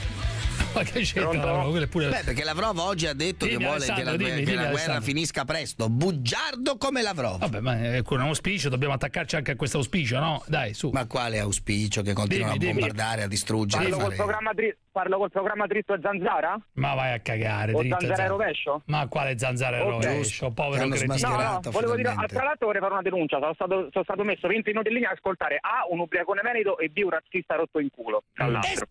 Ma che c'entra pure- Beh, perché Lavrov oggi ha detto Dimmi, che vuole che la, dimmi, che dimmi, la guerra finisca presto. Bugiardo come Lavrov. Vabbè, ma è un auspicio, dobbiamo attaccarci anche a questo auspicio, no? Dai, su. Ma quale auspicio che continuano Dimmi, a dimmi. bombardare, a distruggere? Parlo a col programma parlo col programma dritto e zanzara? Ma vai a cagare, O dritto, zanzara e rovescio? Ma quale zanzara e Ok. rovescio? Povero cretino. No, no, volevo dire, tra l'altro vorrei fare una denuncia, sono stato, sono stato messo 20 minuti in linea a ascoltare A, un ubriacone venito e B, un razzista rotto in culo, tra l'altro.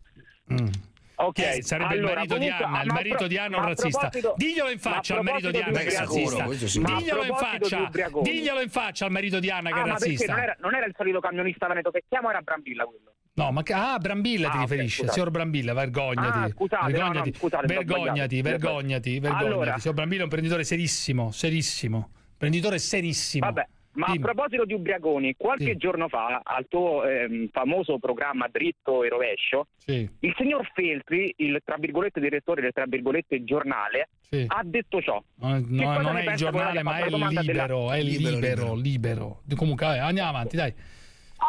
Ok, Eh, sarebbe allora, il marito di comunque, Anna, ah, il marito di Anna è un razzista. Diglielo in faccia al marito di Anna che è di razzista. ubriaconi, ma a Diglielo in di faccia. Diglielo in faccia al marito di Anna che Ah, è ma perché razzista. non era, non era il solito camionista veneto che chiamo, era Brambilla quello. No, ma che- ah, Brambilla ti Ah, ok, riferisci, scusate. signor Brambilla, vergognati. Ah, scusate, no, no, vergognati, scusate, vergognati, sbagliato. vergognati, vergognati. Allora. Signor Brambilla è un imprenditore serissimo, serissimo. Imprenditore serissimo. Vabbè, ma a proposito di ubriaconi, qualche Sì. giorno fa, al tuo ehm, famoso programma Dritto e Rovescio, Sì, il signor Feltri, il tra virgolette direttore del tra virgolette giornale, sì. ha detto ciò. No, no, non è il giornale, ma è domanda della- libero, è Libero, libero, libero. Comunque, vabbè, andiamo avanti, dai.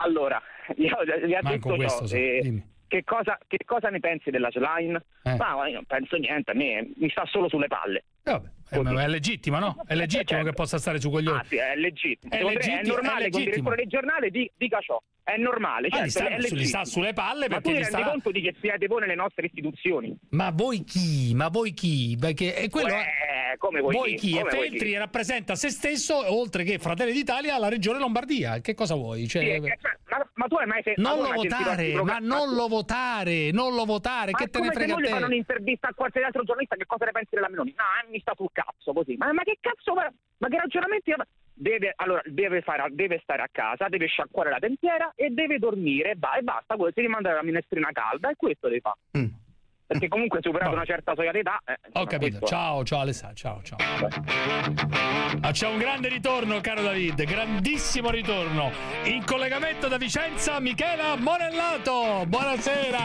Allora, io, gli ha Manco detto questo ciò. so, eh, dimmi. che, cosa, che cosa ne pensi della Line? Eh. Ma io non penso niente, a me mi sta solo sulle palle. Vabbè, Eh, è legittimo, no? È legittimo che possa stare su coglioni. Ah, sì, è legittimo. È Secondo me legittimo, è è normale che un legittimo. direttore del giornale di- dica ciò. È normale, Ah, gli certo, sta- è legittimo. sta sulle palle Ma perché tu ti rendi sta- conto di che siete voi nelle nostre istituzioni? Ma voi chi? Ma voi chi? Perché è quello Eh, come voi chi? chi? E Come voi Feltri chi? rappresenta se stesso, oltre che Fratelli d'Italia, la regione Lombardia. Che cosa vuoi? Cioè, Sì, eh, cioè, ma, ma tu hai mai sentito non lo votare, ma non lo votare, non lo votare, Ma che te ne frega a noi le fanno te? un'intervista a qualsiasi altro giornalista che cosa ne pensi della Meloni? No, eh, mi sta sul cazzo così. Ma, ma che cazzo? Ma, ma che ragionamenti? Deve, allora, deve, fare, deve stare a casa, deve sciacquare la dentiera e deve dormire va, e basta. Si mandare la minestrina calda e questo deve fare. Mm. Perché comunque superato una certa soglia d'età. eh, Ho capito. questo- Ciao, ciao Alessandro. Ciao, ciao. Ah, c'è un grande ritorno, caro David. Grandissimo ritorno. In collegamento da Vicenza, Michela Morellato. Buonasera.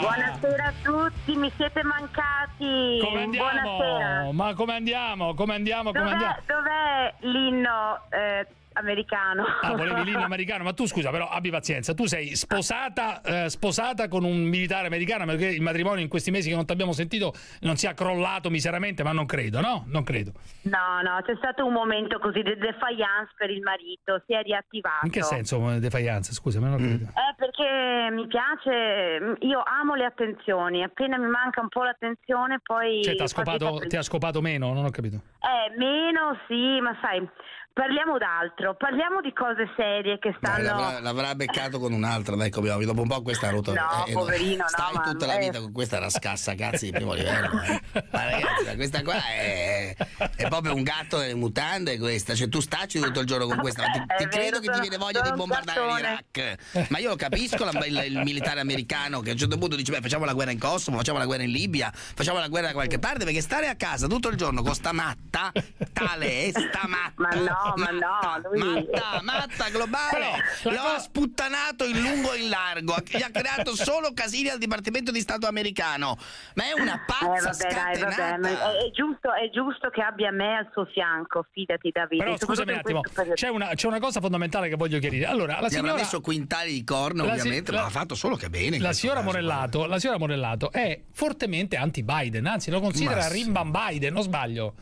Buonasera a tutti, mi siete mancati. Come andiamo? Buonasera. Ma come andiamo? Come andiamo? Come Dov'è, andiamo? dov'è l'inno eh, americano? Ah, volevi l'inno americano, ma tu scusa, però abbi pazienza. Tu sei sposata, eh, sposata con un militare americano perché il matrimonio in questi mesi che non ti abbiamo sentito non sia crollato miseramente, ma non credo, no? Non credo. No, no, c'è stato un momento così di defiance per il marito, si è riattivato. In che senso eh, defianza? Scusa, me non credo. Eh, perché mi piace, io amo le attenzioni, appena mi manca un po' l'attenzione poi... Cioè, ti ha fatica scopato, per- ti ha scopato meno? Non ho capito. Eh, meno sì, ma sai, parliamo d'altro, parliamo di cose serie che Dai, stanno... l'avrà, l'avrà beccato con un'altra, dai, come dopo un po' questa rotto. No, eh, eh, poverino, no, Stai ma- tutta la eh. vita con questa rascassa cazzi di primo livello. eh. Ma ragazzi, questa qua è, è proprio un gatto nelle mutande questa. Cioè tu staci tutto il giorno con questa. Ti, ti vero, credo che ti viene voglia di bombardare gattone. l'Iraq. Ma io lo capisco la- il, il militare americano che a un certo punto dice: Beh, facciamo la guerra in Kosovo, facciamo la guerra in Libia, facciamo la guerra da qualche parte, perché stare a casa tutto il giorno con sta matta, tale è sta matta. Ma no, ma no, lui... Matta, matta globale. Lo ha sputtanato in lungo e in largo. Gli ha creato solo casini al Dipartimento di Stato americano. Ma è una Eh, pazza vabbè, dai, vabbè, è, è giusto, è giusto che abbia me al suo fianco, fidati Davide. Però scusami un attimo, c'è una, c'è una cosa fondamentale che voglio chiarire. Allora, la avrà signora... messo quintali di corno, La si- ovviamente, la- ma ha fatto solo che bene. La signora. Morellato, la signora Morellato è fortemente anti-Biden, anzi lo considera. Rimban Biden, non sbaglio.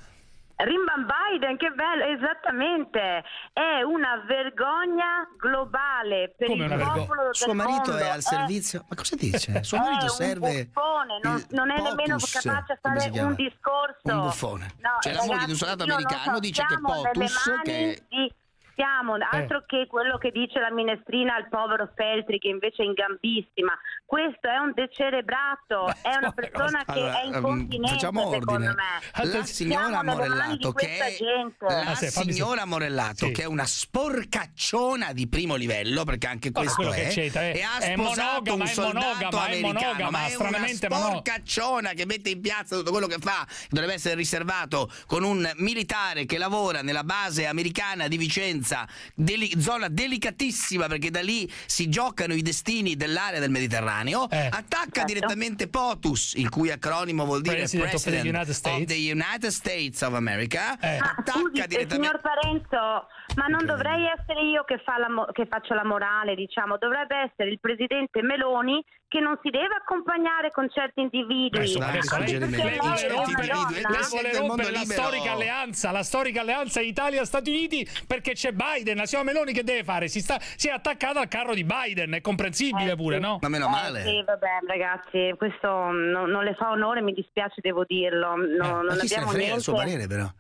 Rimban Biden, che bello, esattamente. È una vergogna globale per Come il una vergogna? popolo del Suo marito mondo. è al servizio. Ma cosa dice? Suo è marito un serve. buffone, non, non è nemmeno POTUS, capace a fare un discorso. Un buffone. No, Cioè, la moglie di un soldato americano so, dice che POTUS, che- di- siamo altro che quello che dice la minestrina al povero Feltri che invece è in gambissima. Questo è un decerebrato, è una persona che Allora, è ehm, incontinente facciamo secondo ordine. me. La signora Morellato, che è gente. la Ah, sì, fammi signora Morellato, Sì. che è una sporcacciona di primo livello, perché anche Vabbè, questo quello è, che è- e ha è sposato monogama, un è soldato monogama, americano, ma è una mono- sporcacciona che mette in piazza tutto quello che fa, che dovrebbe essere riservato con un militare che lavora nella base americana di Vicenza, deli- zona delicatissima perché da lì si giocano i destini dell'area del Mediterraneo, Eh. attacca direttamente POTUS, il cui acronimo vuol dire President of the President United States. of the United States of America, Eh. Attacca scusi, eh, direttamente signor Parenzo, ma non dovrei essere io che, fa la mo- che faccio la morale, diciamo, dovrebbe essere il presidente Meloni che non si deve accompagnare con certi individui. Adesso, adesso lei, vuole rompere, vuole rompere la storica alleanza, la storica alleanza Italia-Stati Uniti perché c'è Biden, la signora Meloni che deve fare? Si, sta, si è attaccata al carro di Biden, è comprensibile pure, no? Ma meno male. Eh, sì, vabbè, ragazzi, questo no- non le fa onore, mi dispiace, devo dirlo. No, non Ma chi se ne abbiamo frega niente. il suo parere però?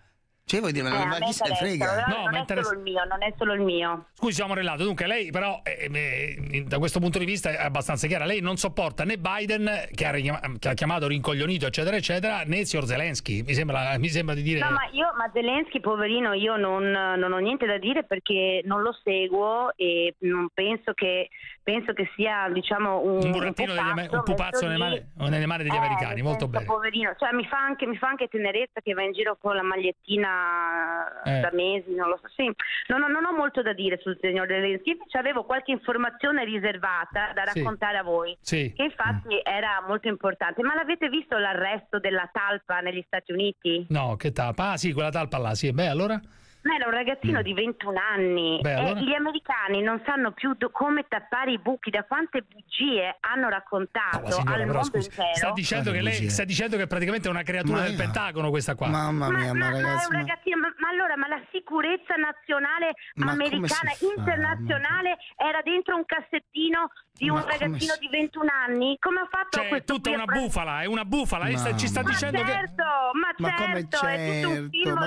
Cioè vuoi dire, Eh, ma, me chi se ne frega? però No, non è interessa- solo il mio, non è solo il mio. Scusi, siamo relato. Dunque, lei però, eh, eh, da questo punto di vista è abbastanza chiara. Lei non sopporta né Biden, che ha, richiama- che ha chiamato rincoglionito, eccetera, eccetera, né il signor Zelensky. Mi sembra, mi sembra di dire... No, ma io, ma Zelensky, poverino, io non, non ho niente da dire perché non lo seguo e non penso che, penso che sia, diciamo, un, un burattino, pupazzo un pupazzo nelle mani, nelle mani degli Eh, americani. Molto bene. Poverino, cioè mi fa, anche, mi fa anche tenerezza che va in giro con la magliettina Eh. da mesi, non lo so. Sì, non, ho- non ho molto da dire sul signor Zelensky, invece avevo qualche informazione riservata da Sì. raccontare a voi, Sì. che infatti era molto importante. Ma l'avete visto l'arresto della talpa negli Stati Uniti? No, che talpa? Ah, sì, quella talpa là, sì. Beh, allora? Ma era un ragazzino di 21 anni Beh, e allora- gli americani non sanno più do- come tappare i buchi, da quante bugie hanno raccontato Ma signora, al però, mondo scusi, intero. sta dicendo che lei sta dicendo che praticamente è una creatura Ma del io- Pentagono questa qua. Mamma mia, ma, Ma è ragazzi. un ma- ragazzino, ma, ma allora, ma la sicurezza nazionale Ma americana, internazionale era dentro un cassettino di un Ma ragazzino si- di 21 anni? Come ha fatto Cioè, è questo tutta qui a una pre- bufala, è una bufala. Ci sta Ma dicendo che. certo, ma, Ma come certo, è tutto un certo, film ma.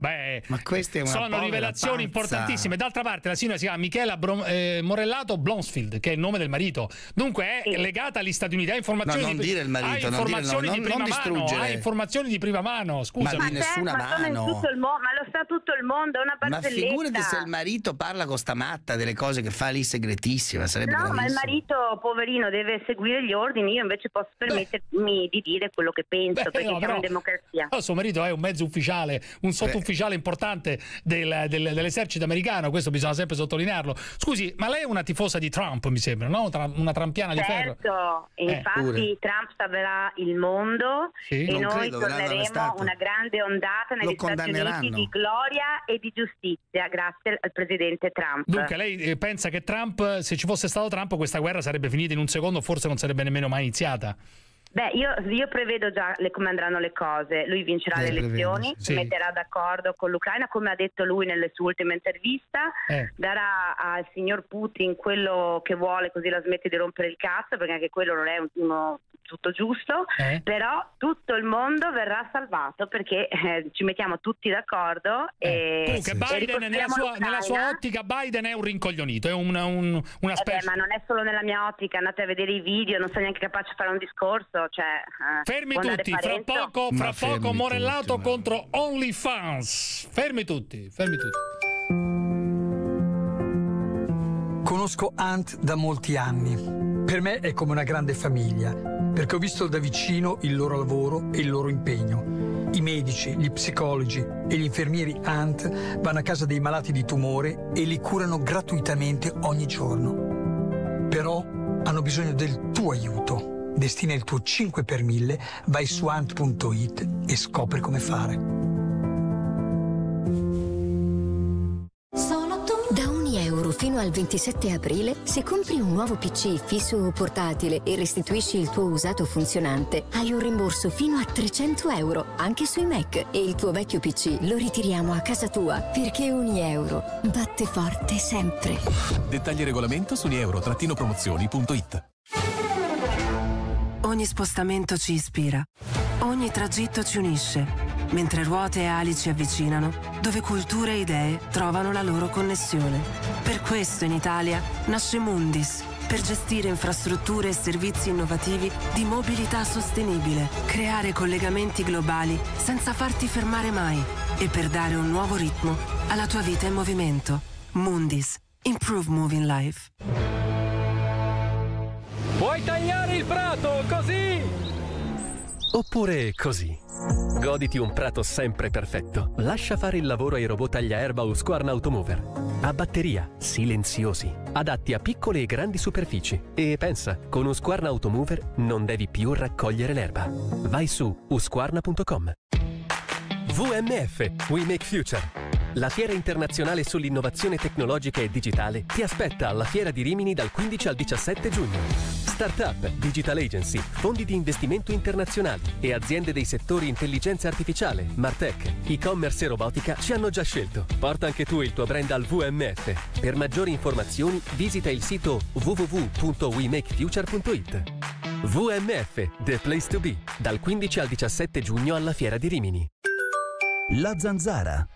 Beh, Ma una sono rivelazioni pazza. importantissime. D'altra parte, la signora si chiama Michela Brom- eh, Morellato Blonsfield, che è il nome del marito. Dunque è legata agli Stati Uniti. Ha informazioni, No, non di, dire il marito, ha non dire informazioni nome, di non- prima non mano. Ha informazioni di prima mano. Scusa. Ma di nessuna Ma mano. tutto il mondo, ma lo sa tutto il mondo, è una Ma barzelletta. figurati se il marito parla con sta matta delle cose che fa lì segretissima, sarebbe No, ma il bravissimo. marito poverino deve seguire gli ordini, io invece posso permettermi di dire quello che penso, Beh, perché no, siamo però- in democrazia. Oh, suo marito è un mezzo ufficiale, un sottufficiale importante del- del- dell'esercito americano, questo bisogna sempre sottolinearlo. Scusi, ma lei è una tifosa di Trump, mi sembra, no? Tra- una trampiana di ferro. Certo, Eh, infatti pure. Trump salverà il mondo Sì? e Non noi credo, torneremo una grande ondata negli Lo Stati Uniti di gloria e di giustizia grazie al presidente Trump. Dunque, lei eh, pensa che Trump, se ci fosse stato Trump, questa guerra sarebbe finita in un secondo, forse non sarebbe nemmeno mai iniziata? Beh, io, io prevedo già le- come andranno le cose. Lui vincerà Lei le elezioni, sì. si metterà d'accordo con l'Ucraina, come ha detto lui nelle sue ultime interviste, Eh. darà al signor Putin quello che vuole, così la smette di rompere il cazzo, perché anche quello non è un- uno tutto giusto, Eh. però tutto il mondo verrà salvato perché eh, ci mettiamo tutti d'accordo e, Comunque, e Biden, nella ricostruiamo sua, nella sua ottica, Biden è un rincoglionito, è un- un- una Eh beh, specie. ma non è solo nella mia ottica, andate a vedere i video, non sei neanche capace di fare un discorso. Cioè, eh, Fermi tutti, fra poco, fra poco Morellato contro OnlyFans. Fermi tutti, fermi tutti. Conosco Ant da molti anni. Per me è come una grande famiglia, perché ho visto da vicino il loro lavoro e il loro impegno. I medici, gli psicologi e gli infermieri Ant vanno a casa dei malati di tumore e li curano gratuitamente ogni giorno. Però hanno bisogno del tuo aiuto. Destina il tuo 5 per 1000, vai su ant.it e scopri come fare. Euro fino al 27 aprile, se compri un nuovo PC fisso o portatile e restituisci il tuo usato funzionante, hai un rimborso fino a 300 euro, anche sui Mac. E il tuo vecchio PC lo ritiriamo a casa tua, perché ogni euro batte forte sempre. Dettagli e regolamento su nieuro-promozioni.it Ogni spostamento ci ispira, ogni tragitto ci unisce, mentre ruote e ali ci avvicinano, dove culture e idee trovano la loro connessione. Per questo in Italia nasce Mundis, per gestire infrastrutture e servizi innovativi di mobilità sostenibile, creare collegamenti globali senza farti fermare mai e per dare un nuovo ritmo alla tua vita in movimento. Mundis, Improve Moving Life. Puoi tagliare il prato così? Oppure così. Goditi un prato sempre perfetto. Lascia fare il lavoro ai robot tagliaerba Husqvarna Automover. A batteria, silenziosi, adatti a piccole e grandi superfici. E pensa, con Husqvarna Automover non devi più raccogliere l'erba. Vai su husqvarna.com. VMF, We Make Future. La fiera internazionale sull'innovazione tecnologica e digitale ti aspetta alla fiera di Rimini dal 15 al 17 giugno. Startup, digital agency, fondi di investimento internazionali e aziende dei settori intelligenza artificiale, Martech, e-commerce e robotica ci hanno già scelto. Porta anche tu il tuo brand al VMF. Per maggiori informazioni visita il sito www.wemakefuture.it. VMF, The Place to Be, dal 15 al 17 giugno alla fiera di Rimini. La zanzara.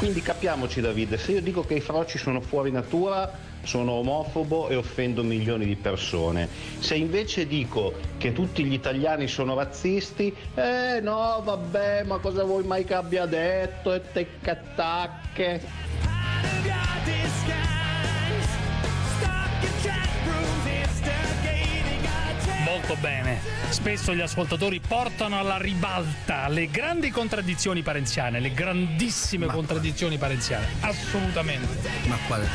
Quindi capiamoci Davide, se io dico che i froci sono fuori natura, sono omofobo e offendo milioni di persone. Se invece dico che tutti gli italiani sono razzisti, eh no, vabbè, ma cosa vuoi mai che abbia detto? E te cattacche. Molto bene. Spesso gli ascoltatori portano alla ribalta le grandi contraddizioni parenziane, le grandissime contraddizioni parenziane. Assolutamente. Ma quale?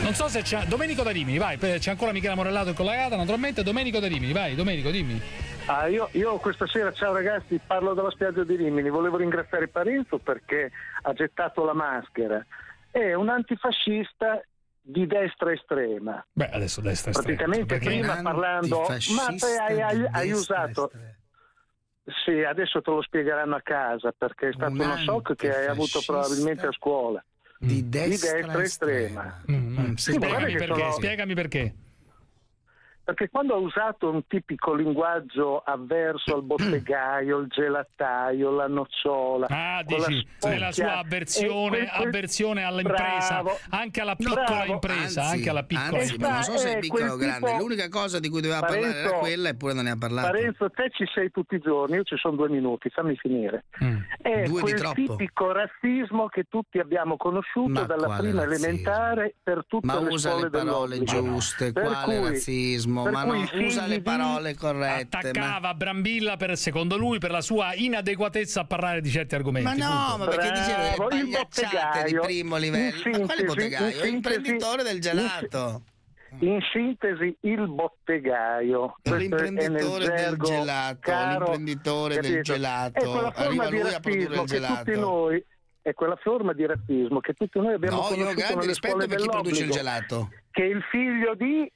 Non so se c'è. Domenico da Rimini, vai, c'è ancora Michele Morellato e collegata, naturalmente. Domenico da Rimini, vai, Domenico, dimmi. Ah, io, io questa sera, ciao ragazzi, parlo dalla spiaggia di Rimini. Volevo ringraziare Parenzo perché ha gettato la maschera. È un antifascista di destra estrema. Beh, adesso destra estrema. Praticamente prima parlando... Ma te hai, hai- di hai destra usato... Sì, adesso te lo spiegheranno a casa perché è stato Un uno shock che hai avuto probabilmente a scuola. Di destra, estrema. Mm, Sì, ma guarda Spiegami perché, sono- spiegami perché. Perché quando ha usato un tipico linguaggio avverso al bottegaio, il gelataio, la nocciola. Ah, con la dici, spocchia, nella sua avversione, e quel- avversione all'impresa, Bravo. anche alla piccola Bravo. impresa, Anzi, anche alla piccola anzi, ma non so se è Eh, piccolo o quel grande. tipo- L'unica cosa di cui doveva parlare era Parenzo- quella, eppure non ne ha parlato. Parenzo, te ci sei tutti i giorni, io ci sono due minuti, fammi finire. È Due di quel troppo. tipico razzismo che tutti abbiamo conosciuto Ma dalla prima razzismo? elementare per tutte Ma le usa scuole le parole dell'obbligo. giuste, Per quale cui- razzismo? Per Ma cui non usa le parole corrette. ma- Attaccava Brambilla per, secondo lui per la sua inadeguatezza a parlare di certi argomenti. Ma no, punto. ma perché diceva il pagliacciate di bottegaio. primo livello? Ma quale sintesi- bottegaio? sintesi- imprenditore del gelato. In sintesi, il bottegaio. L'imprenditore del gelato, caro, l'imprenditore del gelato. È quella forma Arriva di lui a produrre razzismo il che gelato. tutti noi è quella forma di razzismo che tutti noi abbiamo No, io ho conosciuto grande rispetto per chi produce il gelato. Che il figlio di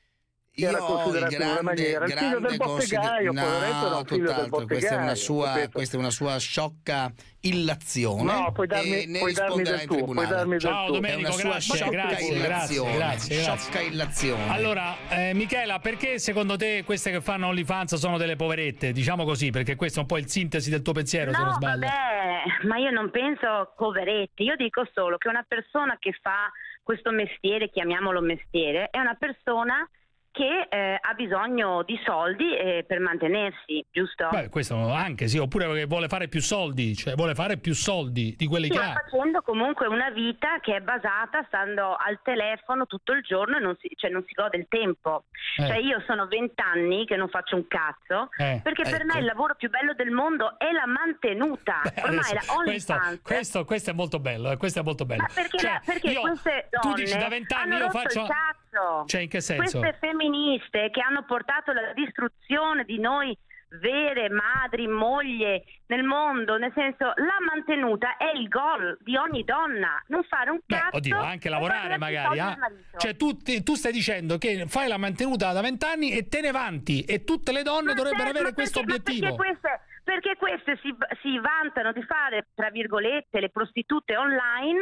era Io ho il considerato in una grande, maniera, il figlio del grande bottegaio, era No, un figlio del tutt'altro, questa è una bottegaio, sua, questa è una sua sciocca illazione No, puoi darmi- e ne puoi darmi risponderà del in tuo, puoi tribunale. darmi del Ciao tuo. Domenico, è una sua grazie, sciocca grazie, grazie, illazione. grazie, grazie. Sciocca illazione. Allora, eh, Michela, perché secondo te queste che fanno OnlyFans sono delle poverette? Diciamo così, perché questo è un po' il sintesi del tuo pensiero, se non No, sbaglio. vabbè, ma io non penso poveretti, io dico solo che una persona che fa questo mestiere, chiamiamolo mestiere, è una persona che eh, ha bisogno di soldi eh, per mantenersi, giusto? Beh, questo anche sì, oppure vuole fare più soldi, cioè vuole fare più soldi di quelli Sì, che ma ha. facendo comunque una vita che è basata stando al telefono tutto il giorno e non si, cioè non si gode il tempo. Eh. Cioè io sono vent'anni che non faccio un cazzo Eh, perché per ecco. me il lavoro più bello del mondo è la mantenuta. Ormai Adesso, la questo, questo, questo è molto bello, eh, questo è molto bello. Ma perché, Cioè, la- perché io- queste donne tu dici da vent'anni io faccio il cazzo. Cioè, in che senso? Queste femministe che hanno portato alla distruzione di noi vere madri, moglie nel mondo, nel senso la mantenuta è il goal di ogni donna, non fare un Beh, cazzo. oddio, anche lavorare magari. marito. Cioè, tu, tu stai dicendo che fai la mantenuta da vent'anni e te ne vanti e tutte le donne dovrebbero Certo, avere ma questo ma obiettivo. Perché queste, perché queste si, si vantano di fare, tra virgolette, le prostitute online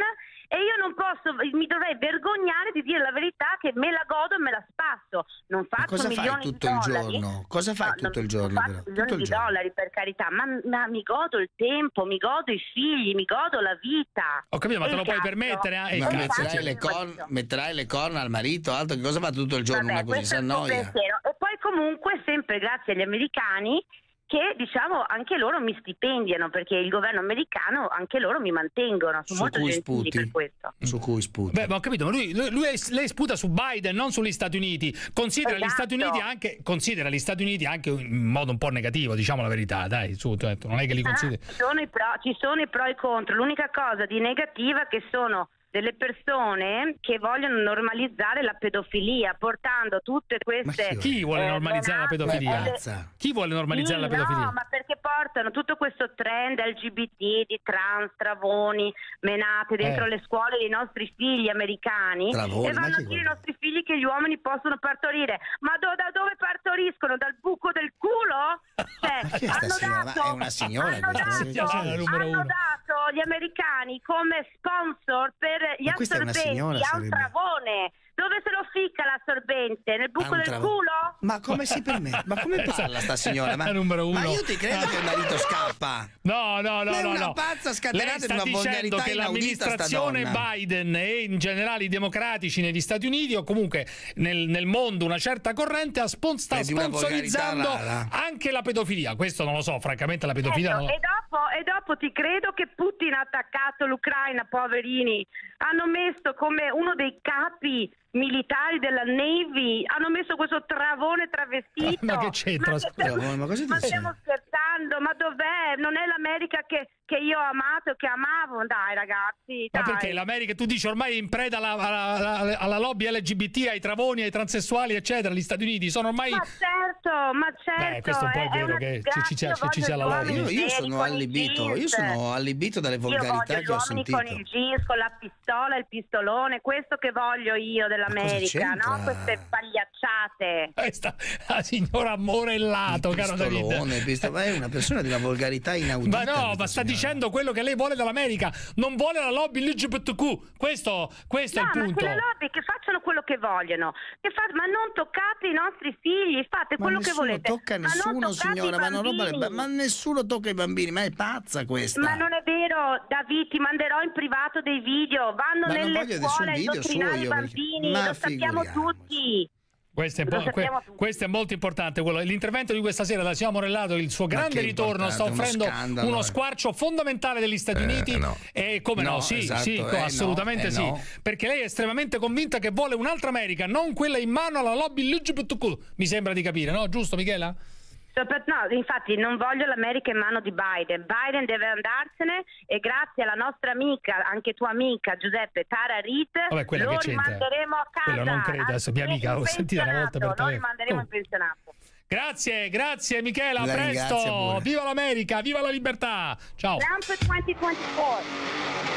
e io non posso, mi dovrei vergognare di dire la verità che me la godo e me la spasso. Non faccio cosa fai milioni tutto di il dollari. giorno? Cosa fai No, tutto non- il giorno? Non però? faccio milioni Tutto il di giorno. dollari per carità, ma, ma mi godo il tempo, mi godo i figli, mi godo la vita. Ho capito, ma E te lo puoi cazzo? permettere? eh? Ma metterai le, corna, metterai le corna al marito, altro che cosa fa tutto il giorno Vabbè, una? Si annoia. pensiero. E poi comunque sempre grazie agli americani che diciamo anche loro mi stipendiano perché il governo americano anche loro mi mantengono, sono Su molto cui sputi? per questo. Su cui sputi. Beh, ma ho capito, ma lui, lui- lui è- lei sputa su Biden, non sugli Stati Uniti. Considera gli Esatto. Stati Uniti anche considera gli Stati Uniti anche in modo un po' negativo, diciamo la verità, dai, su, certo, non è che li Ah, consideri. ci, sono i pro, ci sono i pro e i contro, l'unica cosa di negativa che sono delle persone che vogliono normalizzare la pedofilia portando tutte queste Chi vuole eh, normalizzare la menate- pedofilia? eh, Chi vuole normalizzare Sì, la pedofilia? No, ma perché portano tutto questo trend LGBT di trans, travoni, menate dentro Eh. le scuole dei nostri figli americani Travoni, e ma vanno a dire ai nostri figli che gli uomini possono partorire. Ma do- da dove partoriscono? Dal buco del culo? Cioè, hanno signora? dato, Ma è una signora hanno questa, dato- la numero hanno dato gli americani come sponsor per gli assorbenti a un sarebbe. Dove se lo ficca l'assorbente? Nel buco del travo- culo? Ma come si permette? Ma come parla sta signora? Ma, È numero uno. ma io ti credo che il marito scappa. No, no, no, Lei è no, una no. pazza scatenata di sta una dicendo volgarità che l'amministrazione. Biden e in generale i democratici negli Stati Uniti o comunque nel, nel mondo una certa corrente ha spon- sta sponsorizzando anche la pedofilia. Questo non lo so, francamente la pedofilia Ecco, non e dopo dopo, e dopo ti credo che Putin ha attaccato l'Ucraina, poverini. Hanno messo come uno dei capi militari della Navy, hanno messo questo travone travestito. Ma che c'entra? Ma, scusa? Ma cosa ma dici? stiamo scherzando? Ma dov'è? Non è l'America che, che io ho amato, che amavo? Dai ragazzi, Ma dai. perché l'America, tu dici ormai è in preda alla, alla- alla- alla lobby LGBT, ai travoni, ai transessuali, eccetera. Gli Stati Uniti sono ormai. Ma certo, ma certo. Beh, questo un po' è vero che ci- ci- io ci- sia la voglio lobby. Io, io sono allibito, io sono allibito dalle Io volgarità voglio che gli ho uomini sentito. con il jeans, con la pistola, il pistolone, questo che voglio io dell'America, no? Queste pagliacciate. Questa la signora Morellato, caro David. Pistolone, pisto- ma è una persona di una volgarità inaudita. Ma no, ma sta signora. dicendo quello che lei vuole dall'America. Non vuole la lobby LGBTQ. Questo, questo No, è il ma punto. quelle lobby che facciano quello che vogliono, che fa- ma non toccate i nostri figli, fate Ma quello che volete. tocca ma non nessuno, toccate signora, ma, non roba- ma nessuno tocca i bambini, ma è pazza questa. Ma non è vero, David, ti manderò in privato dei video. Vanno Ma non nelle scuole a indottrinare i bambini, ma lo sappiamo figuriamoci. tutti. Questo è, que- questo è molto importante. quello- L'intervento di questa sera da signor Morellato, il suo grande ritorno, sta uno offrendo scandalo, uno eh. squarcio fondamentale degli Stati Eh, Uniti. no. E come no, No, sì, esatto, sì, eh, assolutamente eh, sì. no. Perché lei è estremamente convinta che vuole un'altra America, non quella in mano alla lobby LGBTQ. Mi sembra di capire, no? Giusto, Michela? No, infatti non voglio l'America in mano di Biden. Biden deve andarsene e grazie alla nostra amica, anche tua amica Giuseppe Tara Reid, Vabbè, quella lo che rimanderemo a casa. Quello non credo, adesso mia amica, l'ho sentita una volta per pensionato, Lo telefono. rimanderemo Oh. in pensionato. Grazie, grazie Michela, a La presto. pure. Viva l'America, viva la libertà. Ciao. Trump 2024.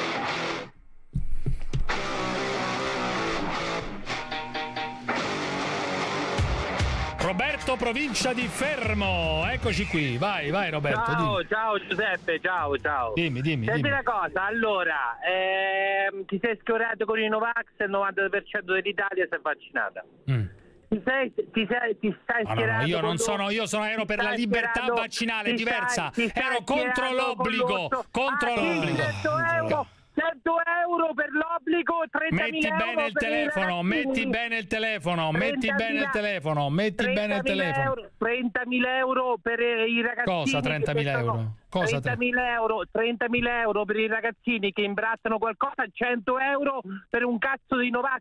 Roberto Provincia di Fermo, eccoci qui. Vai, vai Roberto. Ciao, dimmi. ciao Giuseppe, ciao, ciao. Dimmi, dimmi, Senti dimmi. una cosa, allora, ehm, ti sei scorato con i Novax, il 90% dell'Italia si è vaccinata. Mm. Ti, sei, ti, sei, ti stai No, no, no, schierando io non sono, io sono ero per la libertà vaccinale, diversa. stai Ero contro l'obbligo, contro Ah, l'obbligo. 100 euro, 100 euro per l'obbligo, 30 Metti bene il telefono, metti bene il telefono, metti bene il telefono, metti bene il telefono. Euro, 30.000 euro per i ragazzini. Cosa che 30.000 sono- euro? Cosa 30.000 euro, 30.000 euro per i ragazzini che imbrattano qualcosa, 100 euro per un cazzo di Novax?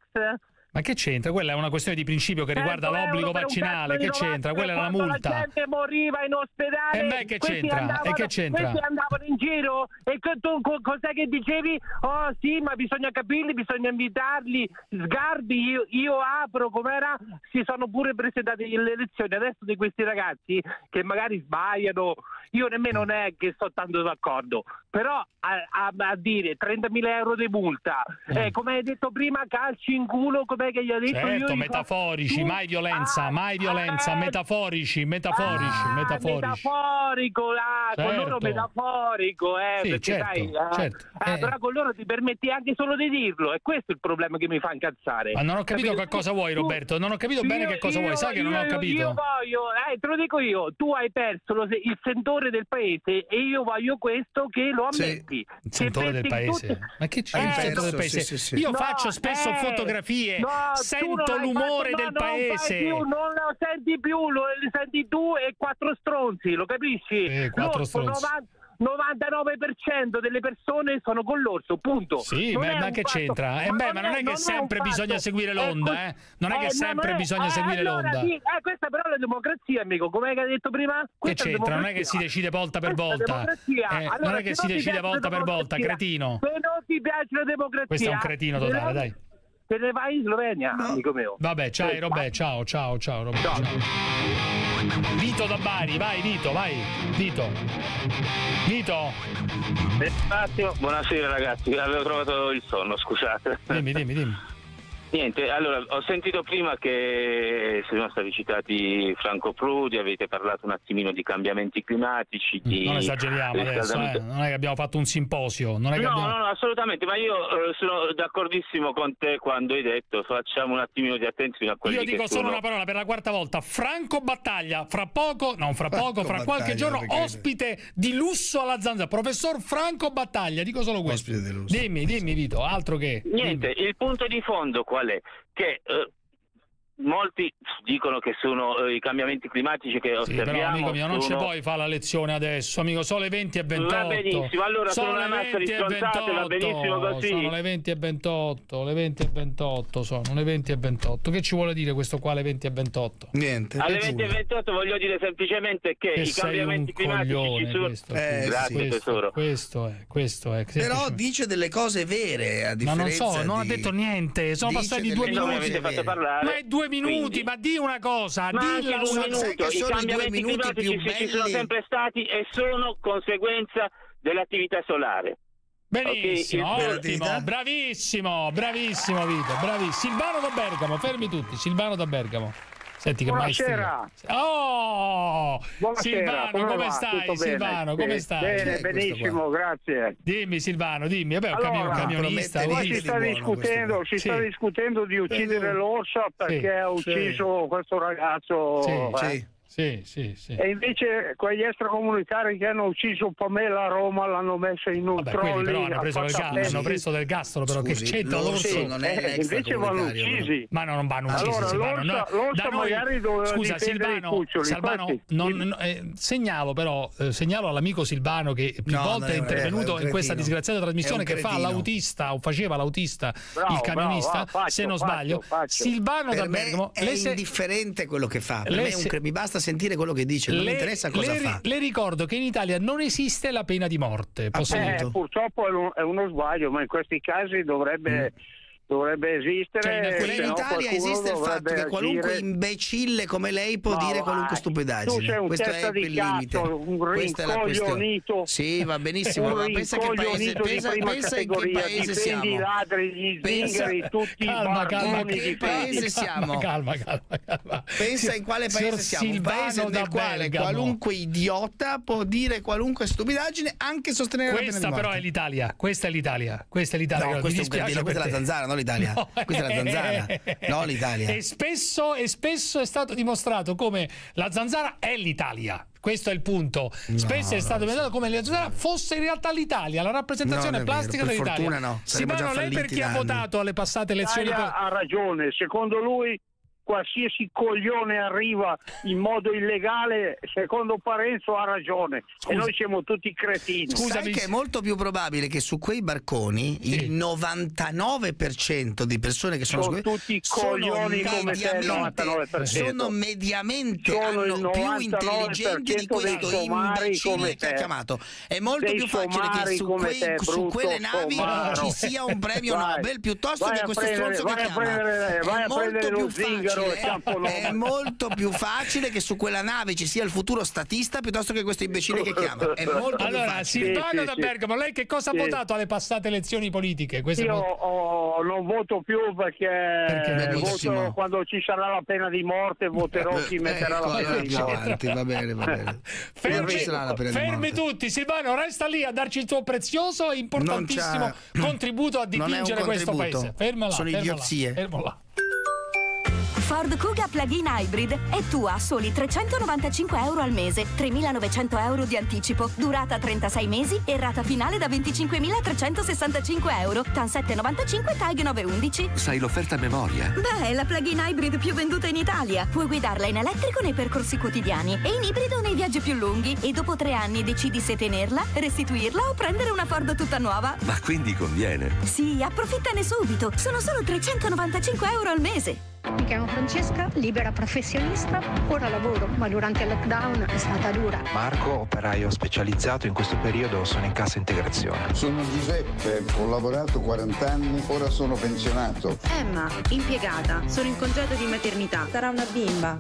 Ma che c'entra? Quella è una questione di principio che riguarda 100 l'obbligo vaccinale. Che c'entra? Quella è la multa. La gente moriva in ospedale. E beh, che c'entra? E andavano- che c'entra? Questi andavano in giro e tu co- cos'è che dicevi? Oh sì, ma bisogna capirli, bisogna invitarli. Sgarbi, io, io apro, com'era? Si sono pure presentate le elezioni adesso di questi ragazzi che magari sbagliano. Io nemmeno non è che sto tanto d'accordo, però a, a- a dire 30.000 euro di multa, eh, come hai detto prima, calci in culo, com'è che gli ha detto io? Certo, metaforici, tu- mai violenza, Ah, mai violenza, ah, metaforici, metaforici, Ah, metaforici. metaforico, ah, con Certo. loro metaforico, eh, Sì, perché certo, sai, eh, certo. eh, Eh. però con loro ti permetti anche solo di dirlo, e questo è il problema che mi fa incazzare. Ma non ho capito Capito? che cosa vuoi, Roberto. Non ho capito bene io- che cosa vuoi. io- Sai che non ho capito. Io voglio, eh, te lo dico io, tu hai perso lo il sentore del paese e io voglio questo che lo Sì. ammetti. Il Che sentore del paese. tutti- Ma che c'è Eh, il centro del paese? sì, sì, sì. Io No, faccio spesso eh, fotografie, no, non sento l'umore fatto, del no, non paese. più, non lo senti più, lo, senti tu e quattro stronzi, lo capisci? Eh, quattro stronzi. 90 99% delle persone sono con l'orso, punto. Sì, Non ma, ma che fatto- c'entra? Eh, beh, ma non è che un sempre bisogna seguire Eh, l'onda, eh? Non è che no, sempre non è- bisogna eh, seguire allora l'onda. sì, eh, questa però è la democrazia, amico, come hai detto prima? Che c'entra? Non è che si decide volta per volta. Eh, Allora, non è che si decide volta per volta, cretino. Se non ti piace la democrazia, Questo è un cretino totale, dai. Te ne vai in Slovenia, amico mio. Vabbè, ciao Robè, ciao, ciao, ciao Robè. ciao. Vito da Bari, vai Vito, vai. Vito. Vito. Un attimo, buonasera ragazzi, avevo trovato il sonno, scusate. Dimmi, dimmi, dimmi. Niente, allora ho sentito prima che sono stati citati Franco Prudi, avete parlato un attimino di cambiamenti climatici, di Non esageriamo adesso, eh. non è che abbiamo fatto un simposio, non è che No, abbiamo... no, no, assolutamente, ma io eh, sono d'accordissimo con te quando hai detto facciamo un attimino di attenzione a quelli Io dico che solo sono... una parola per la quarta volta. Franco Battaglia, fra poco, non fra poco, fra qualche giorno, perché- ospite di lusso alla zanzara. Professor Franco Battaglia, dico solo questo. Ospite di lusso. Dimmi, dimmi Vito, altro che... Niente, il punto di fondo qual è? Che eh, molti dicono che sono eh, i cambiamenti climatici che Sì, però osserviamo. amico mio, non ci sono- puoi fare la lezione adesso, amico, sono le 20 e 28. Va benissimo, allora sono una le massa di 20 e stronzate, va benissimo così. Sono le 20 e 28, le 20 e 28 sono, le 20 e 28. Che ci vuole dire questo qua, le 20 e 28? Niente. Alle 20 e 28 voglio dire semplicemente che, Che i cambiamenti climatici coglione, ci sono. questo, Eh, Grazie sì. tesoro. Questo è, questo è. Però dice delle cose vere, a Ma non differenza so, non ha detto niente, sono Dice passati due cose Non mi minuti. avete fatto parlare. Ma è due minuti, Quindi- ma di una cosa, Ma anche dilla un minuto, i cambiamenti minuti climatici più ci sono sempre stati e sono conseguenza dell'attività solare. Benissimo, Ok, il- ottimo, bravissimo, bravissimo Vito, bravissimo. Silvano da Bergamo, fermi tutti, Silvano da Bergamo. Senti che Buonasera. maestria. Oh! Buonasera, Silvano, come come, stai? Tutto bene? Silvano, Sì, come stai? bene, benissimo, grazie. Dimmi Silvano, dimmi. Vabbè, capito, un Allora, camionista, qua si sta discutendo, si sta Sì. discutendo di uccidere l'orsa perché ha sì. ucciso questo ragazzo. Sì, eh. sì, sì, sì, sì. E invece quegli extracomunitari che hanno ucciso Pamela a Roma l'hanno messa in un Vabbè, quelli trolley. però hanno preso, del gas, hanno preso del gastro, però Scusi, che c'entra l'orso l'orso? non è Eh, invece vanno uccisi. Ma no, non vanno uccisi, Allora, Silvano. l'orsa- Noi- l'orsa da noi- magari doveva Scusa, Silvano, cuccioli, Silvano, non- non- eh, segnalo però, eh, segnalo all'amico Silvano che più No, volte è intervenuto è in questa disgraziata trasmissione che fa l'autista o faceva l'autista, Bravo, il camionista, bravo, faccio, se non sbaglio. Silvano da Bergamo, è indifferente quello che fa. Per me mi basta sentire quello che dice, non mi le- interessa cosa le, fa. le ricordo che in Italia non esiste la pena di morte. Posso Eh, dire? purtroppo è uno, è uno sbaglio, ma in questi casi dovrebbe, dovrebbe esistere. Cioè, in in no Italia esiste il fatto che qualunque agire. imbecille come lei può Ma dire qualunque Tu stupidaggine. sei un Questo è il limite. un Questa è la questione. Sì, va benissimo, un ma pensa che paese, pensa, pensa in che paese difendi i siamo. ladri, gli Pensa- zingari, tutti Calma, i calma, barboni che paese siamo? Calma, calma, calma. Pensa in quale paese siamo, un paese nel quale Bergamo. qualunque idiota può dire qualunque stupidaggine, anche sostenere la Questa pena di però è l'Italia, questa è l'Italia, questa è l'Italia. No, questo è questa è la zanzara, non l'Italia. Questa è la zanzara, non l'Italia. E spesso, e spesso è stato dimostrato come la zanzara è l'Italia. Questo è il punto. Spesso è stato dimostrato come la zanzara fosse in realtà l'Italia, la rappresentazione vero, plastica per dell'Italia. fortuna no, saremmo Silvano, già lei per chi ha votato alle passate elezioni? Italia ha ragione, secondo lui qualsiasi coglione arriva in modo illegale, secondo Parenzo ha ragione e noi siamo tutti cretini. Sai che è molto più probabile che su quei barconi il 99% di persone che sono, Sono su quei tutti sono coglioni come te, il mediamente, 99%. sono mediamente Sono più 99% intelligenti di questo imbecille che ha chiamato. È molto più facile che su, quei- te, su quelle navi somaro. ci sia un premio Vai, Nobel piuttosto vai che questo prendere- stronzo che chiama. prendere- vai È molto più facile- campo È molto più facile che su quella nave ci sia il futuro statista piuttosto che questo imbecille che chiama. È molto più Allora. Silvano da Bergamo, lei che cosa ha Sì. votato alle passate elezioni politiche? Questa Io molto- oh, non voto più perché, Benissimo. voto quando ci sarà la pena di morte voterò chi metterà Ecco, la pena allora di morte. avanti, va bene, va bene. Fermi, fermi tutti, Silvano, resta lì a darci il tuo prezioso e importantissimo contributo a Non è un dipingere questo paese. Fermala, sono fermala, idiozie. fermala. Ford Kuga Plug-in Hybrid è tua a soli 395 euro al mese, 3.900 euro di anticipo, durata 36 mesi e rata finale da 25.365 euro, TAN 795 TAG 911. Sai l'offerta a memoria. Beh, è la plug-in hybrid più venduta in Italia. Puoi guidarla in elettrico nei percorsi quotidiani e in ibrido nei viaggi più lunghi e dopo tre anni decidi se tenerla, restituirla o prendere una Ford tutta nuova. Ma quindi conviene. Sì, approfittane subito. Sono solo 395 euro al mese. Mi chiamo Francesca, libera professionista, ora lavoro, ma durante il lockdown è stata dura. Marco, operaio specializzato, in questo periodo sono in cassa integrazione. Sono Giuseppe, ho lavorato 40 anni, ora sono pensionato. Emma, impiegata, sono in congedo di maternità, sarà una bimba.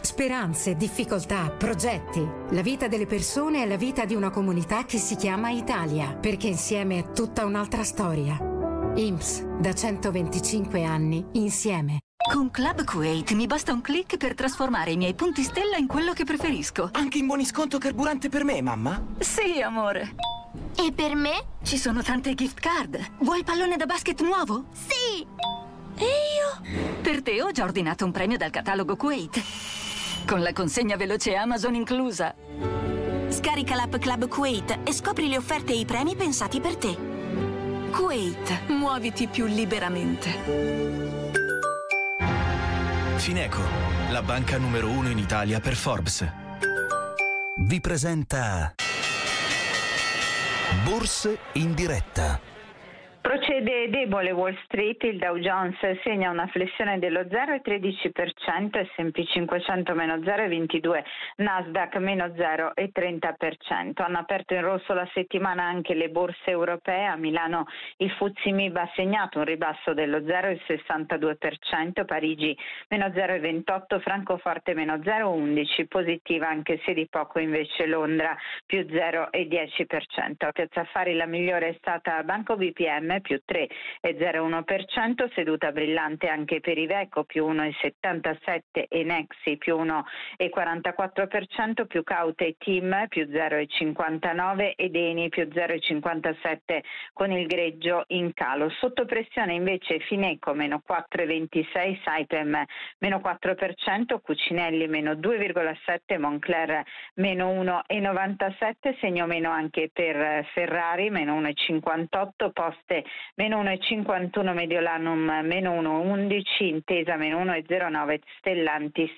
Speranze, difficoltà, progetti. La vita delle persone è la vita di una comunità che si chiama Italia, perché insieme è tutta un'altra storia. IMSS, da 125 anni, insieme. Con Club Kuwait mi basta un click per trasformare i miei punti stella in quello che preferisco. Anche in buoni sconto carburante per me, mamma? Sì, amore. E per me? Ci sono tante gift card. Vuoi il pallone da basket nuovo? Sì! E io? Per te ho già ordinato un premio dal catalogo Kuwait. Con la consegna veloce Amazon inclusa. Scarica l'app Club Kuwait e scopri le offerte e i premi pensati per te. Kuwait, muoviti più liberamente. Fineco, la banca numero uno in Italia per Forbes. Vi presenta Borse in diretta. Procede debole Wall Street, il Dow Jones segna una flessione dello 0,13%, S&P 500 meno 0,22%, Nasdaq meno 0,30%. Hanno aperto in rosso la settimana anche le borse europee, a Milano il Fuzzi Mib ha segnato un ribasso dello 0,62%, Parigi meno 0,28%, Francoforte meno 0,11%, positiva anche se di poco invece Londra più 0,10%. A Piazza Affari la migliore è stata Banco BPM più 3,01%, seduta brillante anche per Iveco più 1,77% e Nexi più 1,44%, più Caute Team più 0,59% ed Eni più 0,57% con il greggio in calo. Sotto pressione invece Fineco meno 4,26%, Saipem meno 4%, Cucinelli meno 2,7%, Moncler meno 1,97%, segno meno anche per Ferrari meno 1,58%, Poste meno 1,51 Mediolanum, meno 1,11 Intesa, meno 1,09 Stellantis,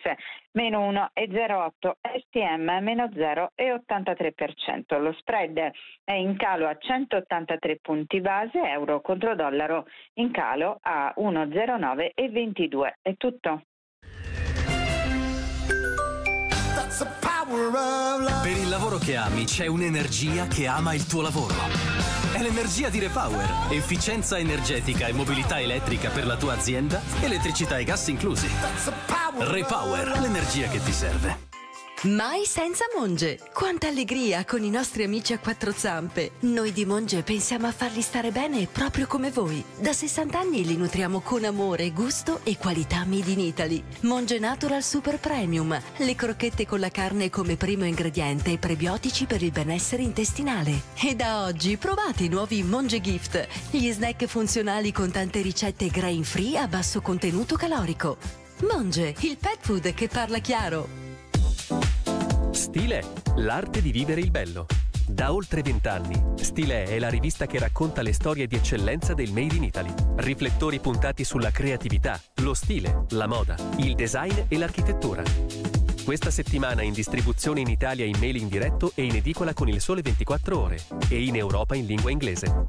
meno 1,08 STM, meno 0,83%. Lo spread è in calo a 183 punti base, euro contro dollaro in calo a 1,09,22. È tutto. Per il lavoro che ami c'è un'energia che ama il tuo lavoro. È l'energia di Repower. Efficienza energetica e mobilità elettrica per la tua azienda, elettricità e gas inclusi. Repower, l'energia che ti serve. Mai senza Monge. Quanta allegria con i nostri amici a quattro zampe. Noi di Monge pensiamo a farli stare bene proprio come voi. Da 60 anni li nutriamo con amore, gusto e qualità made in Italy. Monge Natural Super Premium. Le crocchette con la carne come primo ingrediente e prebiotici per il benessere intestinale. E da oggi provate i nuovi Monge Gift. Gli snack funzionali con tante ricette grain free a basso contenuto calorico. Monge, il pet food che parla chiaro. Stile, l'arte di vivere il bello. Da oltre vent'anni, Stile è la rivista che racconta le storie di eccellenza del Made in Italy. Riflettori puntati sulla creatività, lo stile, la moda, il design e l'architettura. Questa settimana in distribuzione in Italia in mailing diretto e in edicola con il sole 24 ore e in Europa in lingua inglese.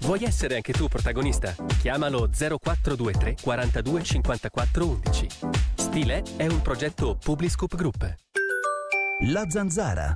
Vuoi essere anche tu protagonista? Chiamalo 0423 42 54 11. Stile è un progetto Publiscoop Group. La zanzara.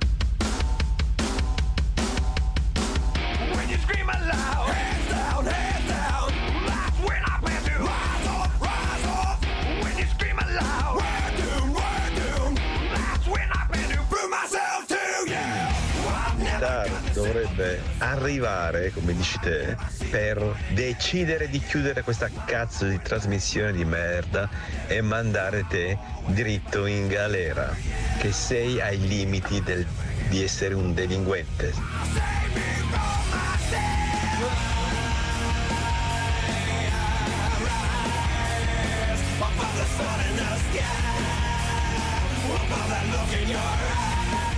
Dovrebbe arrivare, come dici te, per decidere di chiudere questa cazzo di trasmissione di merda e mandare te dritto in galera, che sei ai limiti del- di essere un delinquente.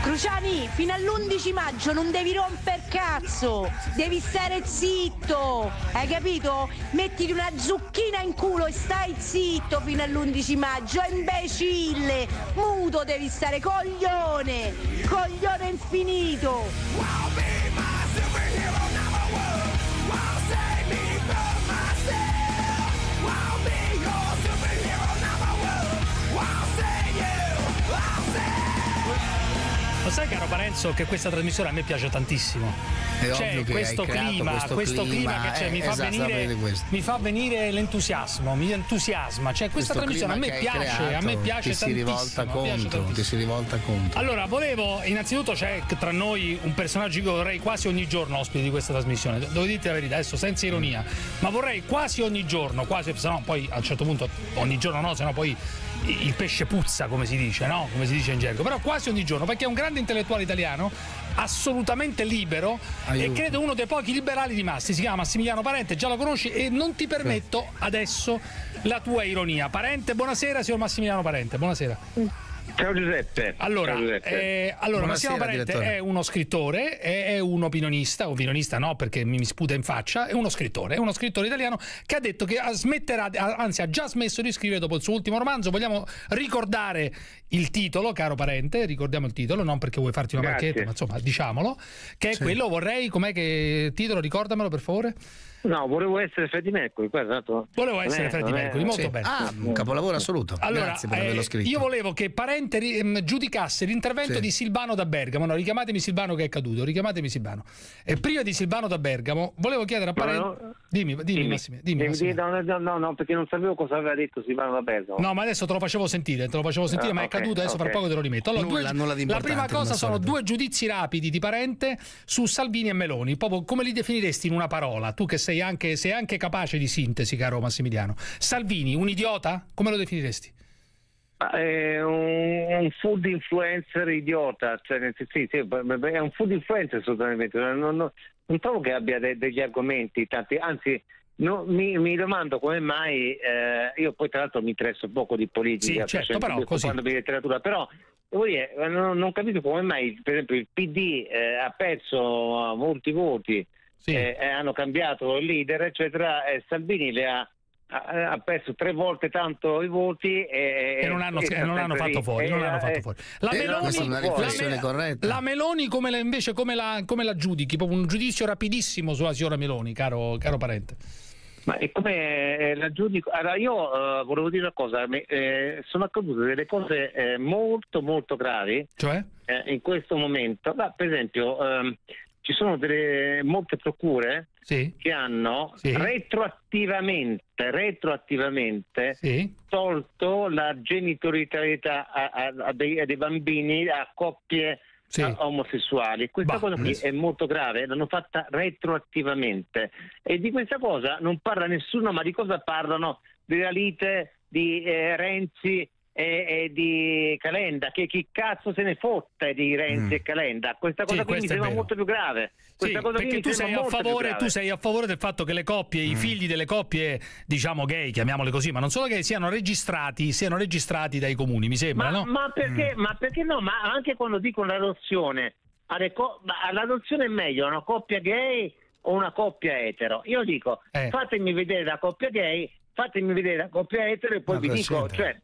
Cruciani, fino all'11 maggio non devi romper cazzo, devi stare zitto, hai capito? Mettiti una zucchina in culo e stai zitto fino all'11 maggio, imbecille, muto devi stare, coglione, coglione infinito. Sai caro Parenzo che questa trasmissione a me piace tantissimo. È cioè, ovvio che questo creato clima, questo questo clima, clima, che c'è, eh, mi, fa esatto, venire, mi fa venire l'entusiasmo, mi entusiasma. Cioè, questa trasmissione a me piace, a me creato piace ti si tantissimo. rivolta mi piace contro, tantissimo. ti si rivolta contro. Allora, volevo, innanzitutto c'è tra noi un personaggio che vorrei quasi ogni giorno ospite di questa trasmissione. Devo dirti la verità, adesso senza ironia, ma vorrei quasi ogni giorno, quasi, se no poi a un certo punto ogni giorno no, se no poi il pesce puzza, come si dice, no? Come si dice in gergo, però quasi ogni giorno, perché è un grande intellettuale italiano, assolutamente libero e credo uno dei pochi liberali rimasti, si chiama Massimiliano Parente, già lo conosci e non ti permetto adesso la tua ironia. Parente, buonasera, signor Massimiliano Parente, buonasera. Ciao Giuseppe. Allora, Ciao, Giuseppe. eh, allora Massimo Parente direttore. è uno scrittore, è, è un opinionista, opinionista no perché mi, mi sputa in faccia, è uno scrittore, è uno scrittore italiano che ha detto che smetterà, anzi ha già smesso di scrivere dopo il suo ultimo romanzo. Vogliamo ricordare il titolo, caro Parente, ricordiamo il titolo, non perché vuoi farti una Grazie. marchetta, ma insomma diciamolo, che è quello, vorrei, com'è che titolo, ricordamelo per favore. No, volevo essere Freddie Mercury. Qua, tanto Volevo essere è- Freddie è- Mercury, molto Sì. bene. Ah, un capolavoro assoluto. Allora, Grazie per eh, averlo scritto. io volevo che Parente ri- ehm, giudicasse l'intervento Sì. di Silvano da Bergamo. No, richiamatemi Silvano che è caduto, richiamatemi Silvano. E prima di Silvano da Bergamo, volevo chiedere a Parente. no- Dimmi, dimmi, Massimo. Dimmi, Dimmi, Massimo. no, no, no, no, perché non sapevo cosa aveva detto Silvano da Bergamo. No, ma adesso te lo facevo sentire, te lo facevo sentire, Ah, ma è ok, caduto, adesso fra ok. poco te lo rimetto. Allora, Nulla, due- nulla di la prima cosa sono due giudizi rapidi di Parente su Salvini e Meloni. Proprio come li definiresti in una parola? Tu che sei anche, sei anche capace di sintesi, caro Massimiliano. Salvini, un idiota? Come lo definiresti? È un, un food influencer idiota, cioè, sì, sì, è un food influencer assolutamente. Non, non- non trovo che abbia de- degli argomenti, tanti, anzi. no, mi, mi domando come mai, eh, io poi tra l'altro mi interesso poco di politica, Sì, certo, cioè, però di letteratura, però dire, eh, non, non capisco come mai per esempio il PD eh, ha perso molti voti, eh, e hanno cambiato il leader, eccetera, e Salvini le ha, ha, ha perso tre volte tanto i voti e, E non hanno, e non hanno fatto fuori. non E- hanno fatto e- fuori. La Meloni, la riflessione Me- corretta. la Meloni come la- invece come la, come la giudichi? Proprio un giudizio rapidissimo sulla signora Meloni, caro, caro parente. Ma è come eh, la giudico? Allora, io eh, volevo dire una cosa, mi- eh, sono accadute delle cose eh, molto molto gravi Cioè? eh, in questo momento. Ma, per esempio, ehm, ci sono delle, molte procure che hanno retroattivamente, retroattivamente tolto la genitorialità a, a- a dei, a dei bambini, a coppie omosessuali. Questa cosa qui è molto grave, l'hanno fatta retroattivamente. E di questa cosa non parla nessuno, ma di cosa parlano? Della lite di eh, Renzi e, di Calenda, che chi cazzo se ne fotte di Renzi e Calenda? Questa cosa Sì, qui mi sembra molto più grave. Sì, perché tu sei, favore, tu sei a favore del fatto che le coppie, i figli delle coppie, diciamo gay, chiamiamole così, ma non solo gay, siano registrati, siano registrati dai comuni, mi sembra, Ma, no? ma perché, Mm. ma perché no? Ma anche quando dicono l'adozione, l'adozione è meglio una coppia gay o una coppia etero? Io dico, Eh. fatemi vedere la coppia gay, fatemi vedere la coppia etero e poi Ma vi dico, cioè,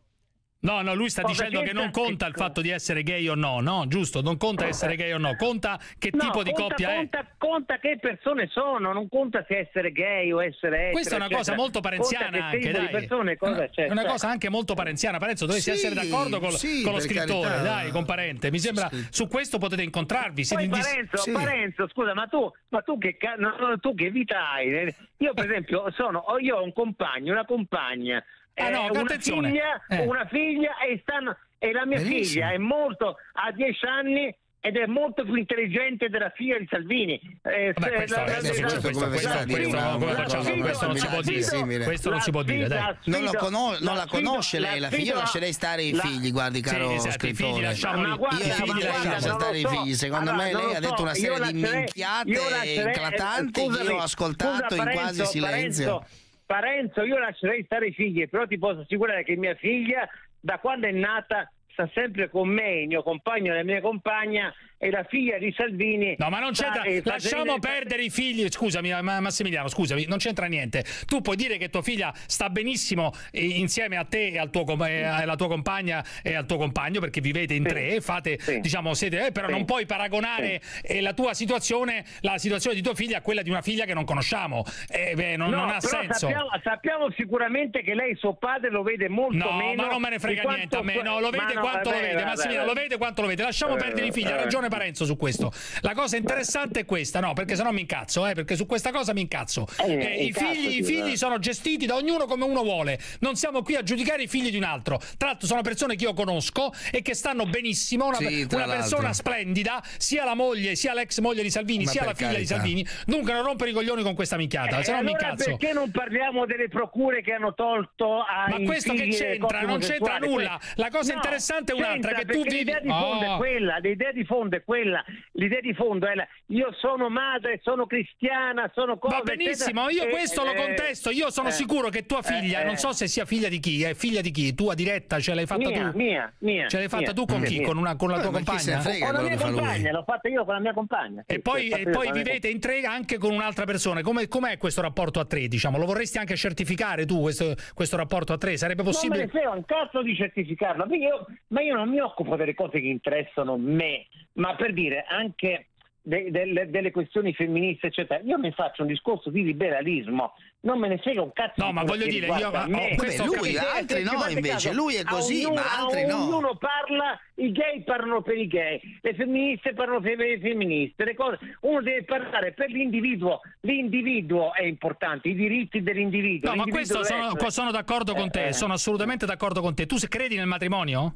No, no, lui sta Ma dicendo perché che non conta il fatto di essere gay o no, no, giusto? Non conta essere gay o no, conta che no, tipo di conta, coppia è. conta, conta che persone sono, non conta se essere gay o essere etero. Questa è una cosa molto parenziana Conta che anche, dai. persone, cosa È c'è, una cioè. cosa anche molto parenziana. Parenzo, dovresti Sì, essere d'accordo col- sì, con lo scrittore, carità. dai, con parente. Mi sembra su questo potete incontrarvi. Poi in dis- Parenzo, Sì. Parenzo, scusa, ma tu, ma tu che no, tu che vita hai? Io per esempio sono, io ho un compagno, una compagna, Ah, no, una attenzione. figlia, Eh. una figlia e stanno e la mia Benissimo. figlia è molto ha 10 anni ed è molto più intelligente della figlia di Salvini. Eh, Vabbè, questo, la- questo, la- questo, la- questo, la- questo, la- questo, la- come la- facciamo? la- Questo non si può dire. Questo non si può dire, dai. Non, lo cono- non la conosce lei, la figlia, lascerei stare i la- figli, guardi Sì, caro esatto, i figli scrittore. lasciamoli- Ma guarda, Io i ma figli lasciamo stare i figli, secondo me lei ha detto una serie di minchiate eclatanti che io ho ascoltato in quasi silenzio. Parenzo, io lascerei stare i figli, però ti posso assicurare che mia figlia, da quando è nata, sta sempre con me, il mio compagno e la mia compagna, e la figlia di Salvini. No, ma non c'entra. Lasciamo perdere i figli. Scusami, ma- Massimiliano, scusami, non c'entra niente. Tu puoi dire che tua figlia sta benissimo eh, insieme a te e al tuo eh, alla tua compagna e al tuo compagno perché vivete in tre, fate, diciamo, siete, eh, però Sì. non puoi paragonare eh, la tua situazione, la situazione di tua figlia a quella di una figlia che non conosciamo. Eh, beh, non, No, non ha senso. Sappiamo, sappiamo sicuramente che lei suo padre lo vede molto No, meno. ma non me ne frega niente a me, no, lo vede no, quanto lo vede, vabbè, Massimiliano, lo vede quanto lo vede. Lasciamo perdere i figli, ha ragione Parenzo su questo. La cosa interessante è questa, no, perché sennò mi incazzo, eh, perché su questa cosa mi incazzo. Eh, Eh, I incazzo, figli, i figli eh. sono gestiti da ognuno come uno vuole. Non siamo qui a giudicare i figli di un altro. Tra l'altro sono persone che io conosco e che stanno benissimo, una, Sì, una persona splendida, sia la moglie, sia l'ex moglie di Salvini, Ma sia la figlia di carità. Salvini. Dunque non rompere i coglioni con questa minchiata, Eh, se no mi allora incazzo. perché non parliamo delle procure che hanno tolto ai Ma questo che c'entra? Non c'entra nulla. La cosa No, interessante è un'altra, che tu vivi- L'idea di fondo Oh. è quella, l'idea di fondo è è quella, l'idea di fondo è la, io sono madre, sono cristiana, sono cosa, Va benissimo, eccetera. io E- questo lo eh, contesto, io sono eh, sicuro che tua figlia, eh, non so se sia figlia di chi, è figlia di chi, tua diretta, ce l'hai fatta Mia, tu? mia, mia, Ce l'hai fatta mia, tu con chi? Con, una, con la Eh, tua compagna? frega Con la mia compagna, l'ho fatta io con la mia compagna. E poi, e poi vivete in tre anche con un'altra persona. Come, com'è questo rapporto a tre? Diciamo? Lo vorresti anche certificare tu, questo, questo rapporto a tre? Sarebbe Non me possibile? ne frega un cazzo di certificarlo, perché io- ma io non mi occupo delle cose che interessano me, ma per dire anche de- delle, delle questioni femministe, eccetera. Io mi faccio un discorso di liberalismo, non me ne frega un cazzo. No, ma voglio dire, io- me. oh, questo Vabbè, lui, altri no invece, caso, lui è così, ognuno- ma altri no. Ognuno parla, i gay parlano per i gay, le femministe parlano per le femministe, le cose, uno deve parlare per l'individuo, l'individuo è importante, i diritti dell'individuo. No, ma questo sono, sono d'accordo con Eh, te, eh. sono assolutamente d'accordo con te. Tu se credi nel matrimonio?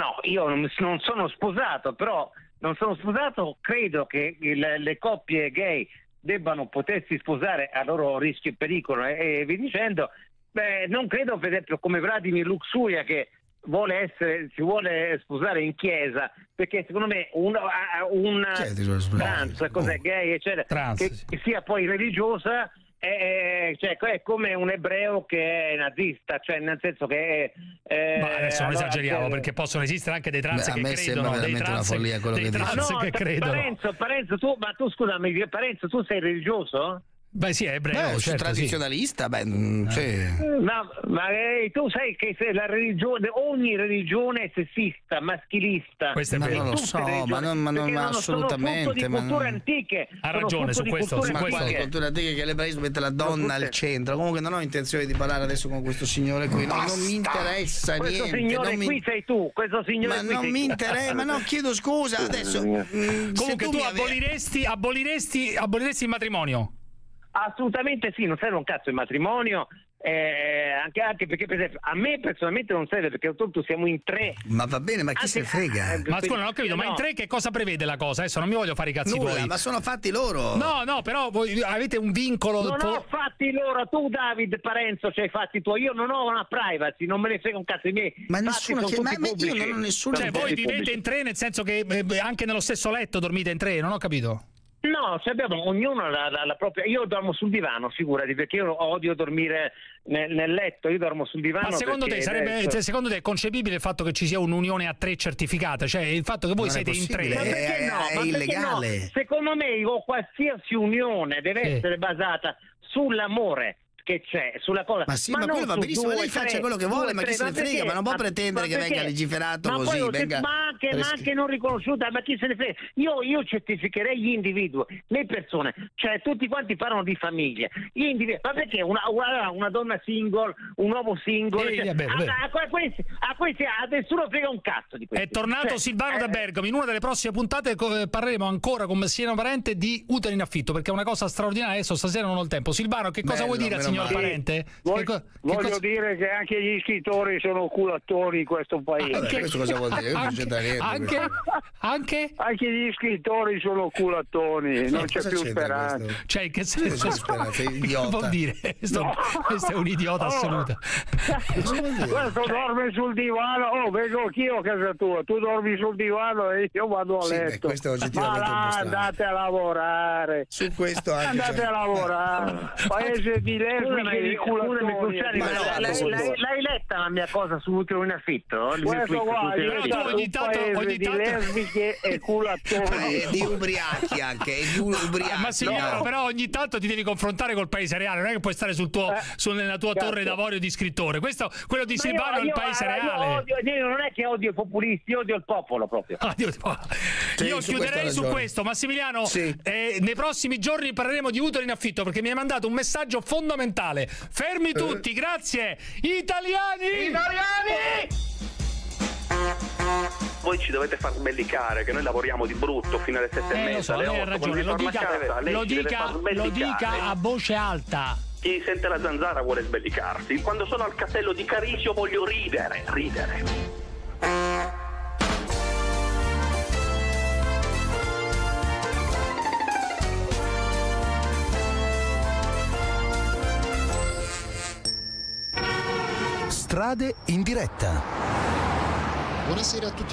No, io non, sono sposato, però non sono sposato, credo che il- le coppie gay debbano potersi sposare a loro rischio e pericolo e, e vi dicendo, beh, non credo per esempio come Vladimir Luxuria che vuole essere, si vuole sposare in chiesa perché secondo me un, un trans, cos'è gay eccetera, che, che sia poi religiosa è, cioè, è come un ebreo che è nazista, cioè nel senso che è, eh, Ma adesso non allora, esageriamo, cioè- perché possono esistere anche dei trans Beh, a che me credono, sembra dei veramente una trans, follia quello dei che dici. trans No, che credono. Parenzo, Parenzo, tu, ma tu scusami, Parenzo, tu sei religioso? Beh, sì, è ebreo, Beh, certo, sì. tradizionalista, beh, mm, sì. Ma, ma, eh, tu sai che se la religione, ogni religione è sessista, maschilista. Questo è Ma vero. non lo so, ma non- ma non- ma assolutamente, Sono culture non- antiche. Ha ragione su questo, su Ma quale antiche. cultura antica che l'ebraismo mette la donna al centro? Comunque non ho intenzione di parlare adesso con questo signore qui, no, non mi interessa Questo niente. signore non mi- qui sei tu, questo signore Ma qui non mi tu. interessa, ma no, chiedo scusa adesso. mm, Comunque tu, ave- aboliresti, aboliresti, aboliresti il matrimonio? Assolutamente sì, non serve un cazzo il matrimonio, eh, anche, anche perché per esempio a me personalmente non serve perché tanto siamo in tre. Ma va bene, ma chi Anzi, se frega? eh, Ma scusa, non ho capito, ma in no. tre che cosa prevede la cosa? Adesso non mi voglio fare i cazzi Nulla, tuoi. ma sono fatti loro. No, no, però voi avete un vincolo. Non po- ho fatti loro, tu David Parenzo c'hai fatti tuoi, io non ho una privacy, non me ne frega un cazzo i miei. Ma fatti nessuno tutti ma- ma io non ho nessuno Cioè, voi vivete pubblici. in tre nel senso che eh, anche nello stesso letto dormite in tre, non ho capito. No, cioè abbiamo ognuno la, la- la propria. Io dormo sul divano, figurati, perché io odio dormire nel, nel letto, io dormo sul divano. Ma secondo te, sarebbe, adesso- cioè, secondo te è concepibile il fatto che ci sia un'unione a tre certificata? Cioè il fatto che voi Non siete in tre. Ma perché è- no? è Ma illegale. no? Secondo me qualsiasi unione deve Sì. essere basata sull'amore che c'è, sulla cosa. Ma sì, ma non quello va benissimo, due, lei faccia quello che vuole, due, ma chi tre, se ne frega, perché? ma non può Ma- pretendere ma che venga legiferato ma così, poi, venga ma, anche, ma anche non riconosciuta, ma chi se ne frega? Io, io certificherei gli individui, le persone, cioè tutti quanti parlano di famiglia. Gli individui, ma perché una, una, una donna single, un uomo single? Cioè, vabbè, vabbè. A, a- a questi, a questi a nessuno frega un cazzo di questo. È tornato Cioè, Silvano da eh, Bergamo. In una delle prossime puntate parleremo ancora con Messina Parente di utero in affitto, perché è una cosa straordinaria. Adesso stasera non ho il tempo. Silvano, che cosa Bello, vuoi dire al meno signor male. Parente? Voglio, Che voglio cosa- dire che anche gli scrittori sono culatori in questo paese. Vabbè, questo cosa vuol dire? Anche, anche, anche? Anche gli scrittori sono culattoni, non c'è più speranza. questo? Cioè, che Sì, senso? c'è speranza, idiota. Che vuol dire? Questo, No. questo è un idiota assoluto. Cosa vuol dire? Questo dorme sul divano, oh vengo anch'io a casa tua, tu dormi sul divano e io vado a Sì, beh, letto. è oggettivamente Ma là, andate a lavorare. Su questo anche Andate c'è- a lavorare. Paese di lesbiche Scusami, scusami, Ma ma no, l'hai- adesso- l'hai, l'hai letta la mia cosa sull'utero in affitto? Il Questo ogni tanto- ogni di tanto- lesbiche e culatori. di ubriachi anche, è di u- ubriachi. Ma no? però ogni tanto ti devi confrontare col paese reale, non è che puoi stare sul tuo, Eh, sul- nella tua certo. torre d'avorio di scrittore. Questo, quello di Silvano è il paese io- reale. Io odio, io non è che odio i populisti, odio il popolo proprio. Ah, Dio- Sì, Io su chiuderei su questo, Massimiliano. Sì. eh, nei prossimi giorni parleremo di utero in affitto perché mi hai mandato un messaggio fondamentale. Eh. Fermi tutti, grazie. Italiani! Voi ci dovete far sbellicare che noi lavoriamo di brutto fino alle sette e Eh, lo mezza, so, alle lei ha otto. ragione, Quando lo dica, casa, lo dica, lo dica a voce alta. Chi sente la zanzara vuole sbellicarsi. Quando sono al castello di Carisio voglio ridere, ridere. Strade in diretta. Buonasera a tutti